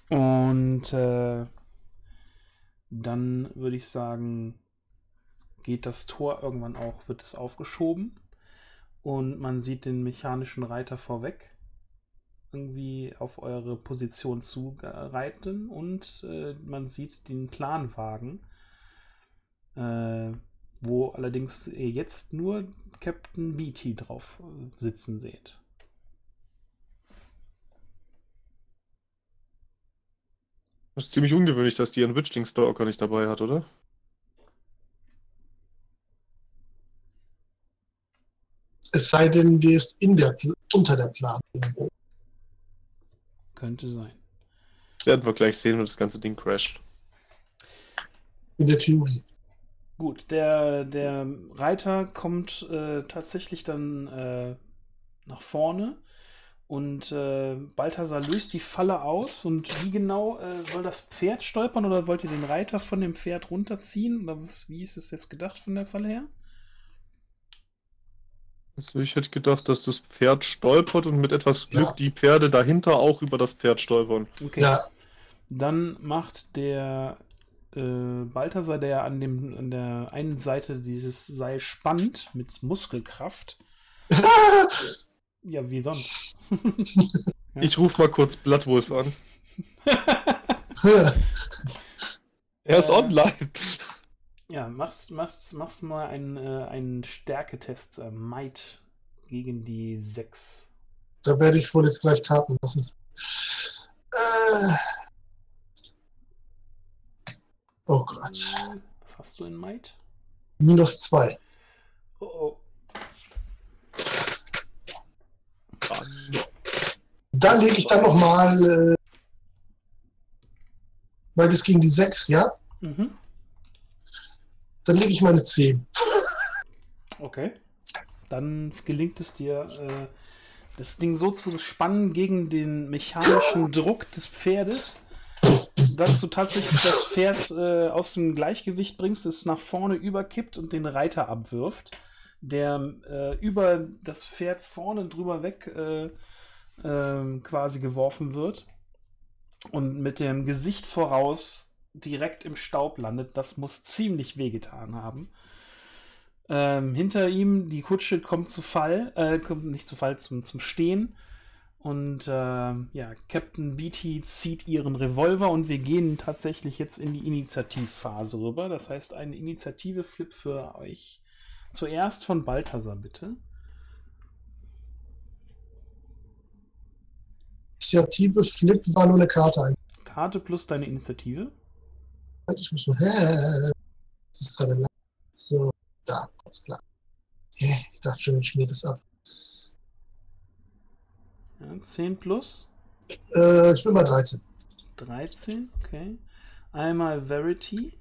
Und äh, dann würde ich sagen, geht das Tor irgendwann auch, wird es aufgeschoben. Und man sieht den mechanischen Reiter vorweg irgendwie auf eure Position zureiten und äh, man sieht den Planwagen, äh, wo allerdings ihr jetzt nur Captain Beatty drauf äh, sitzen seht. Das ist ziemlich ungewöhnlich, dass die ihren Witchling-Stalker nicht dabei hat, oder? Es sei denn, die ist in der, unter der Planung. Könnte sein. Werden wir gleich sehen, wenn das ganze Ding crasht. In der Theorie. Gut, der, der Reiter kommt äh, tatsächlich dann äh, nach vorne und äh, Balthasar löst die Falle aus. Und wie genau äh, soll das Pferd stolpern oder wollt ihr den Reiter von dem Pferd runterziehen? Oder was, wie ist es jetzt gedacht von der Falle her? Also ich hätte gedacht, dass das Pferd stolpert und mit etwas Glück ja. die Pferde dahinter auch über das Pferd stolpern. Okay. Ja. Dann macht der äh, Balthasar, der an, dem, an der einen Seite dieses Seil spannt mit Muskelkraft. ja, wie sonst? ja. Ich rufe mal kurz Bloodwolf an. er ist äh, online. Ja, machst, machst, machst mal einen, äh, einen Stärketest. Äh, Might gegen die 6. Da werde ich wohl jetzt gleich Karten lassen. Äh. Oh Gott. Was hast du in Might? Minus 2. Oh oh. Da lege ich dann nochmal. Äh, weil das gegen die 6, ja? Mhm. Dann lege ich meine 10. Okay. Dann gelingt es dir, äh, das Ding so zu spannen gegen den mechanischen Druck des Pferdes, dass du tatsächlich das Pferd äh, aus dem Gleichgewicht bringst, es nach vorne überkippt und den Reiter abwirft, der äh, über das Pferd vorne drüber weg äh, ähm, quasi geworfen wird und mit dem Gesicht voraus direkt im Staub landet. Das muss ziemlich wehgetan haben. Ähm, hinter ihm, die Kutsche kommt zu Fall, äh, kommt nicht zu Fall, zum, zum Stehen. Und äh, ja, Captain Beatty zieht ihren Revolver und wir gehen tatsächlich jetzt in die Initiativphase rüber. Das heißt, ein Initiative-Flip für euch. Zuerst von Balthasar, bitte. Initiative-Flip war nur eine Karte. Karte plus deine Initiative. Ich muss mal, hä, das ist gerade lang. So, da, ganz klar. Ich dachte schon, ich schmier das ab. Ja, 10 plus? Äh, ich bin bei 13. 13, okay. Einmal Verity.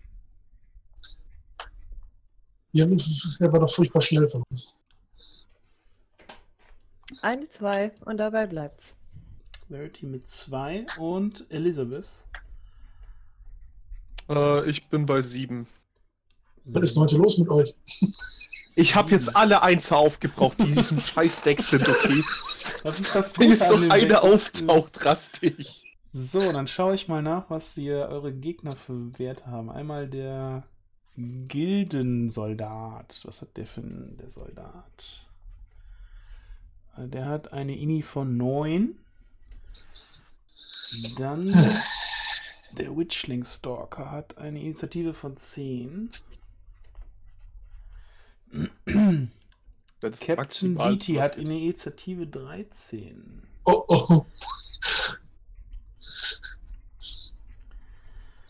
Ja, er war doch furchtbar schnell von uns. Eine, zwei und dabei bleibt's. Verity mit zwei und Elizabeth. Äh, ich bin bei sieben. Was ist heute los mit euch? Ich habe jetzt alle Einser aufgebraucht, die in diesem scheiß Deck sind, okay? Was ist das Wenn jetzt noch eine auftaucht, raste ich. So, dann schaue ich mal nach, was ihr eure Gegner für Werte haben. Einmal der Gildensoldat. Was hat der für einen, der Soldat? Äh, der hat eine INI von 9. Dann der Witchling Stalker hat eine Initiative von 10. Captain Beatty hat eine Initiative 13. Oh oh.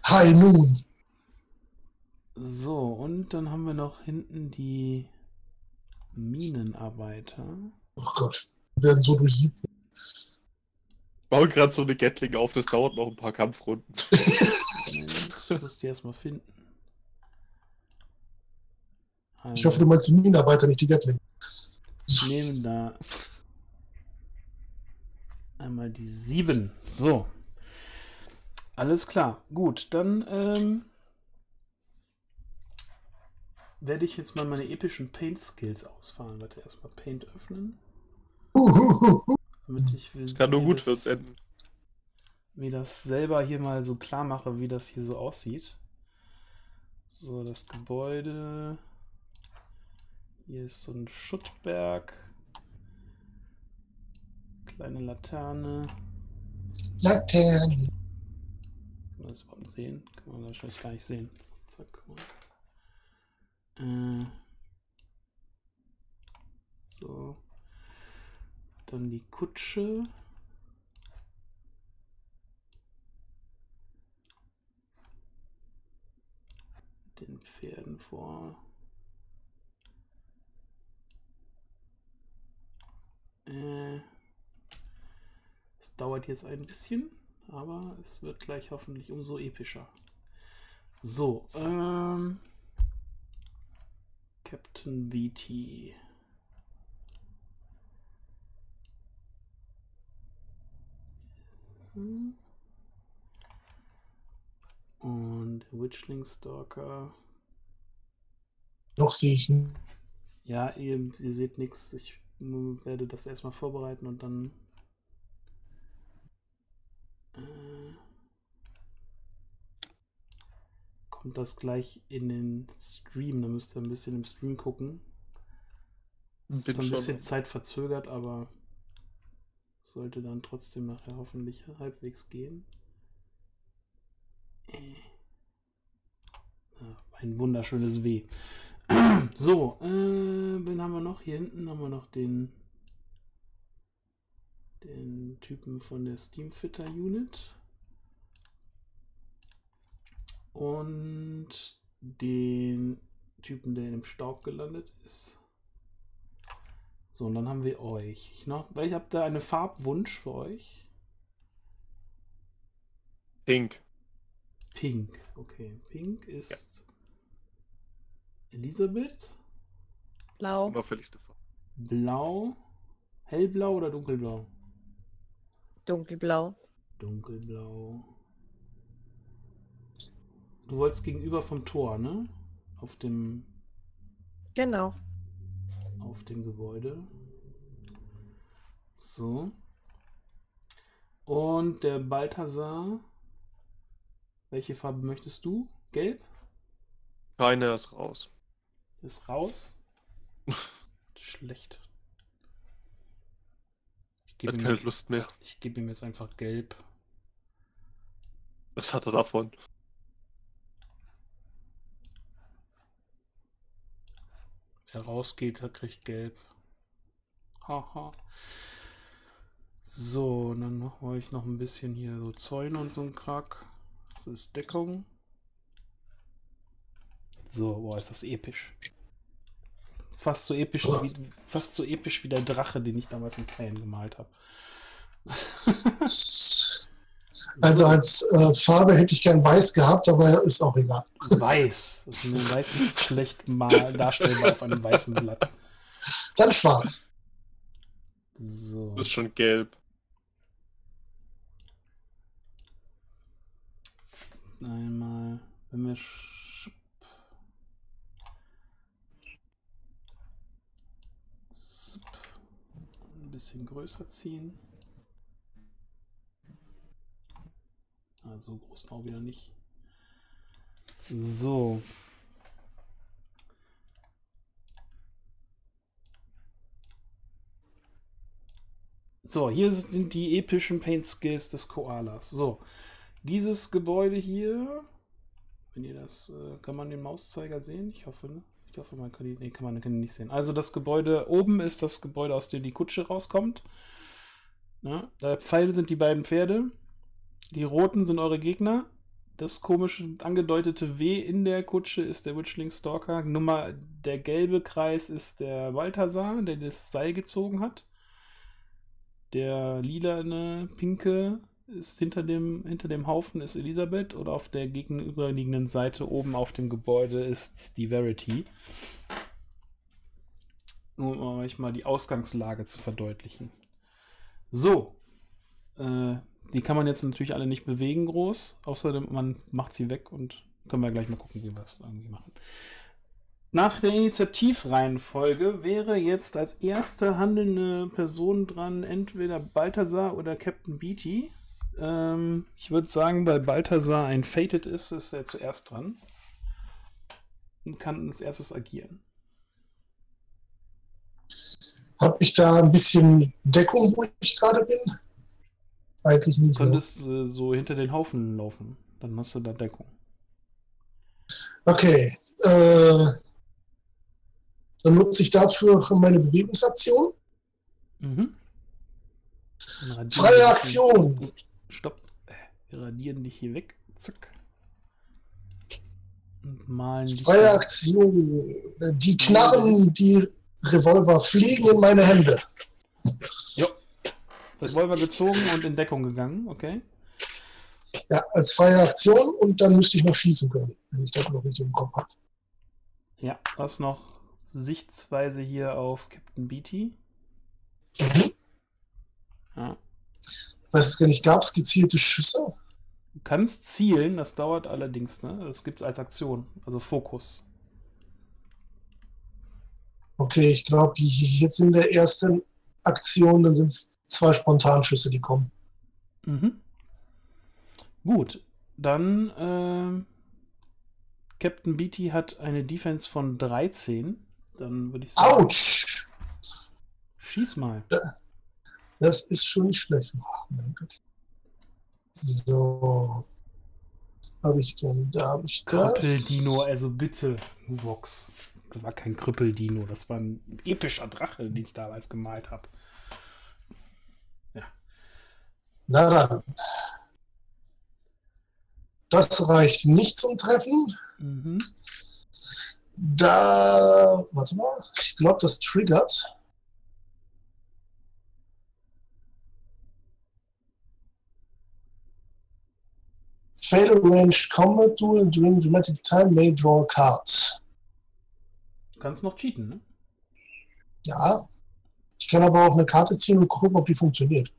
Hi nun. So, und dann haben wir noch hinten die Minenarbeiter. Oh Gott, wir werden so durchsiebt baue gerade so eine Gatling auf, das dauert noch ein paar Kampfrunden. ich muss die erstmal finden. Also, ich hoffe, du meinst die Minenarbeiter, nicht die Gatling. Ich nehme da einmal die 7. So. Alles klar. Gut, dann ähm, werde ich jetzt mal meine epischen Paint-Skills ausfahren. Warte, erstmal Paint öffnen. Damit ich das kann nur gut fürs enden. Mir das selber hier mal so klar mache, wie das hier so aussieht. So, das Gebäude. Hier ist so ein Schuttberg. Kleine Laterne. Laterne. Kann man das überhaupt sehen? Kann man wahrscheinlich gar nicht sehen. Zack. Äh. So. Dann die Kutsche. Den Pferden vor. Äh. Es dauert jetzt ein bisschen, aber es wird gleich hoffentlich umso epischer. So, ähm, Captain BT. Und Witchling Stalker. Noch sehe ich nicht. Ja, ihr, ihr seht nichts. Ich werde das erstmal vorbereiten und dann äh, kommt das gleich in den Stream. Da müsst ihr ein bisschen im Stream gucken. Das ist ein bisschen Zeit verzögert, aber sollte dann trotzdem nachher hoffentlich halbwegs gehen. Äh. ein wunderschönes W. so, äh, wen haben wir noch? Hier hinten haben wir noch den den Typen von der Steamfitter Unit und den Typen, der im Staub gelandet ist. So, und dann haben wir euch. Ich noch, weil ich habe da einen Farbwunsch für euch. Pink. Pink, okay. Pink ist ja. Elisabeth. Blau. Blau. Hellblau oder dunkelblau? Dunkelblau. Dunkelblau. Du wolltest gegenüber vom Tor, ne? Auf dem. Genau. Auf dem Gebäude. So. Und der Balthasar. Welche Farbe möchtest du? Gelb? Keine ist raus. Ist raus? Schlecht. Ich hat keine Lust mehr. Ich gebe ihm jetzt einfach gelb. Was hat er davon? Wer rausgeht, der kriegt gelb. Haha. So, dann machen wir noch ein bisschen hier so Zäune und so ein Krack. Das ist Deckung. So, boah, ist das episch. Fast so episch, wie, fast so episch wie der Drache, den ich damals in Zähnen gemalt habe. also als äh, Farbe hätte ich gern weiß gehabt, aber ist auch egal. Weiß. Weiß ist schlecht mal darstellbar auf einem weißen Blatt. Dann schwarz. So. Das ist schon gelb. Einmal, wenn wir bisschen größer ziehen. Ah, so groß auch wieder nicht. So. So, hier sind die epischen Paint Skills des Koalas. So, dieses Gebäude hier, wenn ihr das, äh, kann man den Mauszeiger sehen? Ich hoffe, ne? Ich hoffe, man kann nee, kann man, kann nicht sehen. Also das Gebäude oben ist das Gebäude, aus dem die Kutsche rauskommt. Ja, da Pfeile sind die beiden Pferde. Die roten sind eure Gegner. Das komische angedeutete W in der Kutsche ist der Witchling Stalker. Nummer, der gelbe Kreis ist der Balthasar, der das Seil gezogen hat. Der lilane, pinke ist hinter dem, hinter dem Haufen ist Elisabeth oder auf der gegenüberliegenden Seite oben auf dem Gebäude ist die Verity. Nur um euch mal die Ausgangslage zu verdeutlichen. So. Äh, die kann man jetzt natürlich alle nicht bewegen groß. Außerdem man macht sie weg und können wir gleich mal gucken, wie wir es irgendwie machen. Nach der Initiativreihenfolge wäre jetzt als erste handelnde Person dran entweder Balthasar oder Captain Beatty. Ähm, ich würde sagen, weil Balthasar ein Fated ist, ist er zuerst dran. Und kann als erstes agieren. Habe ich da ein bisschen Deckung, wo ich gerade bin? Eigentlich nicht. Du könntest äh, so hinter den Haufen laufen. Dann hast du da Deckung. Okay. Äh, dann nutze ich dafür meine Bewegungsaktion. Mhm. Freie Aktion. Gut. Stopp. Wir radieren dich hier weg. Zack. Und malen dich. Freie Aktion. Die Knarren, die Revolver fliegen in meine Hände. Ja. Revolver gezogen und in Deckung gegangen, okay. Ja, als freie Aktion und dann müsste ich noch schießen können, wenn ich das noch nicht im Kopf habe. Ja, was noch Sichtsweise hier auf Captain Beatty. Mhm. Ja. Weiß es gar nicht, gab es gezielte Schüsse? Du kannst zielen, das dauert allerdings, ne? Das gibt es als Aktion, also Fokus. Okay, ich glaube, jetzt in der ersten Aktion, dann sind es zwei Spontanschüsse, die kommen. Mhm. Gut, dann äh, Captain Beatty hat eine Defense von 13. Dann würde ich sagen. Autsch! Schieß mal. Das ist schon nicht schlecht. Oh, mein Gott. So. Habe ich denn, da habe ich das. Krüppeldino, also bitte, Vox. Das war kein Krüppeldino, das war ein epischer Drache, den ich damals gemalt habe. Ja. Na dann. Das reicht nicht zum Treffen. Mhm. Da, warte mal, ich glaube, das triggert. Fatal Range Combat Duel during dramatic time may draw cards. Du kannst noch cheaten, ne? Ja. Ich kann aber auch eine Karte ziehen und gucken, ob die funktioniert.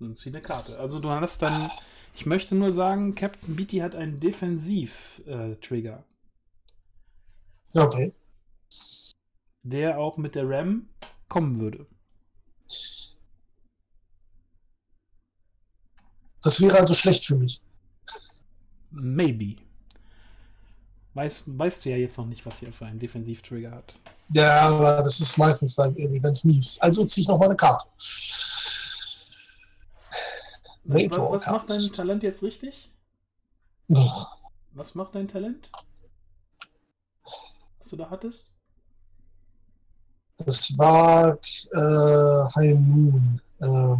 Dann zieh eine Karte. Also du hast dann. Ich möchte nur sagen, Captain Beatty hat einen Defensiv-Trigger. Äh, Okay. Der auch mit der RAM kommen würde. Das wäre also schlecht für mich. Maybe. Weiß, weißt du ja jetzt noch nicht, was hier für einen Defensiv-Trigger hat. Ja, aber das ist meistens dann irgendwie ganz mies. Also ziehe ich noch mal eine Karte. Was, was macht dein Talent jetzt richtig? Oh. Was macht dein Talent? was du da hattest? Das war äh, High Moon. Äh,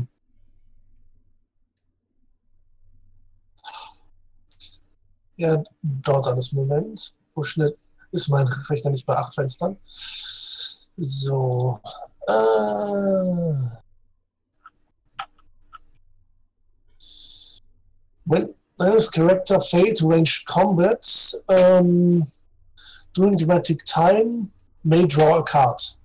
ja, dauert alles Moment. Wo schnell ist mein Rechner nicht bei acht Fenstern? So. Äh, when this character fade range combat, ähm, during dramatic time may draw a card.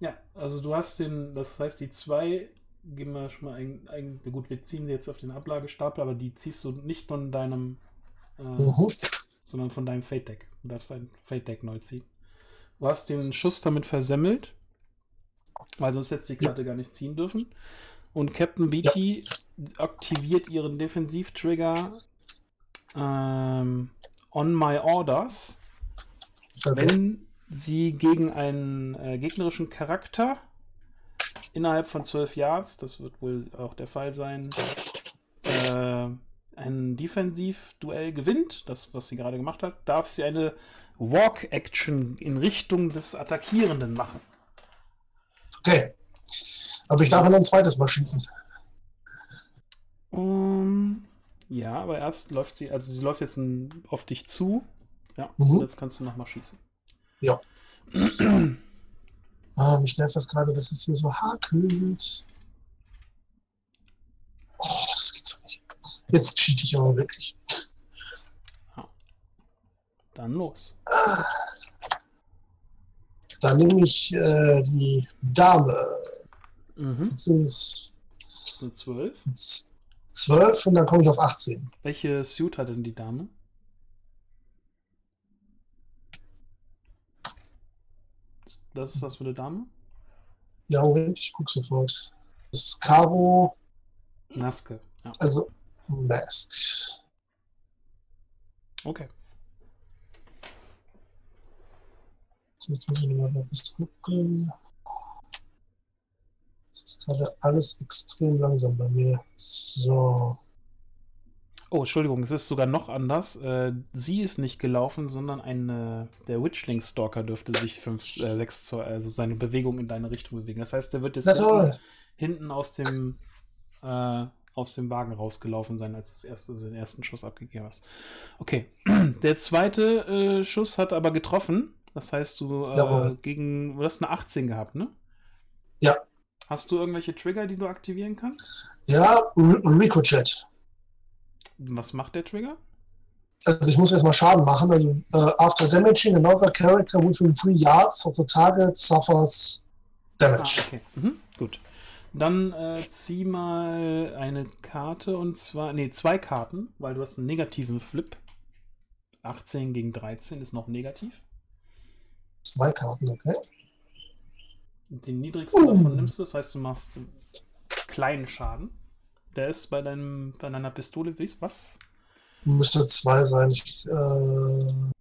Ja, also du hast den, das heißt die zwei, gehen wir schon mal ein, ein gut, wir ziehen jetzt auf den Ablagestapel, aber die ziehst du nicht von deinem, äh, mhm. sondern von deinem Fate Deck. Du darfst dein Fate Deck neu ziehen. Du hast den Schuss damit versemmelt, weil sonst hättest du die Karte ja. gar nicht ziehen dürfen. Und Captain Beatty ja. aktiviert ihren Defensiv-Trigger ähm, on my orders Okay. Wenn sie gegen einen äh, gegnerischen Charakter innerhalb von 12 Yards, das wird wohl auch der Fall sein, äh, ein Defensiv-Duell gewinnt, das, was sie gerade gemacht hat, darf sie eine Walk-Action in Richtung des Attackierenden machen. Okay. Aber ich darf noch ein zweites Mal schießen. Um, ja, aber erst läuft sie, also sie läuft jetzt ein, auf dich zu ja, mhm. jetzt kannst du nochmal schießen. Ja. ah, mich nervt das gerade, dass es hier so hakelt. Oh, das geht so nicht. Jetzt cheat ich aber wirklich. Ja. Dann los. Ah. Dann nehme ich äh, die Dame. Mhm. Das ist eine 12. 12 und dann komme ich auf 18. Welche Suit hat denn die Dame? Das ist was für eine Dame? Ja, Moment, ich gucke sofort. Das ist Caro. Maske, ja. Also Mask. Okay. Jetzt muss ich nochmal was gucken. Das ist gerade alles extrem langsam bei mir. So. Oh, Entschuldigung, es ist sogar noch anders. Äh, sie ist nicht gelaufen, sondern ein, äh, der Witchling-Stalker dürfte sich 5, äh, 6 Zoll, also seine Bewegung in deine Richtung bewegen. Das heißt, der wird jetzt hinten, hinten, aus dem äh, aus dem Wagen rausgelaufen sein, als das erste, den ersten Schuss abgegeben hast. Okay. Der zweite äh, Schuss hat aber getroffen. Das heißt, du äh, gegen, du hast eine 18 gehabt, ne? Ja. Hast du irgendwelche Trigger, die du aktivieren kannst? Ja, Ricochet. Was macht der Trigger? Also ich muss erstmal Schaden machen. Also uh, after damaging another character within three yards of the target suffers damage. Ah, okay. Mhm, gut. Dann äh, zieh mal eine Karte und zwar, nee, zwei Karten, weil du hast einen negativen Flip. 18 gegen 13 ist noch negativ. Zwei Karten, okay. Den niedrigsten uh. davon nimmst du, das heißt, du machst kleinen Schaden. Der ist bei, deinem, bei deiner Pistole, wie was? Müsste zwei sein. Ich, äh...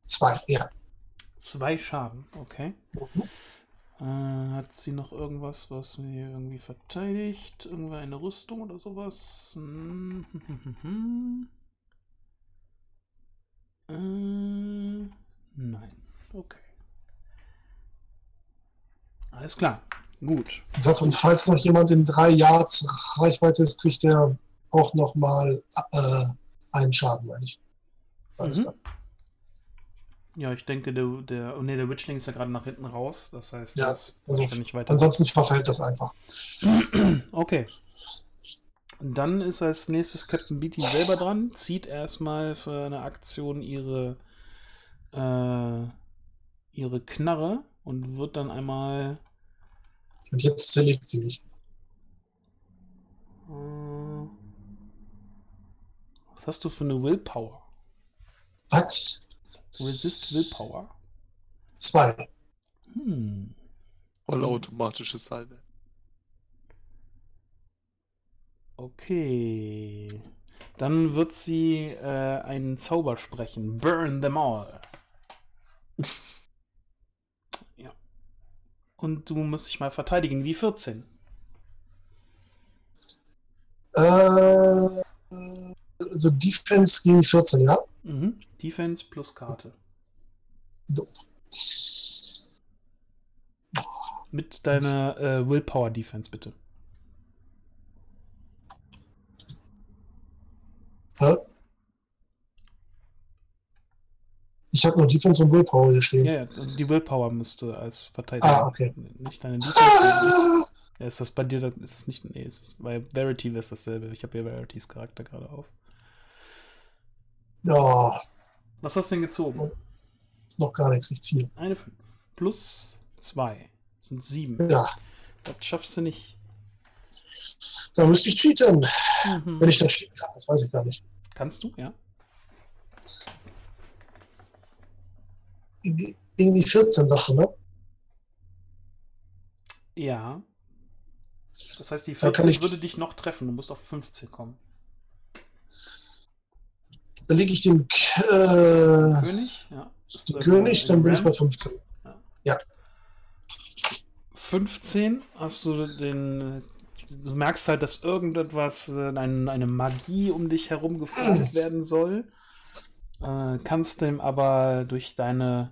Zwei, ja. Zwei Schaden, okay. Mhm. Äh, hat sie noch irgendwas, was mir irgendwie verteidigt? Irgendwie eine Rüstung oder sowas? Hm, hm, hm, äh, nein. Okay. Alles klar. Gut. Sagt, und falls noch jemand in drei Yards Reichweite ist, kriegt er auch nochmal äh, einen Schaden, meine ich. Mhm. Ja, ich denke, der, der, oh nee, der Witchling ist ja gerade nach hinten raus. Das heißt, ja, das also nicht weiter. Ansonsten verfällt das einfach. Okay. Dann ist als nächstes Captain Beatty selber dran, zieht erstmal für eine Aktion ihre, äh, ihre Knarre und wird dann einmal. Und jetzt zerlegt sie mich. Äh, was hast du für eine Willpower? Was? Resist Willpower? Zwei. Hm. Vollautomatische Salve. Okay. Dann wird sie äh, einen Zauber sprechen. Burn them all. ja. Und du musst dich mal verteidigen wie 14. Äh, also Defense gegen 14, ja? Mhm. Defense plus Karte. So. Mit deiner äh, Willpower Defense, bitte. Hä? Ich habe nur Defense und Willpower hier stehen. Ja, ja, also die Willpower müsste als Verteidiger. Ah, okay. Nicht deine Defense. Ah! Ja, ist das bei dir, ist es nicht, nee, ist, bei Verity wäre es dasselbe. Ich habe ja Verities Charakter gerade auf. Ja. Was hast du denn gezogen? Noch gar nichts, ich ziehe. Eine 5. Plus 2 sind 7. Ja. Das schaffst du nicht. Da müsste ich cheaten. Mhm. Wenn ich das cheaten kann, das weiß ich gar nicht. Kannst du, ja? Irgendwie 14, sagst du, ne? Ja. Das heißt, die 14 würde dich noch treffen. Du musst auf 15 kommen. Da lege ich den äh, König, ja. Den König, dann bin ich bei 15. Ja. ja. 15 hast du den. Du merkst halt, dass irgendetwas, äh, eine, eine Magie um dich herum geformt werden soll. Äh, kannst dem aber durch deine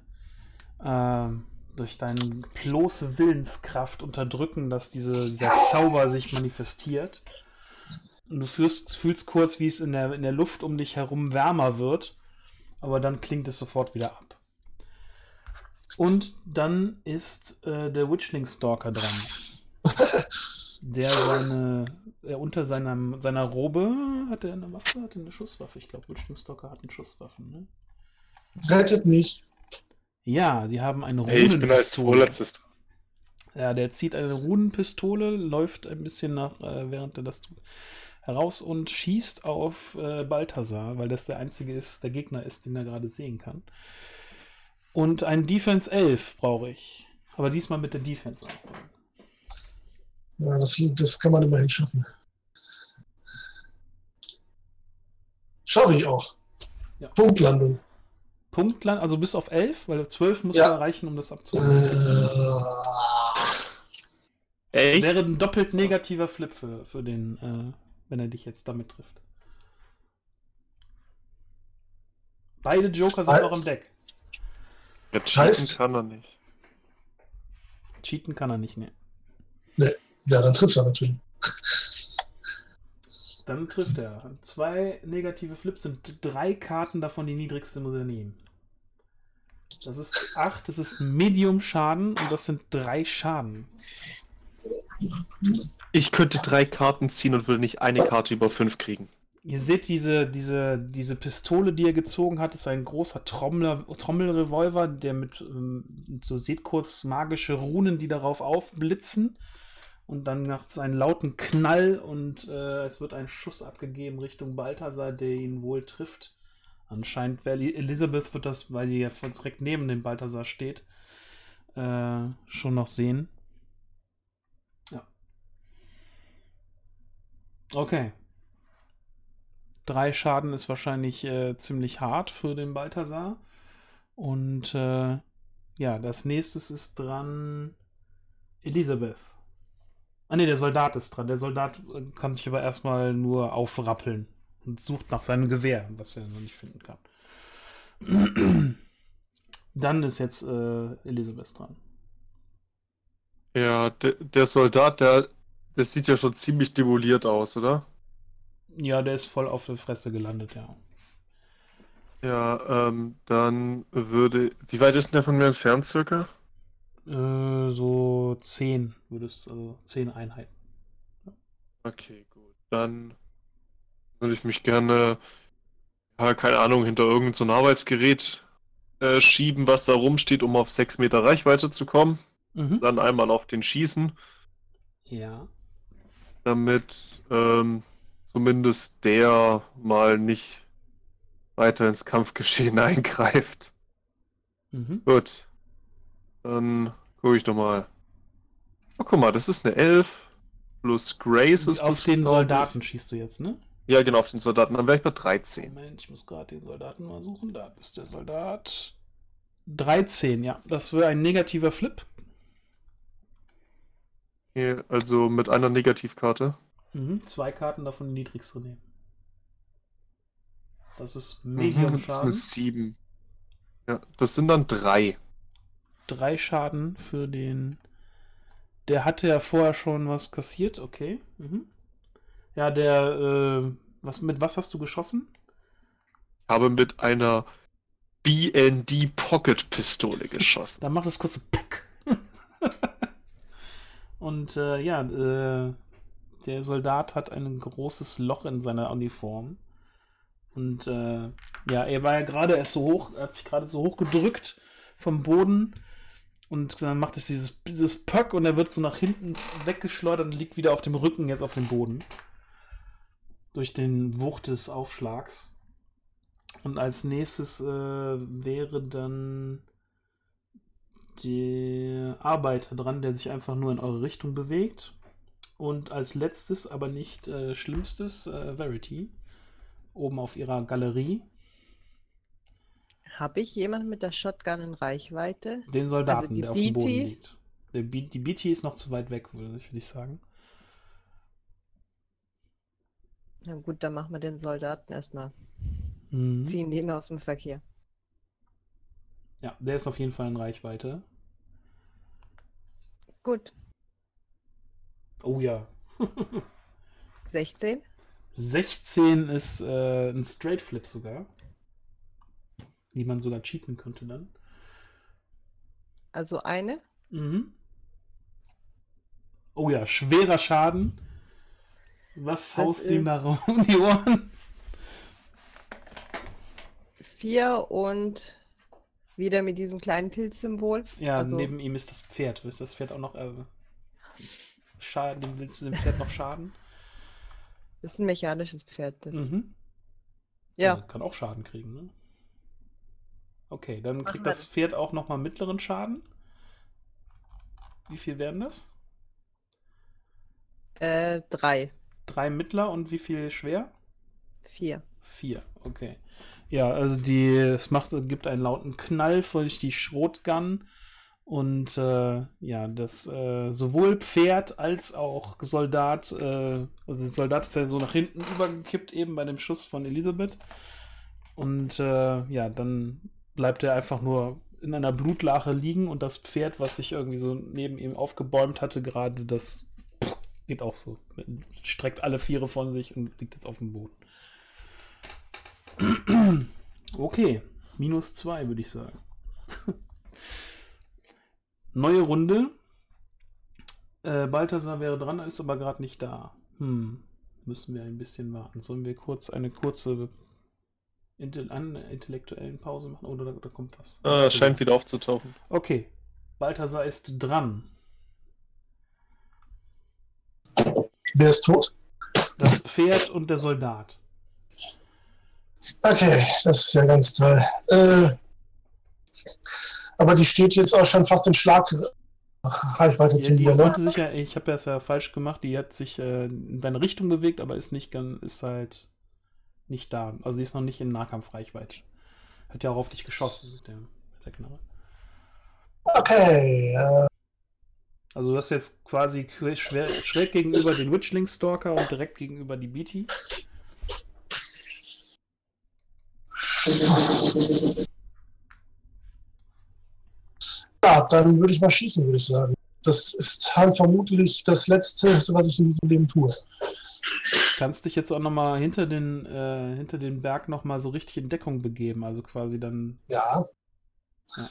äh, durch deine bloße Willenskraft unterdrücken, dass diese, dieser Zauber sich manifestiert. Und du fühlst, fühlst kurz, wie es in der, in der Luft um dich herum wärmer wird, aber dann klingt es sofort wieder ab. Und dann ist äh, der Witchling Stalker dran. der seine, er unter seinem, seiner Robe hat er eine Waffe, hat er eine Schusswaffe. Ich glaube, Witchling Stalker hat eine Schusswaffe, ne? Rettet mich. Ja, die haben eine Runenpistole. Hey, ja, der zieht eine Runenpistole, läuft ein bisschen nach, äh, während er das tut heraus und schießt auf äh, Balthasar, weil das der einzige ist, der Gegner ist, den er gerade sehen kann. Und ein Defense 11 brauche ich. Aber diesmal mit der Defense Ja, das, das kann man immerhin schaffen. Schaffe ich auch. Ja. Punktlandung. Punktlandung, also bis auf 11, weil 12 muss ja. erreichen, um das abzuholen. Äh, Echt? Wäre ein doppelt negativer Flip für, für den, äh, wenn er dich jetzt damit trifft. Beide Joker sind noch im Deck. Ja, cheaten heißt, kann er nicht. Cheaten kann er nicht, ne. Ne, ja, dann trifft er natürlich. Dann trifft er. Zwei negative Flips sind drei Karten davon, die niedrigste muss er nehmen. Das ist acht, das ist Medium Schaden und das sind drei Schaden. Ich könnte drei Karten ziehen und würde nicht eine Karte über fünf kriegen. Ihr seht diese, diese, diese Pistole, die er gezogen hat, ist ein großer Trommler, Trommelrevolver, der mit, ähm, so seht kurz magische Runen, die darauf aufblitzen. Und dann macht es einen lauten Knall und äh, es wird ein Schuss abgegeben Richtung Balthasar, der ihn wohl trifft. Anscheinend, weil Elisabeth wird das, weil die ja direkt neben dem Balthasar steht, äh, schon noch sehen. Okay. Drei Schaden ist wahrscheinlich äh, ziemlich hart für den Balthasar. Und äh, ja, das nächste ist dran Elisabeth. Ah ne, der Soldat ist dran. Der Soldat äh, kann sich aber erstmal nur aufrappeln und sucht nach seinem Gewehr, was er noch nicht finden kann. Dann ist jetzt äh, Elisabeth dran. Ja, der, der Soldat, der, der sieht ja schon ziemlich demoliert aus, oder? Ja, der ist voll auf der Fresse gelandet, ja. Ja, ähm, dann würde. Wie weit ist denn der von mir entfernt, circa? Äh, so 10 würdest, also 10 Einheiten. Ja. Okay, gut. Dann würde ich mich gerne, ja, keine Ahnung, hinter irgendein so Arbeitsgerät äh, schieben, was da rumsteht, um auf 6 Meter Reichweite zu kommen. Mhm. Dann einmal auf den schießen. Ja. Damit ähm, zumindest der mal nicht weiter ins Kampfgeschehen eingreift. Mhm. Gut. Dann gucke ich doch mal. Oh, guck mal, das ist eine 11 plus Grace ist Auf das, den Soldaten ich. schießt du jetzt, ne? Ja, genau, auf den Soldaten. Dann wäre ich bei 13. Moment, ich muss gerade den Soldaten mal suchen. Da ist der Soldat. 13, ja. Das wäre ein negativer Flip. Okay, also mit einer Negativkarte. Mhm, zwei Karten davon die niedrigste nehmen. Das ist Medium mhm, Schaden. Das ist eine 7. Ja, das sind dann drei. Drei Schaden für den. Der hatte ja vorher schon was kassiert, okay. Mhm. Ja, der, äh, was, mit was hast du geschossen? Ich habe mit einer BND Pocket Pistole geschossen. Dann macht es kurz so Und äh, ja, äh, der Soldat hat ein großes Loch in seiner Uniform. Und äh, ja, er war ja gerade erst so hoch, hat sich gerade so hoch gedrückt vom Boden. Und dann macht es dieses, dieses Pöck und er wird so nach hinten weggeschleudert und liegt wieder auf dem Rücken jetzt auf dem Boden. Durch den Wucht des Aufschlags. Und als nächstes äh, wäre dann der Arbeiter dran, der sich einfach nur in eure Richtung bewegt. Und als letztes, aber nicht äh, schlimmstes, äh, Verity. Oben auf ihrer Galerie. Habe ich jemanden mit der Shotgun in Reichweite? Den Soldaten, also der auf dem Boden liegt. Der B die BT ist noch zu weit weg, würde ich, würd ich sagen. Na gut, dann machen wir den Soldaten erstmal. Mhm. Ziehen den aus dem Verkehr. Ja, der ist auf jeden Fall in Reichweite. Gut, Oh ja. 16? 16 ist äh, ein Straight Flip sogar. Die man sogar cheaten könnte dann. Also eine? Mhm. Oh ja, schwerer Schaden. Was haust du ihm da um die Ohren? Vier und wieder mit diesem kleinen Pilzsymbol. Ja, also, neben ihm ist das Pferd. Ist das Pferd auch noch äh, Schaden, willst du dem Pferd noch schaden? Das ist ein mechanisches Pferd. Das... Mhm. Ja. ja. Kann auch Schaden kriegen, ne? Okay, dann kriegt Ach, das Pferd auch nochmal mittleren Schaden. Wie viel wären das? Äh, drei. Drei mittler und wie viel schwer? Vier. Vier, okay. Ja, also die, es macht, gibt einen lauten Knall durch die Schrotgun und äh, ja, das äh, sowohl Pferd als auch Soldat, äh, also der Soldat ist ja so nach hinten übergekippt eben bei dem Schuss von Elisabeth. Und äh, ja, dann bleibt er einfach nur in einer Blutlache liegen und das Pferd, was sich irgendwie so neben ihm aufgebäumt hatte, gerade das geht auch so. Streckt alle Viere von sich und liegt jetzt auf dem Boden. Okay, minus zwei würde ich sagen. Neue Runde. Äh, Balthasar wäre dran, ist aber gerade nicht da. Hm, müssen wir ein bisschen warten. Sollen wir kurz eine kurze intellektuellen Pause machen oder da, da kommt was? Es scheint wieder aufzutauchen. Okay, Balthasar ist dran. Wer ist tot? Das Pferd und der Soldat. Okay, das ist ja ganz toll. Äh, aber die steht jetzt auch schon fast in Schlagreichweite zu dir, ne? Sich ja, ich habe das ja falsch gemacht, die hat sich äh, in deine Richtung bewegt, aber ist nicht ganz, ist halt nicht da. Also sie ist noch nicht in Nahkampfreichweite. Hat ja auch auf dich geschossen, der, der Knarre. Okay. Äh. Also du hast jetzt quasi schwer, schräg gegenüber den Witchling Stalker und direkt gegenüber die BT. Ja, dann würde ich mal schießen, würde ich sagen. Das ist halt vermutlich das Letzte, was ich in diesem Leben tue. Kannst dich jetzt auch nochmal hinter den, äh, hinter den Berg nochmal so richtig in Deckung begeben, also quasi dann. Ja. ja.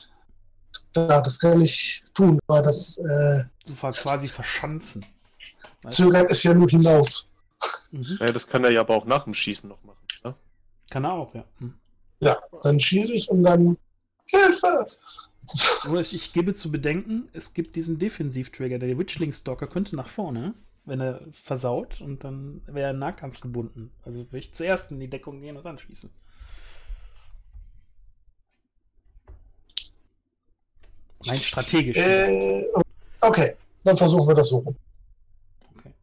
Ja, das kann ich tun, aber das. Äh, so quasi verschanzen. Zögern ist ja nur hinaus. Mhm. Ja, das kann er ja aber auch nach dem Schießen noch machen. Ne? Kann er auch, ja. Hm. Ja, dann schieße ich und dann. Hilfe! Ich, ich gebe zu bedenken, es gibt diesen Defensiv-Trigger. Der Witchling Stalker könnte nach vorne, wenn er versaut, und dann wäre er Nahkampf gebunden. Also würde ich zuerst in die Deckung gehen und dann schießen. Nein, strategisch. Äh, okay, dann versuchen wir das so rum. Okay.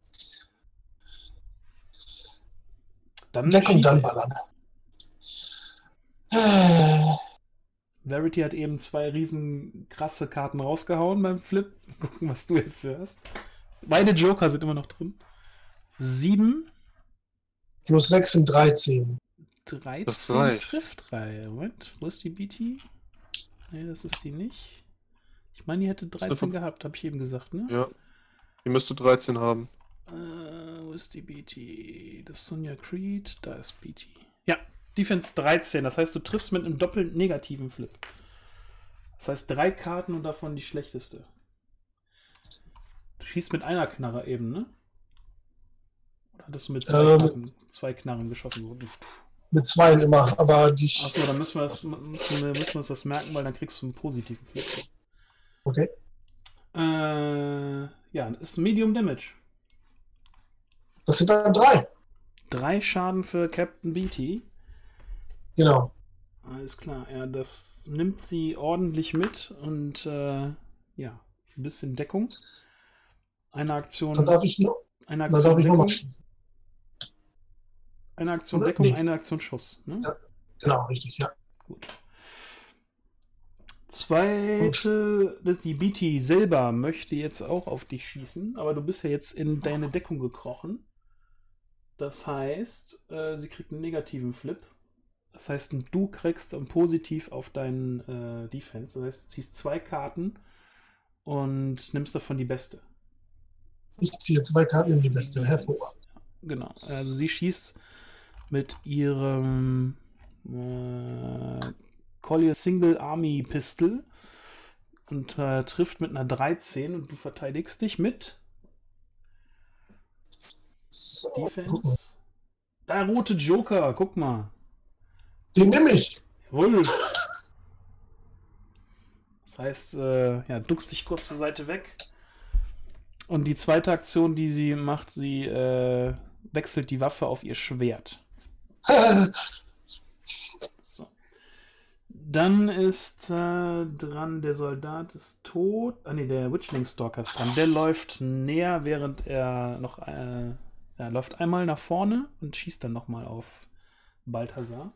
Dann Deckung, dann ballern. Verity hat eben zwei riesen krasse Karten rausgehauen beim Flip. Gucken, was du jetzt hörst. Beide Joker sind immer noch drin. Sieben. Plus sechs sind 13. 13 das trifft drei. Moment, wo ist die BT? Ne, das ist sie nicht. Ich meine, die hätte 13 gehabt, habe ich eben gesagt, ne? Ja. Die müsste 13 haben. Äh, wo ist die BT? Das ist Sonja Creed, da ist BT. Ja, Defense 13. Das heißt, du triffst mit einem doppelt negativen Flip. Das heißt, drei Karten und davon die schlechteste. Du schießt mit einer Knarre eben, ne? Oder hattest du mit zwei, ähm, Karten, zwei Knarren geschossen? So? Mit zwei immer, aber die. Achso, dann müssen wir, das, müssen, wir, müssen wir uns das merken, weil dann kriegst du einen positiven Flip. Okay. Äh, ja, ist Medium Damage. Das sind dann drei. Drei Schaden für Captain Beatty. Genau. Alles klar, ja, das nimmt sie ordentlich mit und äh, ja, ein bisschen Deckung. Eine Aktion. Dann darf ich noch. Eine Aktion darf ich Deckung. Noch eine Aktion Oder? Deckung, nee. eine Aktion Schuss. Ne? Ja, genau, richtig, ja. Gut. Zweite, das die BT selber möchte jetzt auch auf dich schießen, aber du bist ja jetzt in deine Deckung gekrochen. Das heißt, äh, sie kriegt einen negativen Flip das heißt, du kriegst positiv auf deinen äh, Defense. Das heißt, du ziehst zwei Karten und nimmst davon die beste. Ich ziehe zwei Karten in die beste. Hervorragend. Genau. Also sie schießt mit ihrem äh, Collier Single Army Pistol und äh, trifft mit einer 13 und du verteidigst dich mit so, Defense. Der rote Joker, guck mal. Den nehme ich. Jawohl. Das heißt, äh, ja, duckst dich kurz zur Seite weg. Und die zweite Aktion, die sie macht, sie äh, wechselt die Waffe auf ihr Schwert. so. Dann ist äh, dran, der Soldat ist tot. Ah ne, der Witchling Stalker ist dran. Der läuft näher, während er noch. Äh, er läuft einmal nach vorne und schießt dann nochmal auf Balthasar.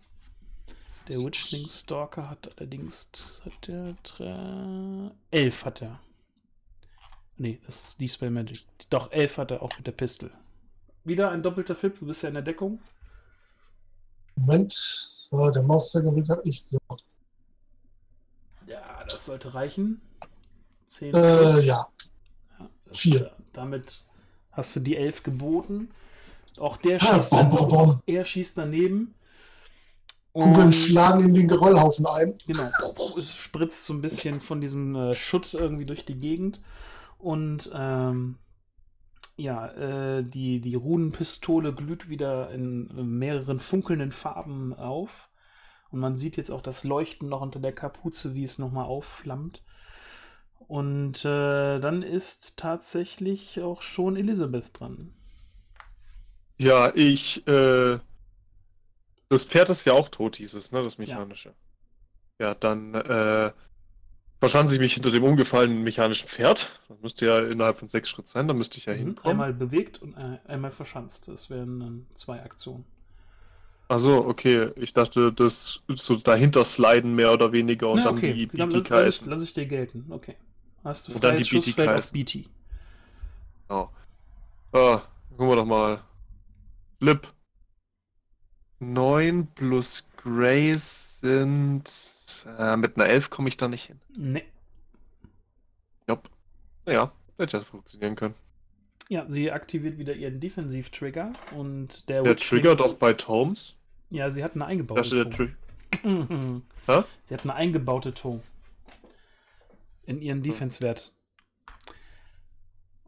Der Witchling Stalker hat allerdings hat der elf hat er. Nee, das ist Dispel Magic. Doch, elf hat er auch mit der Pistol. Wieder ein doppelter Flip, du bist ja in der Deckung. Moment, so, der Mauszeiger will gerade nicht so. Ja, das sollte reichen. 10 äh, ja. ja Vier. Damit hast du die elf geboten. Auch der schießt, bom, bom, bom. er schießt daneben. Kugeln schlagen in den Geröllhaufen ein. Genau. Es spritzt so ein bisschen von diesem äh, Schutt irgendwie durch die Gegend. Und ähm, ja, äh, die, die Runenpistole glüht wieder in mehreren funkelnden Farben auf. Und man sieht jetzt auch das Leuchten noch unter der Kapuze, wie es nochmal aufflammt. Und äh, dann ist tatsächlich auch schon Elisabeth dran. Ja, ich, äh, das Pferd ist ja auch tot, hieß es, ne, das mechanische. Ja, ja dann, äh, verschanze ich mich hinter dem umgefallenen mechanischen Pferd. Das müsste ja innerhalb von sechs Schritten sein, da müsste ich ja mhm. hinkommen. Einmal bewegt und äh, einmal verschanzt. Das wären dann zwei Aktionen. Also okay. Ich dachte, das so dahinter sliden mehr oder weniger und Na, dann die BTK dann, lass, lass ich dir gelten. Okay. Hast du und dann die BTK auf BT. Oh. Ah, gucken wir doch mal. Flip. 9 plus Grace sind äh, mit einer 11 komme ich da nicht hin. Nee. Jupp. Naja, hätte das funktionieren können. Ja, sie aktiviert wieder ihren Defensiv-Trigger und der. Der Trigger doch bei Tomes? Ja, sie hat eine eingebaute das der Tri Sie hat eine eingebaute Ton. In ihren Defense-Wert.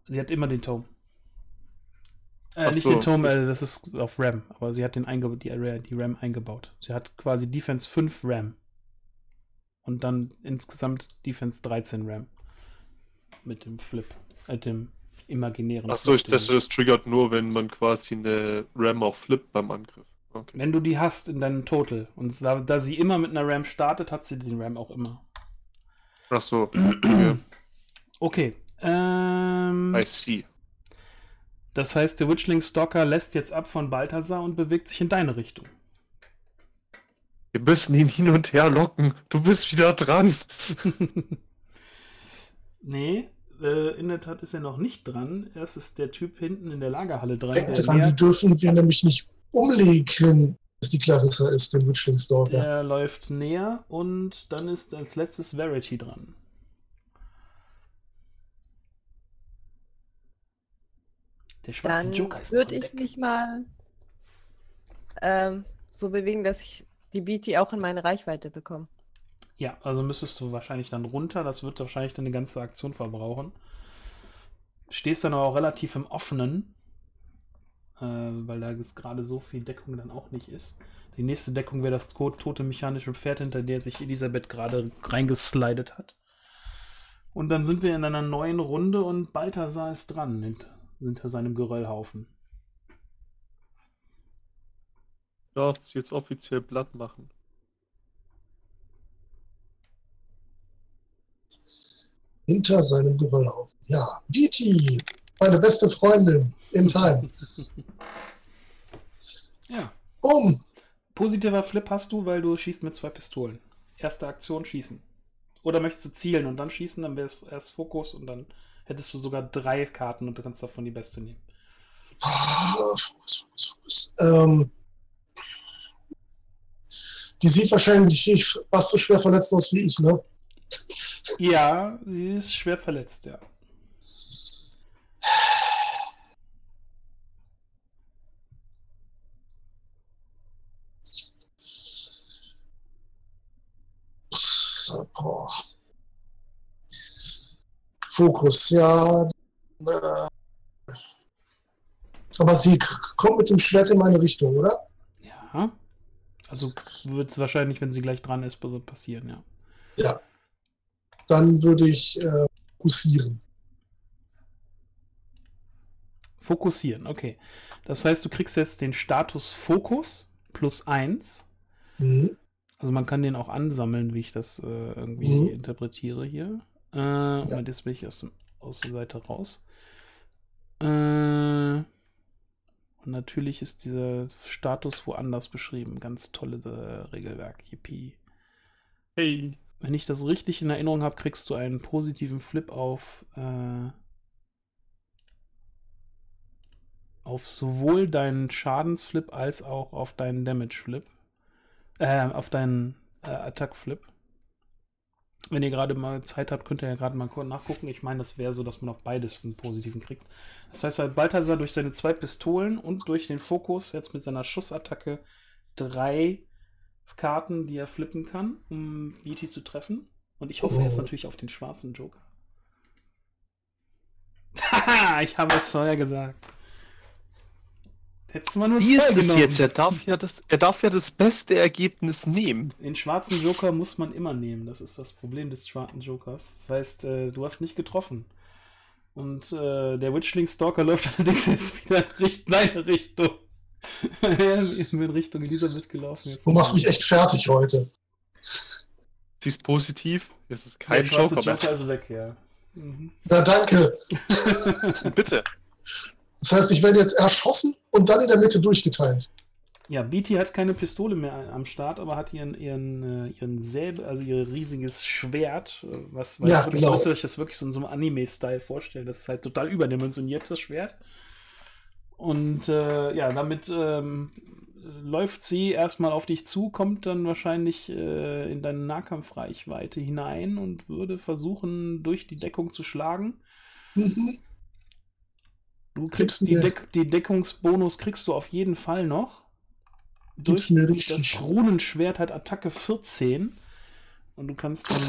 Sie hat immer den Tome. Äh, nicht so. den Tome, äh, das ist auf RAM, aber sie hat den einge die, die RAM eingebaut. Sie hat quasi Defense 5 RAM und dann insgesamt Defense 13 RAM. Mit dem Flip, äh, dem imaginären. Achso, ich dachte, das triggert nur, wenn man quasi eine RAM auch flippt beim Angriff. Okay. Wenn du die hast in deinem Total und da, da, sie immer mit einer RAM startet, hat sie den RAM auch immer. Achso. Okay. okay. Ähm, I see. Das heißt, der Witchling Stalker lässt jetzt ab von Balthasar und bewegt sich in deine Richtung. Wir müssen ihn hin und her locken. Du bist wieder dran. nee, äh, in der Tat ist er noch nicht dran. Erst ist der Typ hinten in der Lagerhalle dran. Denk dran, die dürfen wir nämlich nicht umlegen, dass die Clarissa ist, den Witchling Stalker. Der läuft näher und dann ist als letztes Verity dran. Der schwarze dann Joker ist Würde ich mich mal ähm, so bewegen, dass ich die BT auch in meine Reichweite bekommen. Ja, also müsstest du wahrscheinlich dann runter. Das wird wahrscheinlich dann eine ganze Aktion verbrauchen. Stehst dann aber auch relativ im Offenen, äh, weil da jetzt gerade so viel Deckung dann auch nicht ist. Die nächste Deckung wäre das tote mechanische Pferd, hinter der sich Elisabeth gerade reingeslidet hat. Und dann sind wir in einer neuen Runde und Balthasar ist dran, hinter, hinter seinem Geröllhaufen. darfst jetzt offiziell Blatt machen. Hinter seinem Geröllhaufen. Ja, Beatty, meine beste Freundin in Time. ja. Um. Positiver Flip hast du, weil du schießt mit zwei Pistolen. Erste Aktion schießen. Oder möchtest du zielen und dann schießen, dann wäre es erst Fokus und dann hättest du sogar drei Karten und du kannst davon die beste nehmen. Fokus, Fokus, Fokus. Ähm, die sieht wahrscheinlich nicht fast so schwer verletzt aus wie ich, ne? Ja, sie ist schwer verletzt, ja. Boah. Fokus, ja. Äh, aber sie kommt mit dem Schwert in meine Richtung, oder? Ja. Also wird es wahrscheinlich, wenn sie gleich dran ist, passieren, ja. Ja. Dann würde ich äh, fokussieren. Fokussieren, okay. Das heißt, du kriegst jetzt den Status Fokus plus 1. Mhm. Also man kann den auch ansammeln, wie ich das äh, irgendwie mhm. interpretiere hier. Äh, ja. Jetzt bin ich aus, dem, aus der Seite raus. Äh, und Und natürlich ist dieser Status woanders beschrieben. Ganz tolle äh, Regelwerk. Yippie. Hey. Wenn ich das richtig in Erinnerung habe, kriegst du einen positiven Flip auf, äh, auf sowohl deinen Schadensflip als auch auf deinen Damage-Flip. Äh, auf deinen äh, Attack-Flip. Wenn ihr gerade mal Zeit habt, könnt ihr ja gerade mal nachgucken. Ich meine, das wäre so, dass man auf beides einen positiven kriegt. Das heißt halt, Balthasar durch seine zwei Pistolen und durch den Fokus jetzt mit seiner Schussattacke drei Karten, die er flippen kann, um BT zu treffen. Und ich hoffe oh. jetzt natürlich auf den schwarzen Joker. Haha, ich habe es vorher gesagt. Hättest du mal nur Wie ist das jetzt? Er darf, ja das, er darf ja das beste Ergebnis nehmen. Den schwarzen Joker muss man immer nehmen. Das ist das Problem des schwarzen Jokers. Das heißt, äh, du hast nicht getroffen. Und äh, der Witchling Stalker läuft allerdings jetzt wieder in deine Richtung. in Richtung Elisabeth gelaufen. Jetzt du machst mich echt fertig heute. Sie ist positiv. Jetzt ist kein der Joker, Joker ist weg, ja. Mhm. Na danke. Bitte. Das heißt, ich werde jetzt erschossen und dann in der Mitte durchgeteilt. Ja, BT hat keine Pistole mehr am Start, aber hat ihren, ihren, äh, ihren Säbel, also ihr riesiges Schwert, äh, was, ja, wirklich, genau. müsst ihr euch das wirklich so in so einem Anime-Style vorstellen. Das ist halt total überdimensioniert, das Schwert. Und äh, ja, damit ähm, läuft sie erstmal auf dich zu, kommt dann wahrscheinlich äh, in deine Nahkampfreichweite hinein und würde versuchen, durch die Deckung zu schlagen. Mhm. Du kriegst die, Deck die Deckungsbonus kriegst du auf jeden Fall noch. Durch richtig. das Runenschwert hat Attacke 14 und du kannst dann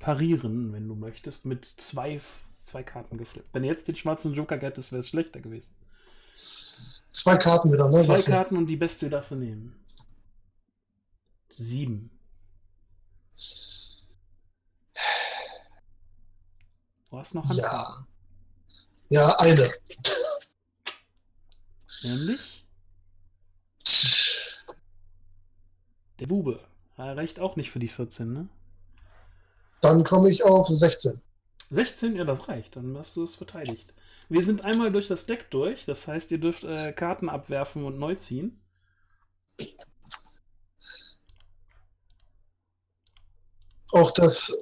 parieren, wenn du möchtest, mit zwei, zwei Karten geflippt. Wenn du jetzt den schwarzen Joker hättest, wäre es schlechter gewesen. Zwei Karten wieder, ne? Zwei Karten und die beste darfst du nehmen. Sieben. Du hast noch Handkarten. Ja. Ja, eine. Nämlich? Der Bube. Er reicht auch nicht für die 14, ne? Dann komme ich auf 16. 16? Ja, das reicht. Dann hast du es verteidigt. Wir sind einmal durch das Deck durch. Das heißt, ihr dürft äh, Karten abwerfen und neu ziehen. Auch das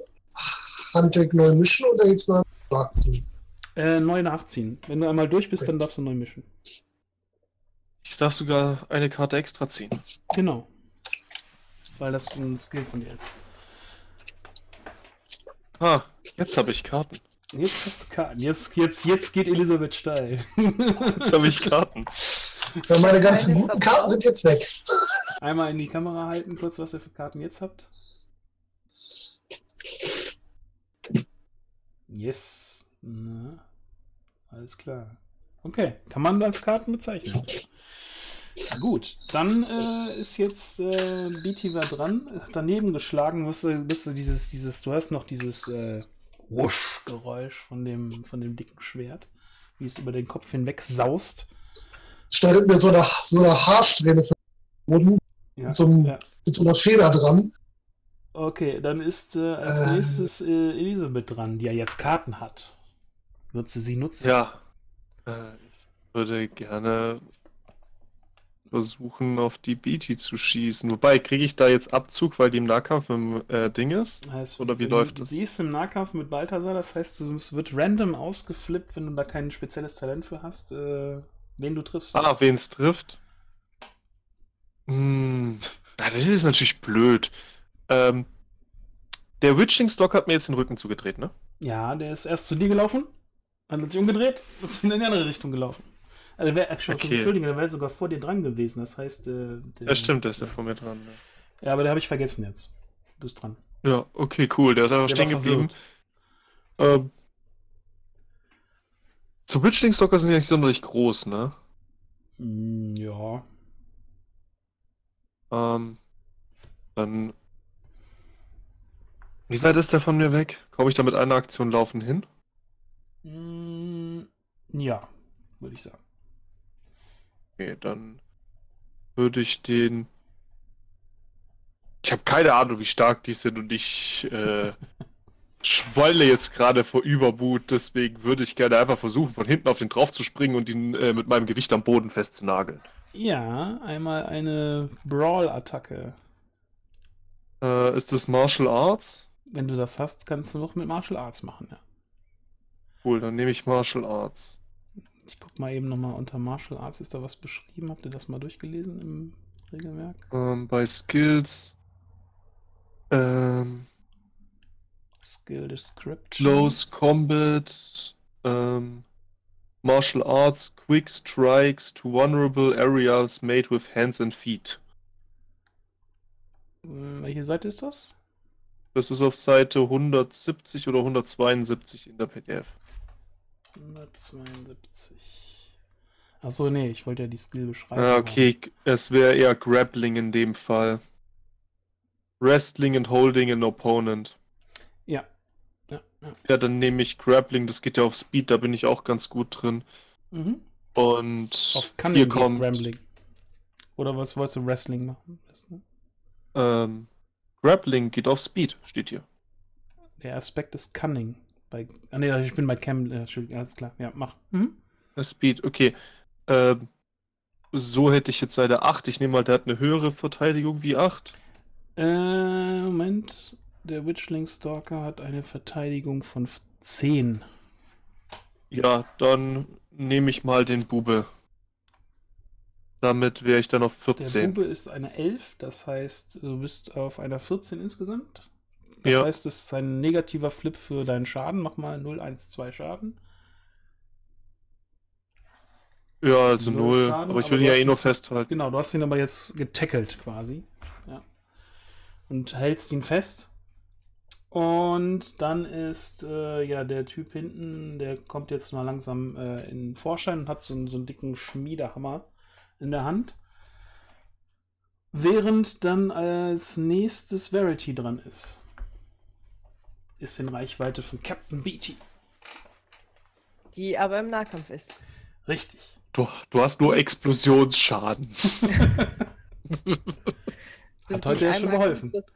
Handdeck neu mischen oder jetzt neu nachziehen? Äh, neu nachziehen. Wenn du einmal durch bist, dann darfst du neu mischen. Ich darf sogar eine Karte extra ziehen. Genau. Weil das ein Skill von dir ist. Ah, jetzt habe ich Karten. Jetzt hast du Karten. Jetzt, jetzt, jetzt geht Elisabeth steil. jetzt habe ich Karten. Ja, meine ganzen guten Karten sind jetzt weg. Einmal in die Kamera halten, kurz, was ihr für Karten jetzt habt. Yes. Na, alles klar. Okay, kann man als Karten bezeichnen. Gut, dann äh, ist jetzt äh, BTV dran. Daneben geschlagen musst du, musst du dieses, dieses, du hast noch dieses äh, Wusch-Geräusch von dem, von dem dicken Schwert, wie es über den Kopf hinweg saust. Stellt mir so eine, so eine Haarsträhne den Boden ja, mit, so einem, ja. mit so einer Feder dran. Okay, dann ist äh, als ähm. nächstes äh, Elisabeth dran, die ja jetzt Karten hat. Würdest du sie nutzen? Ja. Äh, ich würde gerne versuchen, auf die BT zu schießen. Wobei, kriege ich da jetzt Abzug, weil die im Nahkampf im äh, Ding ist? Heißt, Oder wie läuft das? Sie ist im Nahkampf mit Balthasar, das heißt, es wird random ausgeflippt, wenn du da kein spezielles Talent für hast, äh, wen du triffst. Ah, wen es trifft? Hm, ja, das ist natürlich blöd. Ähm, der Witching Stock hat mir jetzt den Rücken zugedreht, ne? Ja, der ist erst zu dir gelaufen hat sich umgedreht, ist in eine andere Richtung gelaufen. Also wär, okay. Entschuldigung, der wäre sogar vor dir dran gewesen. Das heißt, äh, der, ja, stimmt, der ist ja vor mir dran. Ja, ja aber der habe ich vergessen jetzt. Du bist dran. Ja, okay, cool. Der ist einfach der stehen geblieben. Ähm, so Witchling-Stalker sind ja nicht sonderlich groß, ne? Mm, ja. Ähm, dann. Wie weit ist der von mir weg? Komme ich da mit einer Aktion laufen hin? Mm, ja, würde ich sagen. Okay, dann würde ich den. Ich habe keine Ahnung, wie stark die sind und ich äh, schwalle jetzt gerade vor Übermut, deswegen würde ich gerne einfach versuchen, von hinten auf den drauf zu springen und ihn äh, mit meinem Gewicht am Boden festzunageln. Ja, einmal eine Brawl-Attacke. Äh, ist das Martial Arts? Wenn du das hast, kannst du noch mit Martial Arts machen, ja. Cool, dann nehme ich Martial Arts. Ich guck mal eben nochmal unter Martial Arts, ist da was beschrieben? Habt ihr das mal durchgelesen im Regelwerk? Ähm, bei Skills. Ähm, Skill Description. Close Combat. Ähm, Martial Arts, Quick Strikes to Vulnerable Areas made with Hands and Feet. Hm, welche Seite ist das? Das ist auf Seite 170 oder 172 in der PDF. 172. Achso, nee, ich wollte ja die Skill beschreiben. Ah, okay, es wäre eher Grappling in dem Fall. Wrestling and Holding an Opponent. Ja. Ja, ja. ja dann nehme ich Grappling, das geht ja auf Speed, da bin ich auch ganz gut drin. Mhm. Und auf Cunning hier kommt Grappling. Oder was wolltest du Wrestling machen? Ähm, Grappling geht auf Speed, steht hier. Der Aspekt ist Cunning. Bei, ah, nee, ich bin bei Cam. Äh, alles klar, ja, mach. Mhm. Speed, okay. Ähm, so hätte ich jetzt Seite 8. Ich nehme mal, der hat eine höhere Verteidigung wie 8. Äh, Moment. Der Witchling Stalker hat eine Verteidigung von 10. Ja, dann nehme ich mal den Bube. Damit wäre ich dann auf 14. Der Bube ist eine 11, das heißt, du bist auf einer 14 insgesamt. Das ja. heißt, es ist ein negativer Flip für deinen Schaden. Mach mal 0, 1, 2 Schaden. Ja, also 0. Schaden, aber ich will ihn ja eh nur festhalten. Genau, du hast ihn aber jetzt getackelt quasi. Ja. Und hältst ihn fest. Und dann ist äh, ja der Typ hinten, der kommt jetzt mal langsam äh, in Vorschein und hat so, so einen dicken Schmiedehammer in der Hand. Während dann als nächstes Verity dran ist. Ist in Reichweite von Captain Beatty. Die aber im Nahkampf ist. Richtig. Du, du hast nur Explosionsschaden. Hat heute ja schon geholfen. Das,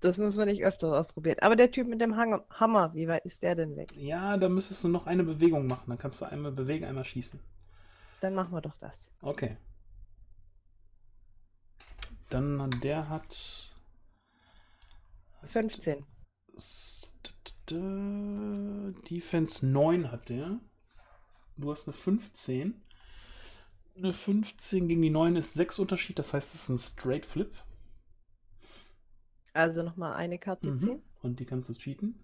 das, muss man nicht öfters ausprobieren. Aber der Typ mit dem Hang Hammer, wie weit ist der denn weg? Ja, da müsstest du noch eine Bewegung machen. Dann kannst du einmal bewegen, einmal schießen. Dann machen wir doch das. Okay. Dann der hat 15. Defense 9 hat der. Du hast eine 15. Eine 15 gegen die 9 ist 6 Unterschied, das heißt, es ist ein Straight Flip. Also nochmal eine Karte mhm. ziehen. Und die kannst du cheaten,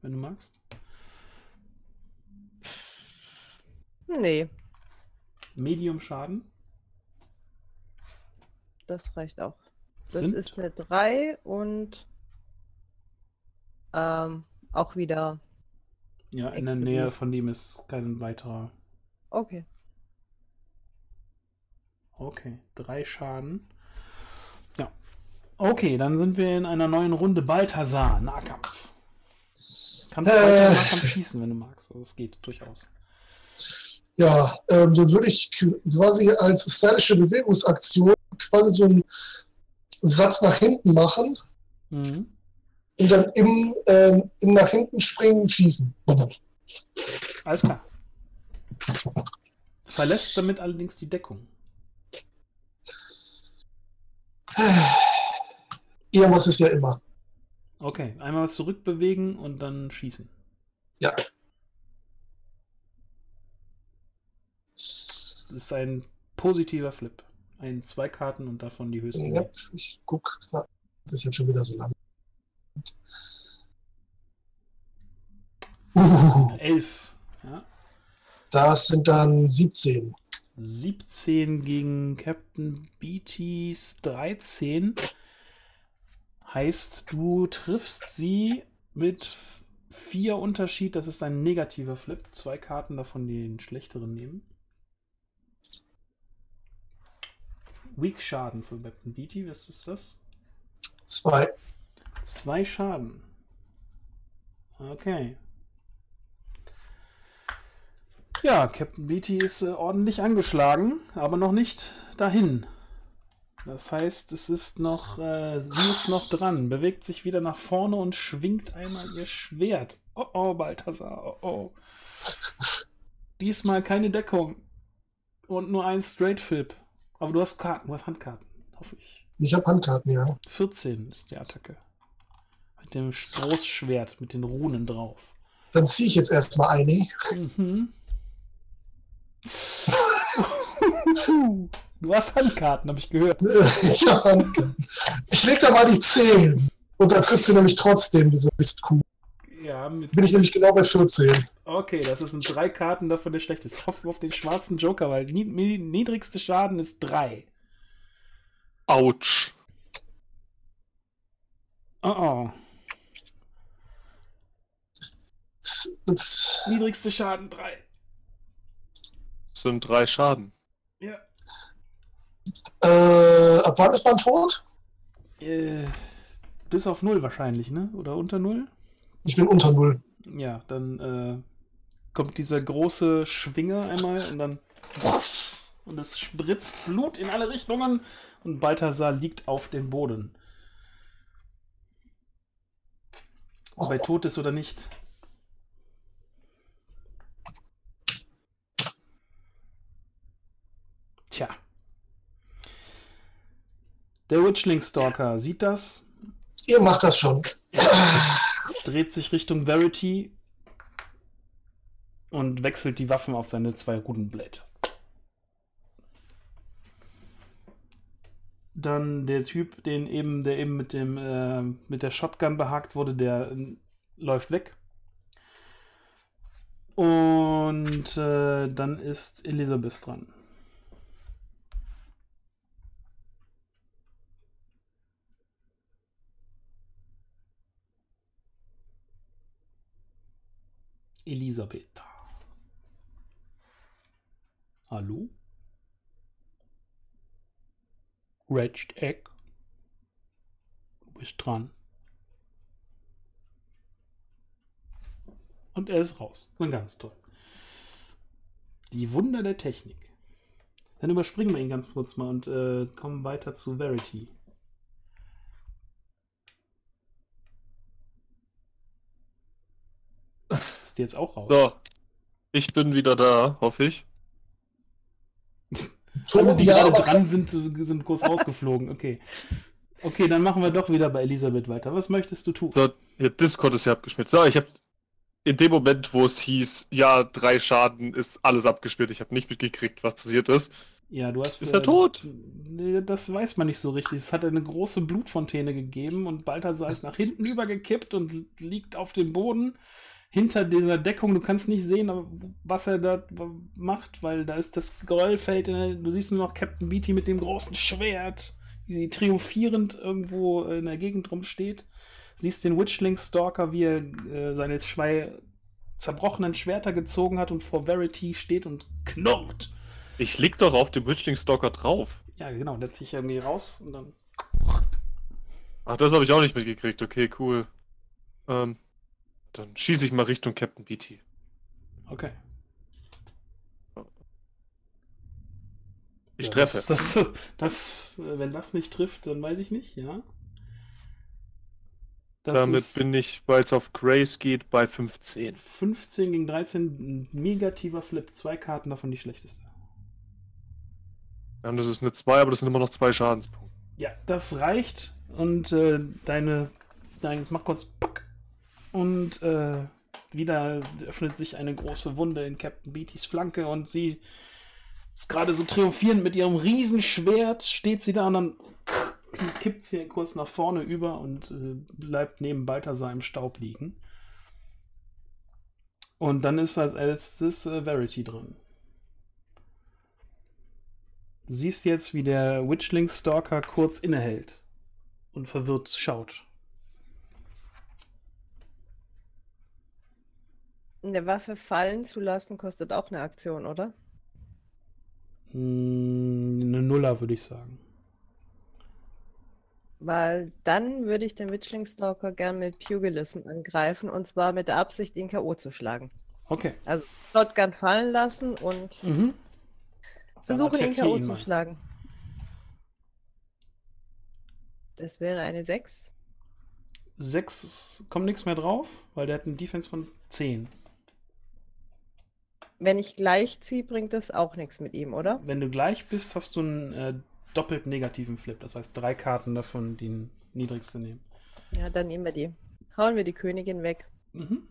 wenn du magst. Nee. Medium Schaden. Das reicht auch. Das Sind? ist eine 3 und ähm, auch wieder. Ja, in explosiv. der Nähe von dem ist kein weiterer. Okay. Okay, drei Schaden. Ja. Okay, dann sind wir in einer neuen Runde Balthasar, Nahkampf. Kannst du äh, Nahkampf schießen, wenn du magst. Also es geht durchaus. Ja, ähm, dann würde ich quasi als stylische Bewegungsaktion quasi so einen Satz nach hinten machen mhm. Und dann im, äh, im nach hinten springen schießen. Alles klar. Verlässt damit allerdings die Deckung. Eher was es ja immer. Okay, einmal zurückbewegen und dann schießen. Ja. Das ist ein positiver Flip. Ein zwei Karten und davon die höchsten. Ja, ich guck. Das ist jetzt schon wieder so lang. Elf. Ja. Das sind dann 17. 17 gegen Captain Beatty's 13. Heißt, du triffst sie mit vier Unterschied. Das ist ein negativer Flip. Zwei Karten davon, die den schlechteren nehmen. Weak Schaden für Captain Beatty, was ist das? Zwei. Zwei Schaden. Okay. Ja, Captain Beatty ist äh, ordentlich angeschlagen, aber noch nicht dahin. Das heißt, es ist noch, äh, sie ist noch dran, bewegt sich wieder nach vorne und schwingt einmal ihr Schwert. Oh oh, Balthasar, oh oh. Diesmal keine Deckung. Und nur ein Straight Flip. Aber du hast Karten, du hast Handkarten, hoffe ich. Ich habe Handkarten, ja. 14 ist die Attacke. Mit dem Großschwert, mit den Runen drauf. Dann ziehe ich jetzt erstmal eine. Mhm. du hast Handkarten, habe ich gehört. ich habe Handkarten. Ich leg da mal die 10. Und dann trifft sie nämlich trotzdem, diese Mistkuh. Ja, Bin ich nämlich genau bei 14. Okay, das sind drei Karten davon der schlechteste. Ich hoffe auf den schwarzen Joker, weil niedrigste Schaden ist 3. Autsch. Oh oh. Niedrigste Schaden 3. sind drei Schaden. Ja. Äh, ab wann ist man tot? Äh, bis auf 0 wahrscheinlich, ne? Oder unter 0? Ich bin unter 0. Ja, dann äh, kommt dieser große Schwinger einmal und dann und es spritzt Blut in alle Richtungen und Balthasar liegt auf dem Boden. Ob er tot ist oder nicht. Tja. Der Witchling Stalker sieht das. Ihr macht das schon. Dreht sich Richtung Verity und wechselt die Waffen auf seine zwei Rudenblätter. Dann der Typ, den eben, der eben mit dem äh, mit der Shotgun behagt wurde, der äh, läuft weg. Und äh, dann ist Elisabeth dran. Elisabeth. Hallo? Wretched Egg. Du bist dran. Und er ist raus. Und ganz toll. Die Wunder der Technik. Dann überspringen wir ihn ganz kurz mal und äh, kommen weiter zu Verity. Die jetzt auch raus? So. Ich bin wieder da, hoffe ich. Alle, die ja, gerade dran sind, sind kurz rausgeflogen. Okay. Okay, dann machen wir doch wieder bei Elisabeth weiter. Was möchtest du tun? So, Discord ist ja abgeschmiert. So, ich habe in dem Moment, wo es hieß, ja, drei Schaden, ist alles abgeschmiert. Ich habe nicht mitgekriegt, was passiert ist. Ja, du hast. Ist er äh, tot? Das weiß man nicht so richtig. Es hat eine große Blutfontäne gegeben und Balthasar ist nach hinten übergekippt und liegt auf dem Boden hinter dieser Deckung. Du kannst nicht sehen, was er da macht, weil da ist das Geröllfeld. Du siehst nur noch Captain Beatty mit dem großen Schwert, wie sie triumphierend irgendwo in der Gegend rumsteht. Siehst den Witchling-Stalker, wie er äh, seine zwei zerbrochenen Schwerter gezogen hat und vor Verity steht und knurrt. Ich lieg doch auf dem Witchling-Stalker drauf. Ja, genau, der zieht sich irgendwie raus und dann. Ach, das habe ich auch nicht mitgekriegt. Okay, cool. Ähm, dann schieße ich mal Richtung Captain Beatty. Okay. Ich ja, treffe. Das, das, das, wenn das nicht trifft, dann weiß ich nicht, ja. Damit ist, bin ich, weil es auf Grace geht, bei 15. 15 gegen 13, ein negativer Flip. Zwei Karten davon die schlechteste. Ja, und das ist eine 2, aber das sind immer noch zwei Schadenspunkte. Ja, das reicht. Und äh, deine, dein, jetzt mach kurz Pack, und äh, wieder öffnet sich eine große Wunde in Captain Beattys Flanke und sie ist gerade so triumphierend mit ihrem Riesenschwert, steht sie da und dann kippt sie kurz nach vorne über und äh, bleibt neben Balthasar im Staub liegen. Und dann ist als letztes äh, Verity dran. Du siehst jetzt, wie der Witchling-Stalker kurz innehält und verwirrt schaut. Eine Waffe fallen zu lassen kostet auch eine Aktion, oder? Hm, eine Nuller, würde ich sagen. Weil dann würde ich den Witchling Stalker gern mit Pugilism angreifen und zwar mit der Absicht, ihn K.O. zu schlagen. Okay. Also Shotgun fallen lassen und mhm. versuchen ihn K.O. zu schlagen. Das wäre eine 6. 6 kommt nichts mehr drauf, weil der hat einen Defense von 10. Wenn ich gleich ziehe, bringt das auch nichts mit ihm, oder? Wenn du gleich bist, hast du einen äh, doppelt negativen Flip. Das heißt, drei Karten davon die niedrigste nehmen. Ja, dann nehmen wir die. Hauen wir die Königin weg. Mhm.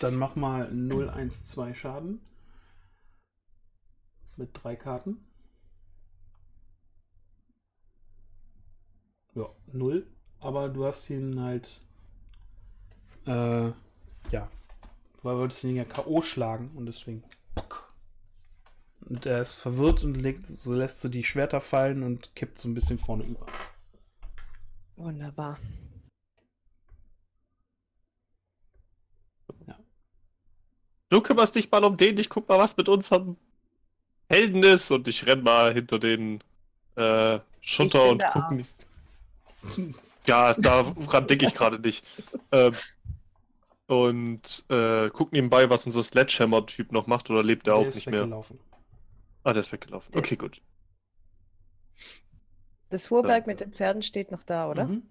Dann mach mal 0, 1, 2 Schaden. Mit drei Karten. Ja, 0. Aber du hast ihn halt. Äh, ja. Weil du wolltest ihn ja K.O. schlagen und deswegen. Und er ist verwirrt und legt, so lässt so die Schwerter fallen und kippt so ein bisschen vorne über. Wunderbar. Ja. Du kümmerst dich mal um den, ich guck mal, was mit unserem Helden ist und ich renn mal hinter den äh, Schutter und guck nicht. Ja, daran denke ich gerade nicht. Ähm, und äh, guck nebenbei, was unser Sledgehammer-Typ noch macht oder lebt er auch nicht mehr. Ah, der ist weggelaufen. Okay, gut. Das Fuhrwerk mit den Pferden steht noch da, oder? Mhm.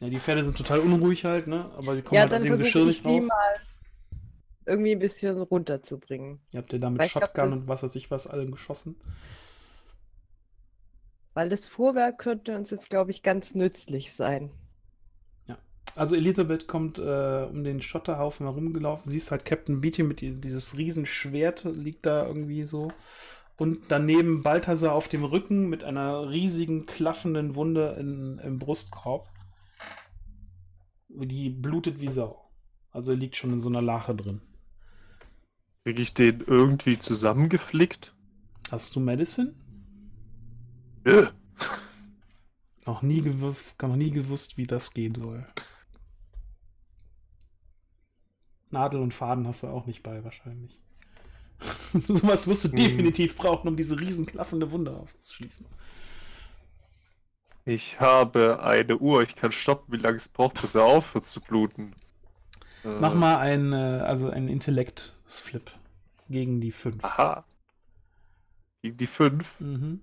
Ja, die Pferde sind total unruhig halt, ne? Aber die kommen ja, halt aus Geschirr nicht raus. mal irgendwie ein bisschen runterzubringen. Ihr habt ja da mit Shotgun glaub, und was weiß ich was alle geschossen. Weil das Fuhrwerk könnte uns jetzt, glaube ich, ganz nützlich sein. Also Elisabeth kommt äh, um den Schotterhaufen herumgelaufen. Siehst halt Captain Beatty mit dieses Riesenschwert liegt da irgendwie so. Und daneben Balthasar auf dem Rücken mit einer riesigen, klaffenden Wunde in, im Brustkorb. Die blutet wie Sau. Also er liegt schon in so einer Lache drin. Krieg ich den irgendwie zusammengeflickt? Hast du Medicine? Nö. Noch nie, gewusst, noch nie gewusst, wie das gehen soll. Nadel und Faden hast du auch nicht bei, wahrscheinlich. Sowas wirst du hm. definitiv brauchen, um diese riesen klaffende Wunde aufzuschließen. Ich habe eine Uhr, ich kann stoppen, wie lange es braucht, bis er aufhört zu bluten. Mach äh. mal ein, äh, also ein Intellekt-Flip gegen die 5. Aha. Gegen die 5? Mhm.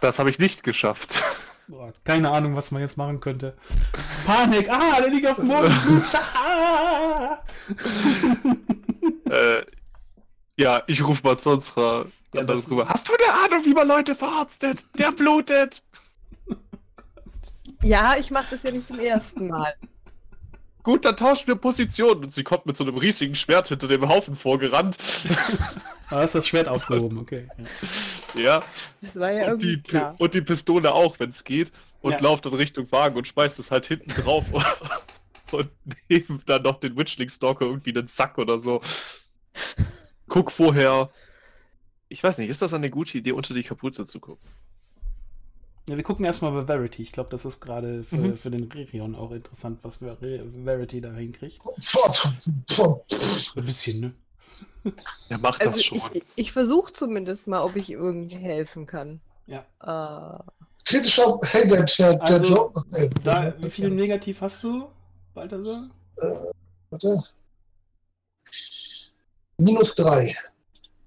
Das habe ich nicht geschafft. Boah, keine Ahnung, was man jetzt machen könnte. Panik! Ah, der liegt auf dem Boden! Blut! äh, ja, ich rufe mal zu unserer ja, rüber. Hast du eine Ahnung, wie man Leute verarztet? Der blutet! Ja, ich mache das ja nicht zum ersten Mal. Gut, dann tauschen wir Positionen. Und sie kommt mit so einem riesigen Schwert hinter dem Haufen vorgerannt. Da ist das Schwert aufgehoben, okay. Ja. Das war ja und irgendwie die, klar. Und die Pistole auch, wenn es geht. Und ja. lauft in Richtung Wagen und schmeißt es halt hinten drauf. und neben dann noch den Witchling Stalker irgendwie einen Sack oder so. Guck vorher. Ich weiß nicht, ist das eine gute Idee, unter die Kapuze zu gucken? Ja, wir gucken erstmal bei Verity. Ich glaube, das ist gerade für, mhm. für den Region auch interessant, was Verity da hinkriegt. Ein bisschen, ne? Er macht also das schon. Ich, ich versuche zumindest mal, ob ich irgendwie helfen kann. Ja. Äh, Kritischer, hey, der, der, der also, Job. Da, wie viel Negativ hast du, Balthasar? Äh, warte. Minus 3.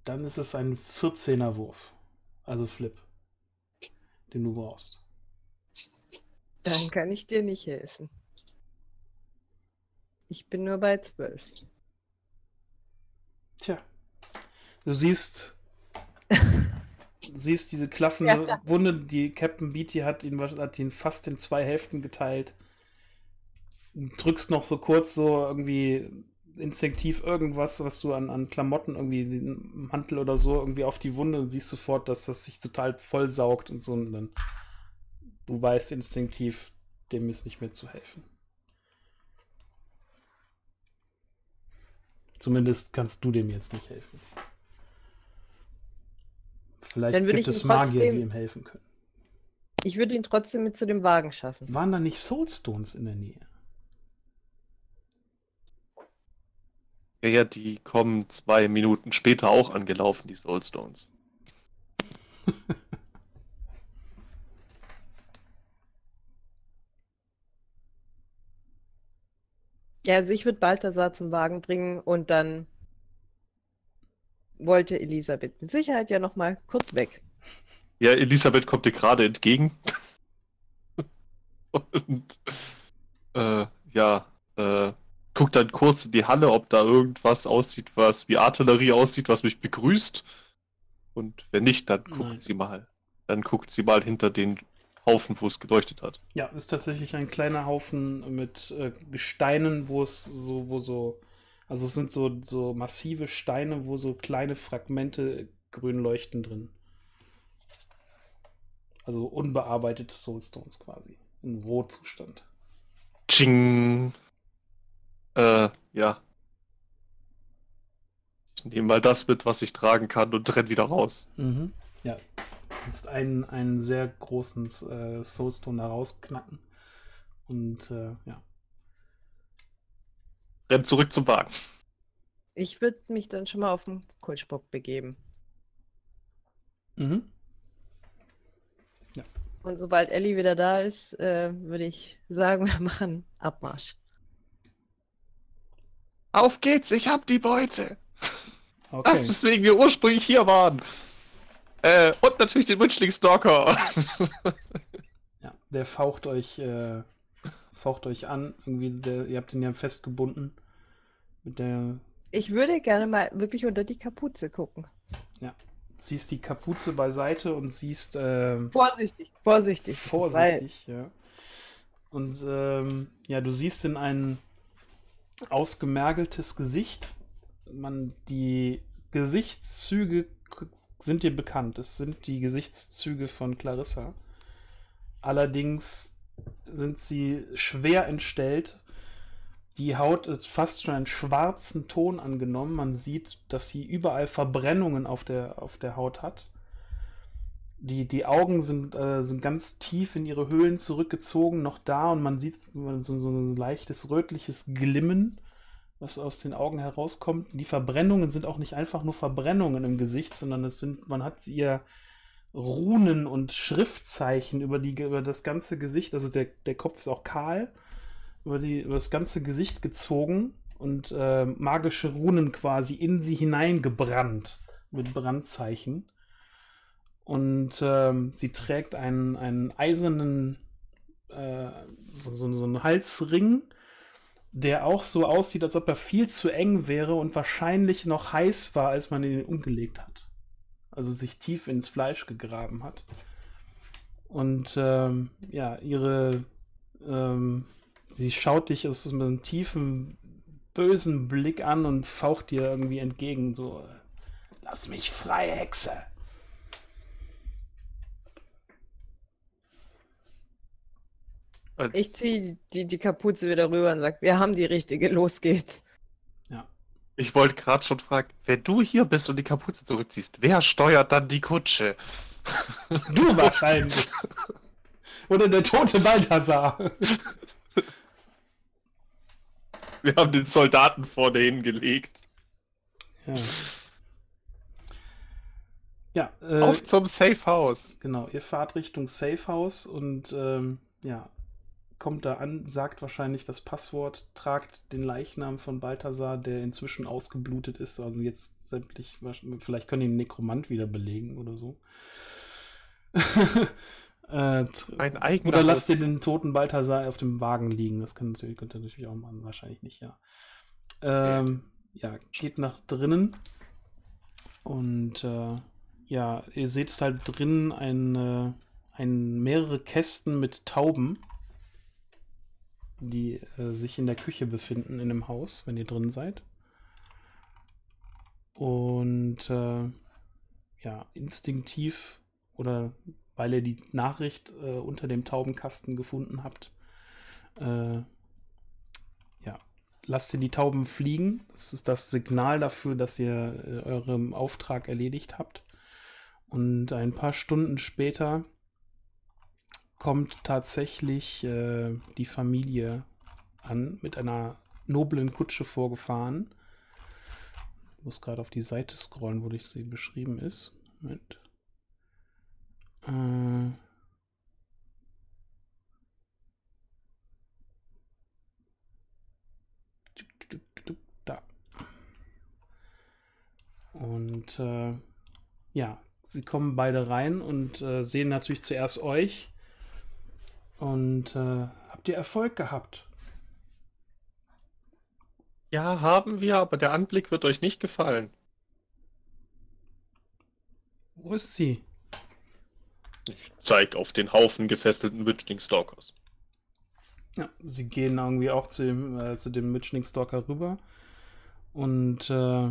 Dann ist es ein 14er Wurf. Also Flip den du brauchst. Dann kann ich dir nicht helfen. Ich bin nur bei 12. Tja. Du siehst. du siehst diese klaffende ja. Wunde, die Captain Beatty hat ihn, hat ihn fast in zwei Hälften geteilt. Drückst noch so kurz so irgendwie instinktiv irgendwas, was du an, an Klamotten, irgendwie den Mantel oder so, irgendwie auf die Wunde und siehst sofort, dass das sich total voll saugt und so. Und dann du weißt instinktiv, dem ist nicht mehr zu helfen. Zumindest kannst du dem jetzt nicht helfen. Vielleicht gibt es Magier, trotzdem, die ihm helfen können. Ich würde ihn trotzdem mit zu dem Wagen schaffen. Waren da nicht Soulstones in der Nähe? Ja, die kommen zwei Minuten später auch angelaufen, die Soulstones. ja, also ich würde Balthasar zum Wagen bringen und dann wollte Elisabeth mit Sicherheit ja noch mal kurz weg. Ja, Elisabeth kommt dir gerade entgegen. Und äh, ja, äh, guckt dann kurz in die Halle, ob da irgendwas aussieht, was wie Artillerie aussieht, was mich begrüßt. Und wenn nicht, dann guckt Nein. sie mal. Dann guckt sie mal hinter den Haufen, wo es gedeutet hat. Ja, ist tatsächlich ein kleiner Haufen mit äh, Gesteinen, wo es so, wo so, also es sind so, so massive Steine, wo so kleine Fragmente grün leuchten drin. Also unbearbeitete Soulstones quasi. In Rohzustand. Ching. Äh, ja. Ich nehme mal das mit, was ich tragen kann und renn wieder raus. Mhm. Ja. Jetzt einen, einen sehr großen äh, Soulstone da rausknacken. Und äh, ja. Renn zurück zum Wagen. Ich würde mich dann schon mal auf den Kultspock begeben. Mhm. Ja. Und sobald Ellie wieder da ist, äh, würde ich sagen, wir machen Abmarsch. Auf geht's, ich hab die Beute. Okay. Das, weswegen wir ursprünglich hier waren. Äh, und natürlich den Witchling-Stalker. ja, der faucht euch, äh, faucht euch an. Irgendwie, der, ihr habt ihn ja festgebunden. Mit der. Ich würde gerne mal wirklich unter die Kapuze gucken. Ja. Ziehst die Kapuze beiseite und siehst. Äh, vorsichtig, vorsichtig. Vorsichtig, weil... ja. Und ähm, ja, du siehst in ein ausgemergeltes Gesicht. Man, die Gesichtszüge sind dir bekannt. Es sind die Gesichtszüge von Clarissa. Allerdings sind sie schwer entstellt. Die Haut ist fast schon einen schwarzen Ton angenommen. Man sieht, dass sie überall Verbrennungen auf der, auf der Haut hat. Die, die Augen sind, äh, sind ganz tief in ihre Höhlen zurückgezogen, noch da und man sieht so, so ein leichtes rötliches Glimmen was aus den Augen herauskommt. Die Verbrennungen sind auch nicht einfach nur Verbrennungen im Gesicht, sondern es sind, man hat ihr Runen und Schriftzeichen über, die, über das ganze Gesicht, also der, der Kopf ist auch kahl, über, die, über das ganze Gesicht gezogen und äh, magische Runen quasi in sie hineingebrannt mit Brandzeichen. Und äh, sie trägt einen, einen eisernen, äh, so, so, so einen Halsring der auch so aussieht, als ob er viel zu eng wäre und wahrscheinlich noch heiß war, als man ihn umgelegt hat. Also sich tief ins Fleisch gegraben hat. Und ähm, ja, ihre, ähm, sie schaut dich aus mit einem tiefen, bösen Blick an und faucht dir irgendwie entgegen, so, lass mich frei, Hexe. Ich ziehe die, die Kapuze wieder rüber und sage, wir haben die richtige, los geht's. Ja. Ich wollte gerade schon fragen, wenn du hier bist und die Kapuze zurückziehst, wer steuert dann die Kutsche? Du wahrscheinlich. Oder der tote Balthasar. Wir haben den Soldaten vorne hingelegt. Ja. Ja, äh, Auf zum Safe House. Genau, ihr fahrt Richtung Safe House und ähm, ja, kommt da an, sagt wahrscheinlich das Passwort, tragt den Leichnam von Balthasar, der inzwischen ausgeblutet ist. Also jetzt sämtlich, vielleicht können ihn Nekromant wieder belegen oder so. äh, Ein eigener oder lasst ihr den toten Balthasar auf dem Wagen liegen. Das kann natürlich, könnt ihr natürlich auch machen, wahrscheinlich nicht, ja. Ähm, ja, geht nach drinnen. Und äh, ja, ihr seht halt drinnen ein, äh, ein mehrere Kästen mit Tauben die äh, sich in der Küche befinden in dem Haus, wenn ihr drin seid. Und äh, ja, instinktiv oder weil ihr die Nachricht äh, unter dem Taubenkasten gefunden habt, äh, ja, lasst ihr die Tauben fliegen. Das ist das Signal dafür, dass ihr äh, euren Auftrag erledigt habt. Und ein paar Stunden später kommt tatsächlich äh, die Familie an mit einer noblen Kutsche vorgefahren. Ich muss gerade auf die Seite scrollen, wo sie beschrieben ist. Moment. Äh, da. Und äh, ja, sie kommen beide rein und äh, sehen natürlich zuerst euch. Und äh, habt ihr Erfolg gehabt? Ja, haben wir, aber der Anblick wird euch nicht gefallen. Wo ist sie? Ich zeig auf den Haufen gefesselten Witchling Stalkers. Ja, sie gehen irgendwie auch zu dem, äh, zu dem Witchling Stalker rüber und äh,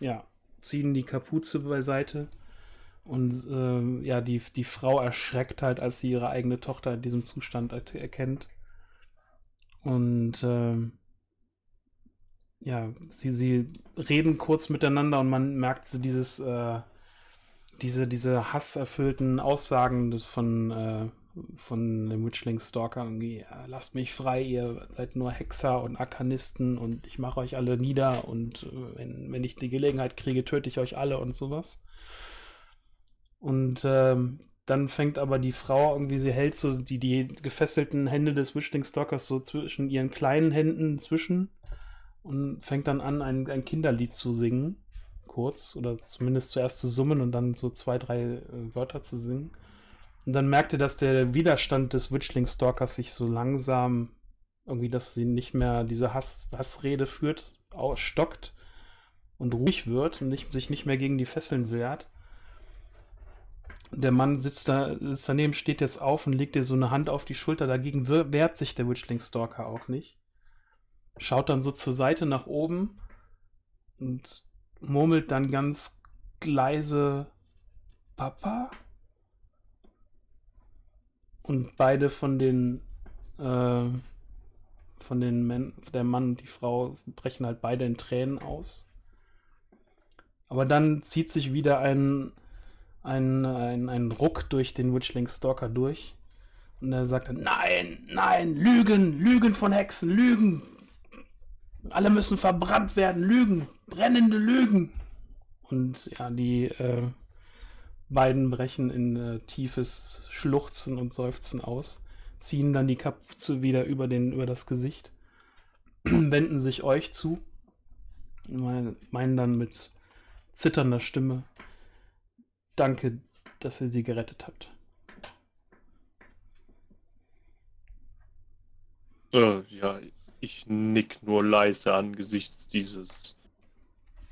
ja, ziehen die Kapuze beiseite. Und äh, ja, die, die Frau erschreckt halt, als sie ihre eigene Tochter in diesem Zustand erkennt. Und äh, ja, sie, sie reden kurz miteinander und man merkt so dieses, äh, diese, diese hasserfüllten Aussagen von, äh, von dem Witchling Stalker irgendwie, lasst mich frei, ihr seid nur Hexer und Arkanisten und ich mache euch alle nieder und äh, wenn, wenn ich die Gelegenheit kriege, töte ich euch alle und sowas. Und ähm, dann fängt aber die Frau irgendwie, sie hält so die, die gefesselten Hände des Witchling Stalkers so zwischen ihren kleinen Händen zwischen und fängt dann an, ein, ein Kinderlied zu singen, kurz, oder zumindest zuerst zu summen und dann so zwei, drei äh, Wörter zu singen. Und dann merkt ihr, dass der Widerstand des Witchling-Stalkers sich so langsam irgendwie, dass sie nicht mehr diese Hass, Hassrede führt, stockt und ruhig wird und nicht, sich nicht mehr gegen die Fesseln wehrt. Der Mann sitzt da, sitzt daneben, steht jetzt auf und legt dir so eine Hand auf die Schulter. Dagegen wehrt sich der Witchling-Stalker auch nicht. Schaut dann so zur Seite nach oben und murmelt dann ganz leise Papa? Und beide von den äh, von den Män der Mann und die Frau brechen halt beide in Tränen aus. Aber dann zieht sich wieder ein, ein, ein, ein Ruck durch den Witchling Stalker durch. Und er sagt dann, nein, nein, Lügen, Lügen von Hexen, Lügen. Alle müssen verbrannt werden, Lügen, brennende Lügen. Und ja, die äh, Beiden brechen in äh, tiefes Schluchzen und Seufzen aus, ziehen dann die Kapuze wieder über, den, über das Gesicht, wenden sich euch zu, meinen dann mit zitternder Stimme, danke, dass ihr sie gerettet habt. Äh, ja, ich nick nur leise angesichts dieses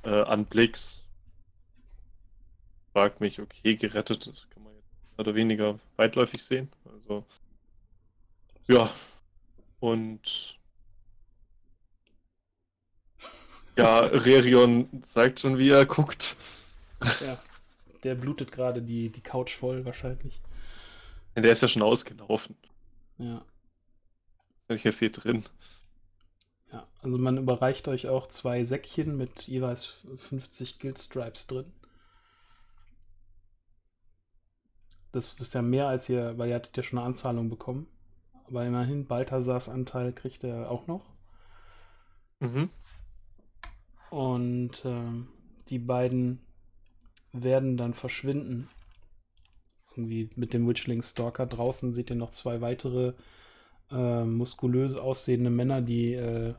äh, Anblicks frage mich, okay, gerettet, das kann man jetzt mehr oder weniger weitläufig sehen. Also, ja. Und ja, Rerion zeigt schon, wie er guckt. Ja, der blutet gerade die, die Couch voll wahrscheinlich. Der ist ja schon ausgelaufen. Ja. Da ist ja viel drin. Ja, also man überreicht euch auch zwei Säckchen mit jeweils 50 Guild Stripes drin. Das ist ja mehr als ihr, weil ihr hattet ja schon eine Anzahlung bekommen. Aber immerhin, Balthasars Anteil kriegt er auch noch. Mhm. Und äh, die beiden werden dann verschwinden. Irgendwie mit dem Witchling Stalker. Draußen seht ihr noch zwei weitere äh, muskulös aussehende Männer, die äh,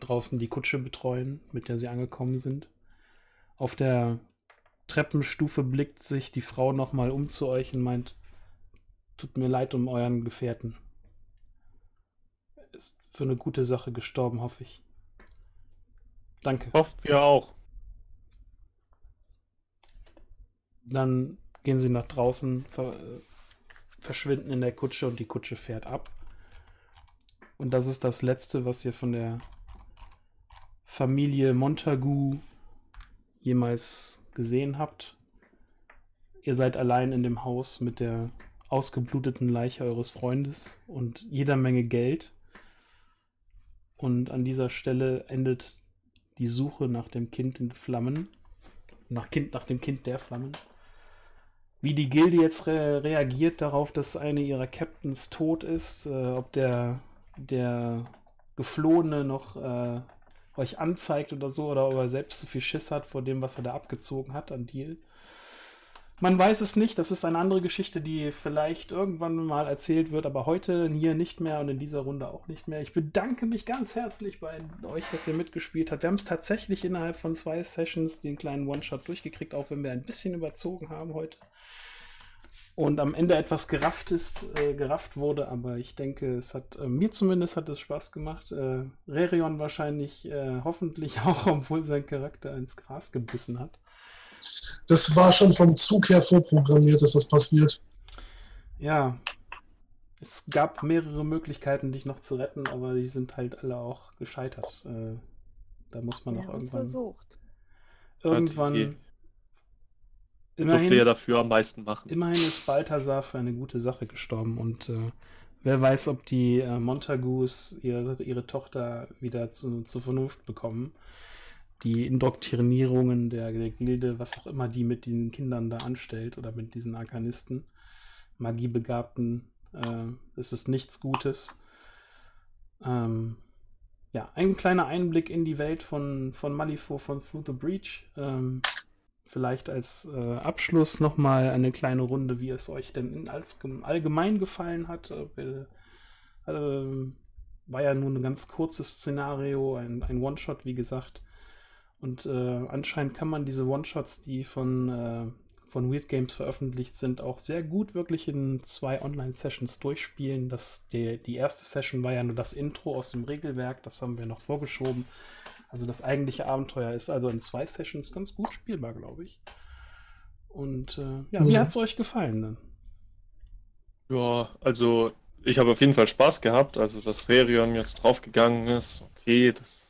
draußen die Kutsche betreuen, mit der sie angekommen sind. Auf der Treppenstufe blickt sich die Frau nochmal um zu euch und meint, tut mir leid um euren Gefährten. Ist für eine gute Sache gestorben, hoffe ich. Danke. Hoffen wir auch. Dann gehen sie nach draußen, ver verschwinden in der Kutsche und die Kutsche fährt ab. Und das ist das Letzte, was ihr von der Familie Montagu jemals gesehen habt. Ihr seid allein in dem Haus mit der ausgebluteten Leiche eures Freundes und jeder Menge Geld. Und an dieser Stelle endet die Suche nach dem Kind in Flammen. Nach, kind, nach dem Kind der Flammen. Wie die Gilde jetzt re reagiert darauf, dass eine ihrer Captains tot ist, äh, ob der, der Geflohene noch äh, euch anzeigt oder so, oder ob er selbst zu viel Schiss hat vor dem, was er da abgezogen hat an Deal. Man weiß es nicht, das ist eine andere Geschichte, die vielleicht irgendwann mal erzählt wird, aber heute hier nicht mehr und in dieser Runde auch nicht mehr. Ich bedanke mich ganz herzlich bei euch, dass ihr mitgespielt habt. Wir haben es tatsächlich innerhalb von zwei Sessions den kleinen One-Shot durchgekriegt, auch wenn wir ein bisschen überzogen haben heute. Und am Ende etwas gerafft ist, äh, gerafft wurde, aber ich denke, es hat, äh, mir zumindest hat es Spaß gemacht. Äh, Rerion wahrscheinlich, äh, hoffentlich auch, obwohl sein Charakter ins Gras gebissen hat das war schon vom Zug her vorprogrammiert, dass das passiert. Ja. Es gab mehrere Möglichkeiten, dich noch zu retten, aber die sind halt alle auch gescheitert. Äh, da muss man noch irgendwann. versucht. Irgendwann. Okay. Immerhin, durfte ja dafür am meisten machen. Immerhin ist Balthasar für eine gute Sache gestorben und äh, wer weiß, ob die äh, Montagus ihre, ihre Tochter wieder zu, zur Vernunft bekommen die Indoktrinierungen der, der, Gilde, was auch immer die mit diesen Kindern da anstellt oder mit diesen Arkanisten, Magiebegabten, äh, ist es nichts Gutes. Ähm, ja, ein kleiner Einblick in die Welt von, von Malifaux von Through the Breach. Ähm, vielleicht als äh, Abschluss nochmal eine kleine Runde, wie es euch denn als allgemein gefallen hat. Äh, äh, war ja nur ein ganz kurzes Szenario, ein, ein One-Shot, wie gesagt. Und äh, anscheinend kann man diese One-Shots, die von, äh, von Weird Games veröffentlicht sind, auch sehr gut wirklich in zwei Online-Sessions durchspielen. Das, die, die erste Session war ja nur das Intro aus dem Regelwerk, das haben wir noch vorgeschoben. Also das eigentliche Abenteuer ist also in zwei Sessions ganz gut spielbar, glaube ich. Und äh, ja, wie hat es euch gefallen dann? Ja, also ich habe auf jeden Fall Spaß gehabt. Also dass Rerion jetzt draufgegangen ist, okay, das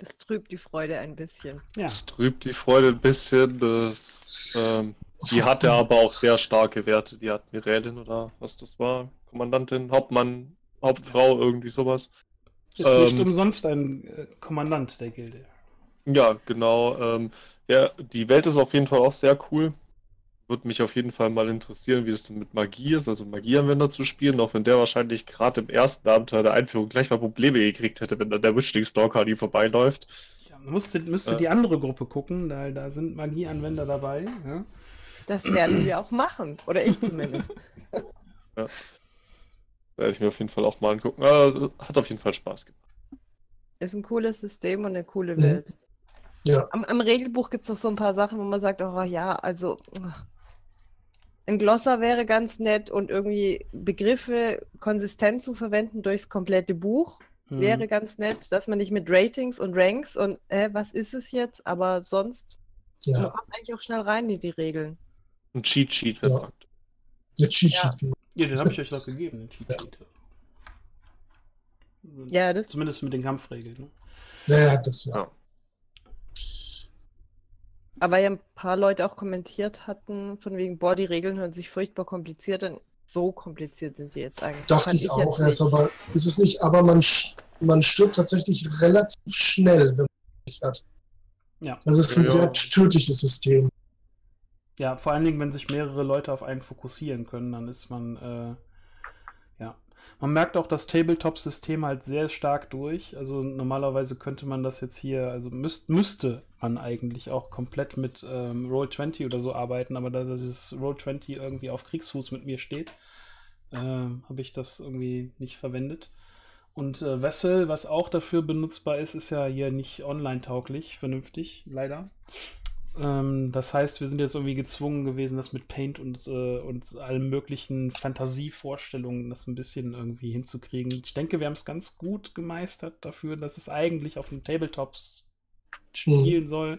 das trübt die Freude ein bisschen. Ja. Das trübt die Freude ein bisschen. Das, ähm, die hatte aber auch sehr starke Werte. Die Admiralin oder was das war. Kommandantin, Hauptmann, Hauptfrau, ja. irgendwie sowas. Ist ähm, nicht umsonst ein äh, Kommandant der Gilde. Ja, genau. Ähm, ja, die Welt ist auf jeden Fall auch sehr cool würde mich auf jeden Fall mal interessieren, wie es denn mit Magie ist, also Magieanwender zu spielen, auch wenn der wahrscheinlich gerade im ersten Abenteuer der Einführung gleich mal Probleme gekriegt hätte, wenn dann der Witchling Stalker an ihm vorbeiläuft. Ja, müsste, müsste äh, die andere Gruppe gucken, da, da sind Magieanwender dabei. Ja? Das werden wir auch machen, oder ich zumindest. ja. Werde ich mir auf jeden Fall auch mal angucken. Aber hat auf jeden Fall Spaß gemacht. Ist ein cooles System und eine coole mhm. Welt. Ja. Am, am Regelbuch gibt es noch so ein paar Sachen, wo man sagt, oh ja, also ein Glosser wäre ganz nett und irgendwie Begriffe konsistent zu verwenden durchs komplette Buch hm. wäre ganz nett, dass man nicht mit Ratings und Ranks und äh, was ist es jetzt, aber sonst ja. man kommt eigentlich auch schnell rein in die Regeln. Ein Cheat Sheet, ja. sagt. Der Cheat Sheet. Ja, ja den habe ich euch noch gegeben, den Cheat Sheet. Ja, das. Zumindest mit den Kampfregeln. Ne? Ja, das ja. Aber ja ein paar Leute auch kommentiert hatten, von wegen, boah, die Regeln hören sich furchtbar kompliziert an. So kompliziert sind die jetzt eigentlich. Dachte ich, ich auch erst, aber ist es nicht, aber man, man stirbt tatsächlich relativ schnell, wenn man nicht hat. Ja. Also es ist ein ja. sehr tödliches System. Ja, vor allen Dingen, wenn sich mehrere Leute auf einen fokussieren können, dann ist man äh, man merkt auch das Tabletop-System halt sehr stark durch. Also normalerweise könnte man das jetzt hier, also müsst, müsste man eigentlich auch komplett mit ähm, Roll20 oder so arbeiten, aber da dieses Roll20 irgendwie auf Kriegsfuß mit mir steht, äh, habe ich das irgendwie nicht verwendet. Und äh, Vessel, was auch dafür benutzbar ist, ist ja hier nicht online-tauglich, vernünftig, leider. Ähm, das heißt, wir sind jetzt irgendwie gezwungen gewesen, das mit Paint und, äh, und allen möglichen Fantasievorstellungen das ein bisschen irgendwie hinzukriegen. Ich denke, wir haben es ganz gut gemeistert dafür, dass es eigentlich auf den Tabletops spielen mhm. soll.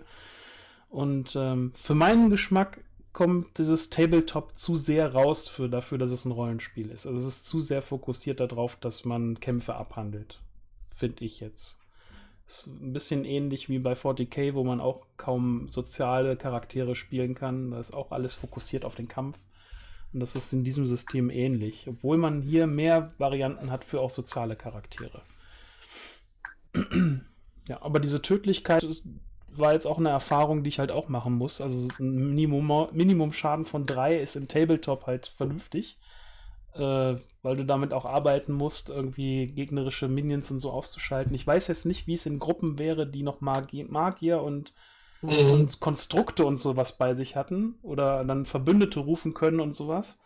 Und ähm, für meinen Geschmack kommt dieses Tabletop zu sehr raus für, dafür, dass es ein Rollenspiel ist. Also es ist zu sehr fokussiert darauf, dass man Kämpfe abhandelt. Finde ich jetzt. Ist ein bisschen ähnlich wie bei 40k, wo man auch kaum soziale Charaktere spielen kann. Da ist auch alles fokussiert auf den Kampf. Und das ist in diesem System ähnlich, obwohl man hier mehr Varianten hat für auch soziale Charaktere. ja, aber diese Tödlichkeit war jetzt auch eine Erfahrung, die ich halt auch machen muss. Also ein Minimum, Minimum Schaden von drei ist im Tabletop halt vernünftig äh, weil du damit auch arbeiten musst, irgendwie gegnerische Minions und so auszuschalten. Ich weiß jetzt nicht, wie es in Gruppen wäre, die noch Magie, Magier und mhm. und Konstrukte und sowas bei sich hatten oder dann Verbündete rufen können und sowas,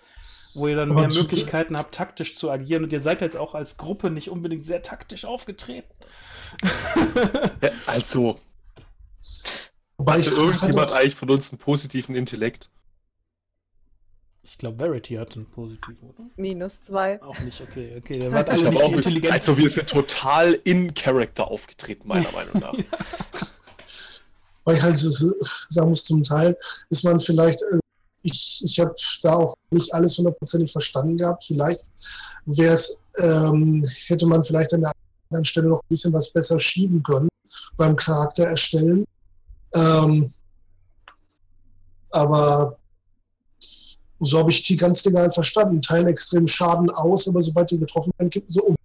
wo ihr dann Aber mehr Möglichkeiten habt, taktisch zu agieren und ihr seid jetzt auch als Gruppe nicht unbedingt sehr taktisch aufgetreten. ja, also, Wobei hatte irgendjemand eigentlich von uns einen positiven Intellekt? Ich glaube, Verity hatte einen positiven, oder? Minus zwei. Auch nicht, okay, okay. Der war alle nicht die Intelligenz. Also wir sind total in Character aufgetreten, meiner Meinung nach. Weil ich halt sagen muss, zum Teil ist man vielleicht, äh, ich, ich habe da auch nicht alles hundertprozentig verstanden gehabt. Vielleicht wäre es, ähm, hätte man vielleicht an der anderen Stelle noch ein bisschen was besser schieben können beim Charakter erstellen. Ähm, aber so habe ich die ganz Dinge halt verstanden. Teilen extrem Schaden aus, aber sobald die getroffen werden, kippen sie um.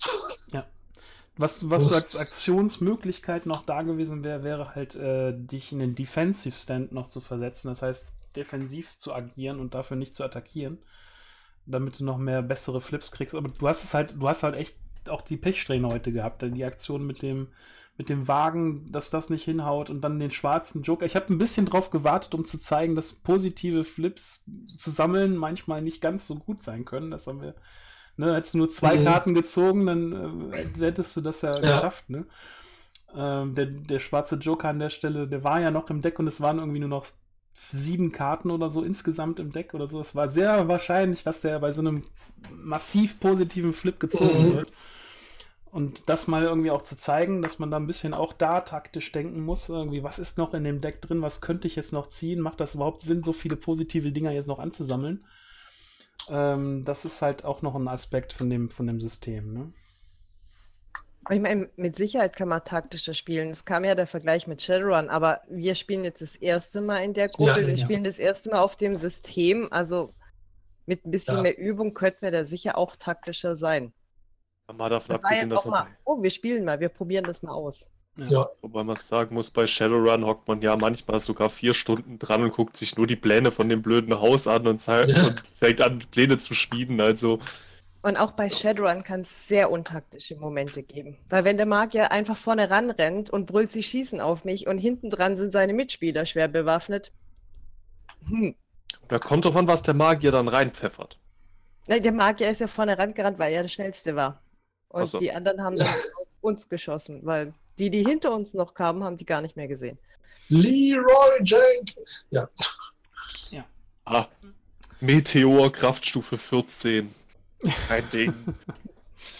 Ja. Was, was so als Aktionsmöglichkeit noch da gewesen wäre, wäre halt, äh, dich in den Defensive Stand noch zu versetzen. Das heißt, defensiv zu agieren und dafür nicht zu attackieren. Damit du noch mehr bessere Flips kriegst. Aber du hast es halt, du hast halt echt auch die Pechsträhne heute gehabt. Die Aktion mit dem, mit dem Wagen, dass das nicht hinhaut und dann den schwarzen Joker. Ich habe ein bisschen drauf gewartet, um zu zeigen, dass positive Flips zu sammeln manchmal nicht ganz so gut sein können. Das haben wir. Ne, hättest du nur zwei mhm. Karten gezogen, dann äh, hättest du das ja, ja. geschafft. Ne? Ähm, der, der schwarze Joker an der Stelle, der war ja noch im Deck und es waren irgendwie nur noch sieben Karten oder so insgesamt im Deck oder so. Es war sehr wahrscheinlich, dass der bei so einem massiv positiven Flip gezogen mhm. wird. Und das mal irgendwie auch zu zeigen, dass man da ein bisschen auch da taktisch denken muss. Irgendwie, was ist noch in dem Deck drin? Was könnte ich jetzt noch ziehen? Macht das überhaupt Sinn, so viele positive Dinger jetzt noch anzusammeln? Ähm, das ist halt auch noch ein Aspekt von dem, von dem System. Ne? Ich meine, mit Sicherheit kann man taktischer spielen. Es kam ja der Vergleich mit Shadowrun, aber wir spielen jetzt das erste Mal in der Gruppe. Ja, wir ja. spielen das erste Mal auf dem System. Also mit ein bisschen ja. mehr Übung könnten wir da sicher auch taktischer sein. Mal davon das abgesehen, dass mal, oh, wir spielen mal, wir probieren das mal aus. Ja. Wobei man sagen muss, bei Shadowrun hockt man ja manchmal sogar vier Stunden dran und guckt sich nur die Pläne von dem blöden Haus an und, ja. und fängt an, Pläne zu schmieden. Also. Und auch bei Shadowrun kann es sehr untaktische Momente geben. Weil wenn der Magier einfach vorne ranrennt und brüllt, sie schießen auf mich und hinten dran sind seine Mitspieler schwer bewaffnet. Hm. Da kommt davon, was der Magier dann reinpfeffert. Der Magier ist ja vorne rangerannt, weil er der Schnellste war. Und so. die anderen haben dann auf uns geschossen, weil die, die hinter uns noch kamen, haben die gar nicht mehr gesehen. Leroy Jenkins. Ja. Ja. Ah, Meteor Kraftstufe 14. Kein Ding.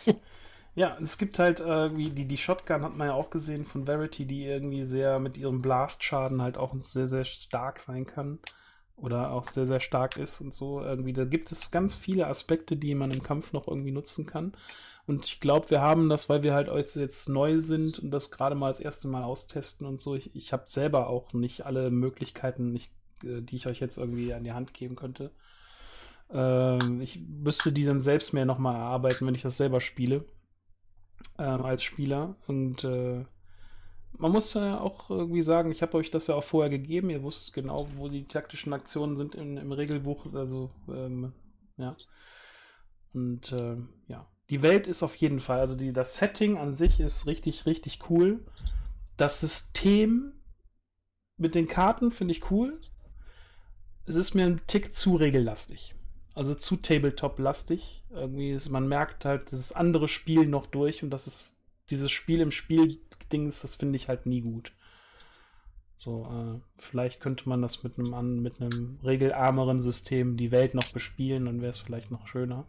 Ja, es gibt halt irgendwie, die, die Shotgun hat man ja auch gesehen von Verity, die irgendwie sehr mit ihrem Blastschaden halt auch sehr, sehr stark sein kann. Oder auch sehr, sehr stark ist und so. Irgendwie, da gibt es ganz viele Aspekte, die man im Kampf noch irgendwie nutzen kann. Und ich glaube, wir haben das, weil wir halt jetzt neu sind und das gerade mal das erste Mal austesten und so. Ich, ich habe selber auch nicht alle Möglichkeiten, nicht, äh, die ich euch jetzt irgendwie an die Hand geben könnte. Ähm, ich müsste die dann selbst mehr nochmal erarbeiten, wenn ich das selber spiele. Ähm, als Spieler. Und äh, man muss ja auch irgendwie sagen, ich habe euch das ja auch vorher gegeben. Ihr wusst genau, wo die taktischen Aktionen sind in, im Regelbuch. Also, ähm, ja. Und äh, ja, die Welt ist auf jeden Fall, also die, das Setting an sich ist richtig, richtig cool. Das System mit den Karten finde ich cool. Es ist mir ein Tick zu regellastig. Also zu Tabletop-lastig. Irgendwie, ist, man merkt halt, das andere Spiel noch durch und das ist dieses Spiel im Spiel-Dings, das finde ich halt nie gut. So, äh, vielleicht könnte man das mit einem, mit einem regelarmeren System die Welt noch bespielen, dann wäre es vielleicht noch schöner.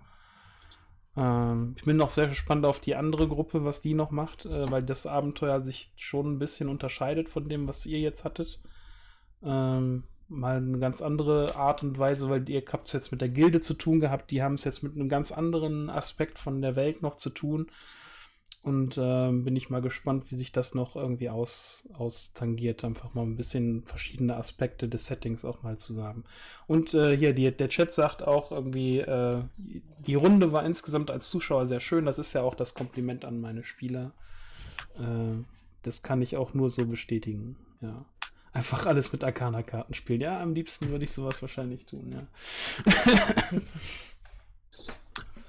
Ähm, ich bin noch sehr gespannt auf die andere Gruppe, was die noch macht, äh, weil das Abenteuer sich schon ein bisschen unterscheidet von dem, was ihr jetzt hattet. Ähm, mal eine ganz andere Art und Weise, weil ihr habt es jetzt mit der Gilde zu tun gehabt, die haben es jetzt mit einem ganz anderen Aspekt von der Welt noch zu tun. Und äh, bin ich mal gespannt, wie sich das noch irgendwie aus, austangiert. Einfach mal ein bisschen verschiedene Aspekte des Settings auch mal zu sagen. Und äh, hier, die, der Chat sagt auch irgendwie, äh, die Runde war insgesamt als Zuschauer sehr schön. Das ist ja auch das Kompliment an meine Spieler. Äh, das kann ich auch nur so bestätigen. Ja. Einfach alles mit Arcana-Karten spielen. Ja, am liebsten würde ich sowas wahrscheinlich tun, ja.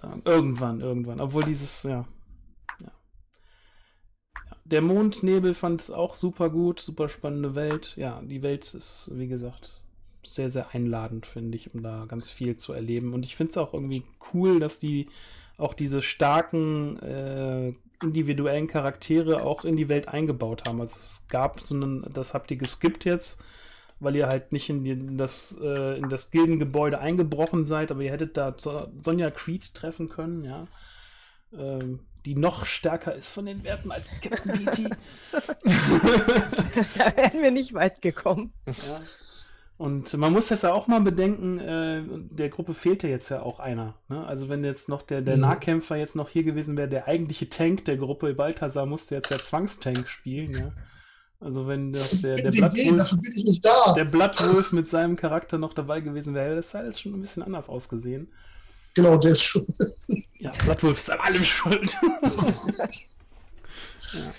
irgendwann, irgendwann. Obwohl dieses, ja, der Mondnebel fand es auch super gut, super spannende Welt. Ja, die Welt ist, wie gesagt, sehr, sehr einladend, finde ich, um da ganz viel zu erleben. Und ich finde es auch irgendwie cool, dass die auch diese starken äh, individuellen Charaktere auch in die Welt eingebaut haben. Also es gab so einen, das habt ihr geskippt jetzt, weil ihr halt nicht in, die, in das, äh, das Gildengebäude eingebrochen seid, aber ihr hättet da Sonja Creed treffen können, ja. Ähm, die noch stärker ist von den Werten als Captain BT. da wären wir nicht weit gekommen. Ja. Und man muss jetzt ja auch mal bedenken, äh, der Gruppe fehlte jetzt ja auch einer. Ne? Also wenn jetzt noch der, der mhm. Nahkämpfer jetzt noch hier gewesen wäre, der eigentliche Tank der Gruppe, Balthasar musste jetzt der Zwangstank spielen, ja. Also wenn der, der, der, Blattwolf, der Blattwolf mit seinem Charakter noch dabei gewesen wäre, das hätte alles schon ein bisschen anders ausgesehen. Genau, der ist schuld. Ja, Blattwolf ist an allem schuld. ja.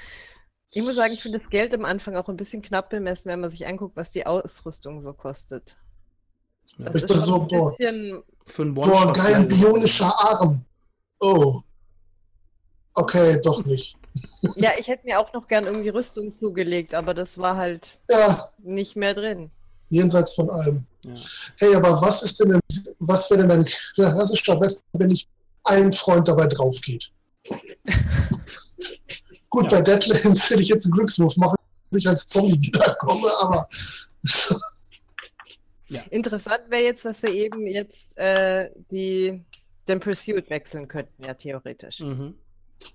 Ich muss sagen, ich finde das Geld am Anfang auch ein bisschen knapp bemessen, wenn man sich anguckt, was die Ausrüstung so kostet. Das ich ist schon so, ein bisschen. Für einen boah, geil, bionischer Arm. Oh. Okay, doch nicht. Ja, ich hätte mir auch noch gern irgendwie Rüstung zugelegt, aber das war halt ja. nicht mehr drin. Jenseits von allem. Ja. Hey, aber was ist denn, was wäre denn ein klassischer Westen, wenn nicht ein Freund dabei drauf geht? Gut, ja. bei Deadlands hätte ich jetzt einen Glückswurf machen, wenn ich als Zombie wiederkomme, aber. ja. Interessant wäre jetzt, dass wir eben jetzt äh, die, den Pursuit wechseln könnten, ja, theoretisch. Mhm.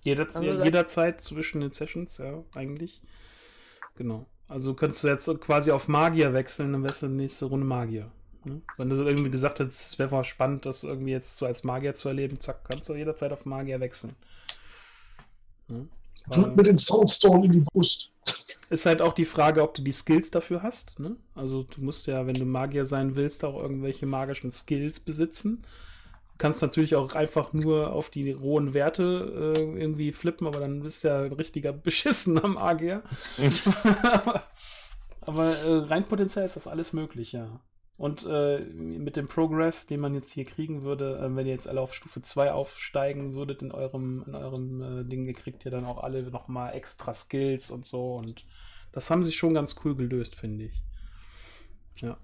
Jeder, also, jederzeit zwischen den Sessions, ja, eigentlich. Genau. Also könntest du jetzt quasi auf Magier wechseln, dann wärst du nächste Runde Magier. Ne? Wenn du irgendwie gesagt hättest, es wäre mal spannend, das irgendwie jetzt so als Magier zu erleben, zack, kannst du jederzeit auf Magier wechseln. Ne? Drück mir den Soundstone in die Brust. Ist halt auch die Frage, ob du die Skills dafür hast. Ne? Also du musst ja, wenn du Magier sein willst, auch irgendwelche magischen Skills besitzen. Du kannst natürlich auch einfach nur auf die rohen Werte äh, irgendwie flippen, aber dann bist du ja ein richtiger beschissener Magier. aber äh, rein potenziell ist das alles möglich, ja. Und äh, mit dem Progress, den man jetzt hier kriegen würde, äh, wenn ihr jetzt alle auf Stufe 2 aufsteigen würdet in eurem, in eurem äh, Ding, ihr kriegt ihr dann auch alle nochmal extra Skills und so. Und das haben sie schon ganz cool gelöst, finde ich. Ja.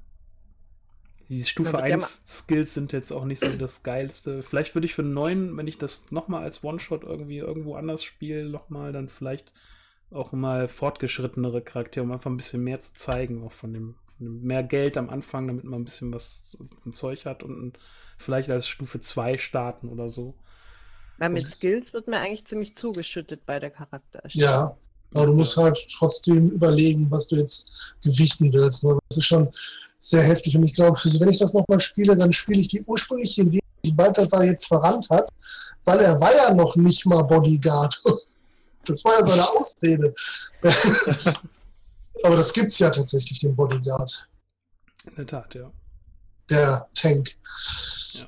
Die Stufe 1 Skills sind jetzt auch nicht so das geilste. Vielleicht würde ich für 9, wenn ich das nochmal als One-Shot irgendwie irgendwo anders spiele, nochmal, dann vielleicht auch mal fortgeschrittenere Charaktere, um einfach ein bisschen mehr zu zeigen, auch von dem, mehr Geld am Anfang, damit man ein bisschen was ein Zeug hat und vielleicht als Stufe 2 starten oder so. Weil mit Skills wird mir eigentlich ziemlich zugeschüttet bei der Charaktererstellung. Ja, aber du musst halt trotzdem überlegen, was du jetzt gewichten willst. Ne? Das ist schon sehr heftig. Und ich glaube, wenn ich das nochmal spiele, dann spiele ich die ursprüngliche Idee, die Balthasar jetzt verrannt hat, weil er war ja noch nicht mal Bodyguard. Das war ja seine Ausrede. Aber das gibt es ja tatsächlich, den Bodyguard. In der Tat, ja. Der Tank. Ja.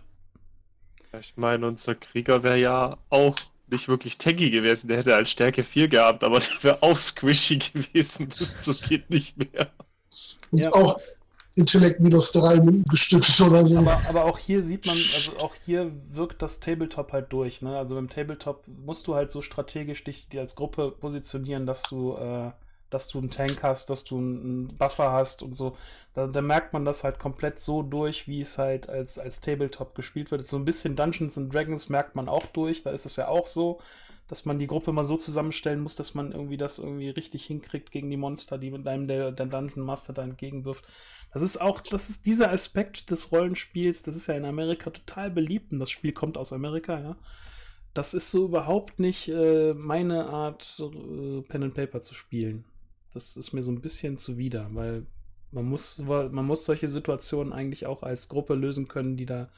Ich meine, unser Krieger wäre ja auch nicht wirklich tanky gewesen. Der hätte halt Stärke 4 gehabt, aber der wäre auch squishy gewesen. Das, das geht nicht mehr. Und ja. auch Intellekt minus 3 gestimmt oder so. Aber, aber, auch hier sieht man, also auch hier wirkt das Tabletop halt durch. Ne? Also beim Tabletop musst du halt so strategisch dich als Gruppe positionieren, dass du äh, dass du einen Tank hast, dass du einen Buffer hast und so. Da, da, merkt man das halt komplett so durch, wie es halt als, als Tabletop gespielt wird. So ein bisschen Dungeons and Dragons merkt man auch durch. Da ist es ja auch so, dass man die Gruppe mal so zusammenstellen muss, dass man irgendwie das irgendwie richtig hinkriegt gegen die Monster, die mit einem der, der Dungeon Master da entgegenwirft. Das ist auch, das ist dieser Aspekt des Rollenspiels, das ist ja in Amerika total beliebt und das Spiel kommt aus Amerika, ja. Das ist so überhaupt nicht äh, meine Art, äh, Pen and Paper zu spielen. Das ist mir so ein bisschen zuwider, weil man muss, man muss solche Situationen eigentlich auch als Gruppe lösen können, die da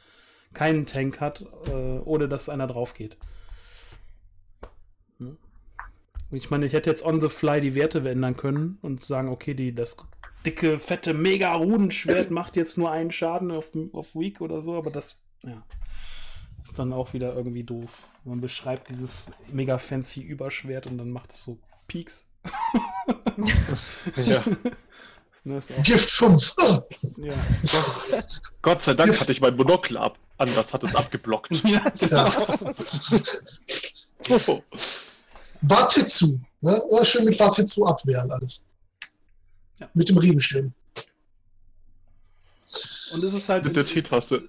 keinen Tank hat, äh, ohne dass einer drauf geht. Hm? Ich meine, ich hätte jetzt on the fly die Werte ändern können und sagen, okay, die, das dicke, fette Mega-Rudenschwert macht jetzt nur einen Schaden auf, auf Weak oder so, aber das, ja, ist dann auch wieder irgendwie doof. Man beschreibt dieses mega fancy Überschwert und dann macht es so Peaks ja. Gift 5. Ja. Gott sei Dank Gift. hatte ich mein Monokel ab. Anders hat es abgeblockt. Ja, genau. oh. Batitsu. Ne? War schön mit Batetsu abwehren alles. Ja. Mit dem Riemenschirm. Und es ist halt. Mit der T-Taste.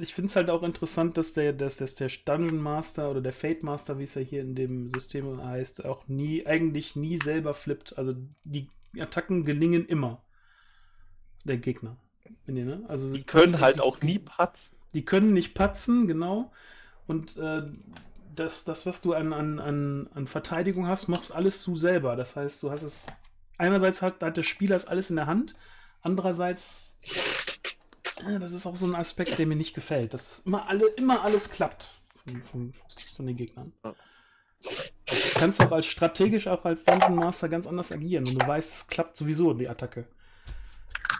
Ich finde es halt auch interessant, dass der, dass, dass der Dungeon Master oder der Fate Master, wie es ja hier in dem System heißt, auch nie, eigentlich nie selber flippt. Also die Attacken gelingen immer. Der Gegner. Ne? Also die können halt die, auch nie patzen. Die können nicht patzen, genau. Und äh, das, das, was du an, an, an, an Verteidigung hast, machst alles du selber. Das heißt, du hast es. Einerseits hat, hat der Spieler es alles in der Hand, andererseits das ist auch so ein Aspekt, der mir nicht gefällt, dass immer, alle, immer alles klappt von, von, von den Gegnern. Du kannst auch als strategisch, auch als Dungeon Master ganz anders agieren und du weißt, es klappt sowieso die Attacke.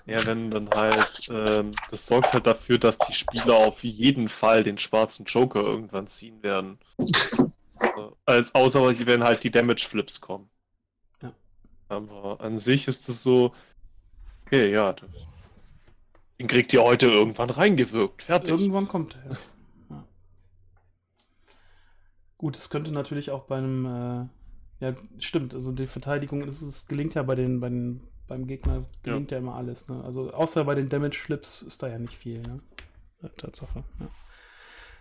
Ja, wenn dann halt, ähm, das sorgt halt dafür, dass die Spieler auf jeden Fall den schwarzen Joker irgendwann ziehen werden. Also, als außer wenn halt die Damage Flips kommen. Aber an sich ist es so, okay, ja, den kriegt ihr heute irgendwann reingewirkt. Fertig. Irgendwann kommt er. Ja. Gut, es könnte natürlich auch bei einem. Äh, ja, stimmt. Also die Verteidigung, es, es gelingt ja bei den, bei den beim Gegner gelingt ja, ja immer alles. Ne? Also außer bei den Damage Flips ist da ja nicht viel. Ne? Tatsache. Ja.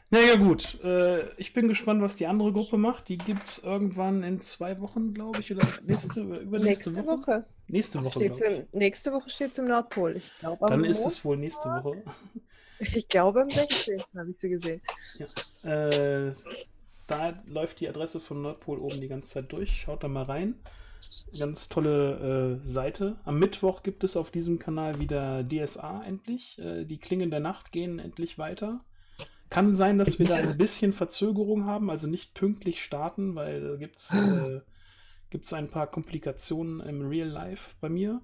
Naja, gut. Äh, ich bin gespannt, was die andere Gruppe macht. Die gibt es irgendwann in zwei Wochen, glaube ich, oder nächste, übernächste nächste Woche. Woche. Nächste Woche. Im, nächste Woche steht es im Nordpol. Ich glaub, Dann ist es wohl nächste Woche. Ich glaube, am 16. habe ich sie gesehen. Ja. Äh, da läuft die Adresse von Nordpol oben die ganze Zeit durch. Schaut da mal rein. Ganz tolle äh, Seite. Am Mittwoch gibt es auf diesem Kanal wieder DSA endlich. Äh, die Klingen der Nacht gehen endlich weiter. Kann sein, dass wir da ein bisschen Verzögerung haben, also nicht pünktlich starten, weil da gibt es äh, ein paar Komplikationen im Real Life bei mir.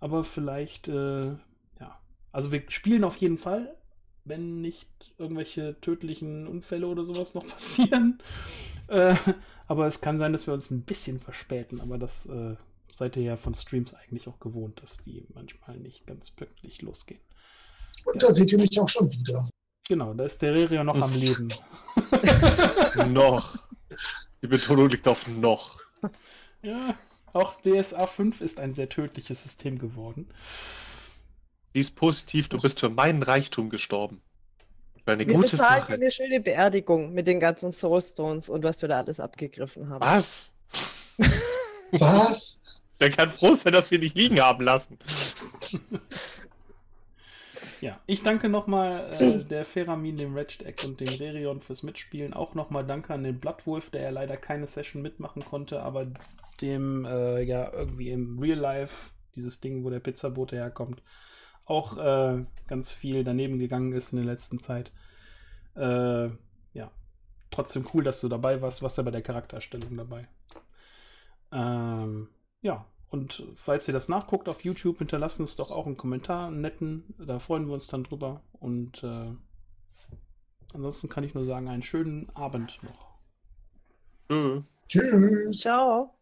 Aber vielleicht, äh, ja. Also wir spielen auf jeden Fall, wenn nicht irgendwelche tödlichen Unfälle oder sowas noch passieren. Äh, aber es kann sein, dass wir uns ein bisschen verspäten, aber das äh, seid ihr ja von Streams eigentlich auch gewohnt, dass die manchmal nicht ganz pünktlich losgehen. Und ja. da seht ihr mich auch schon wieder. Genau, da ist der Rerio noch am Leben. noch. Die Betonung liegt auf noch. Ja, auch DSA 5 ist ein sehr tödliches System geworden. Sie ist positiv, du bist für meinen Reichtum gestorben. Eine wir gute bezahlen Sache. eine schöne Beerdigung mit den ganzen Soulstones und was wir da alles abgegriffen haben. Was? was? Der kann froh sein, dass wir dich liegen haben lassen. Ja, ich danke nochmal äh, der Feramin, dem Ratchet Egg und dem Rerion fürs Mitspielen. Auch nochmal danke an den Bloodwolf, der ja leider keine Session mitmachen konnte, aber dem äh, ja irgendwie im Real Life, dieses Ding, wo der Pizzabote herkommt, auch äh, ganz viel daneben gegangen ist in der letzten Zeit. Äh, ja, trotzdem cool, dass du dabei warst. Was ja bei der Charaktererstellung dabei. Ähm, ja, und falls ihr das nachguckt auf YouTube, hinterlasst uns doch auch einen Kommentar, einen netten. Da freuen wir uns dann drüber. Und äh, ansonsten kann ich nur sagen, einen schönen Abend noch. Tschüss. Ciao.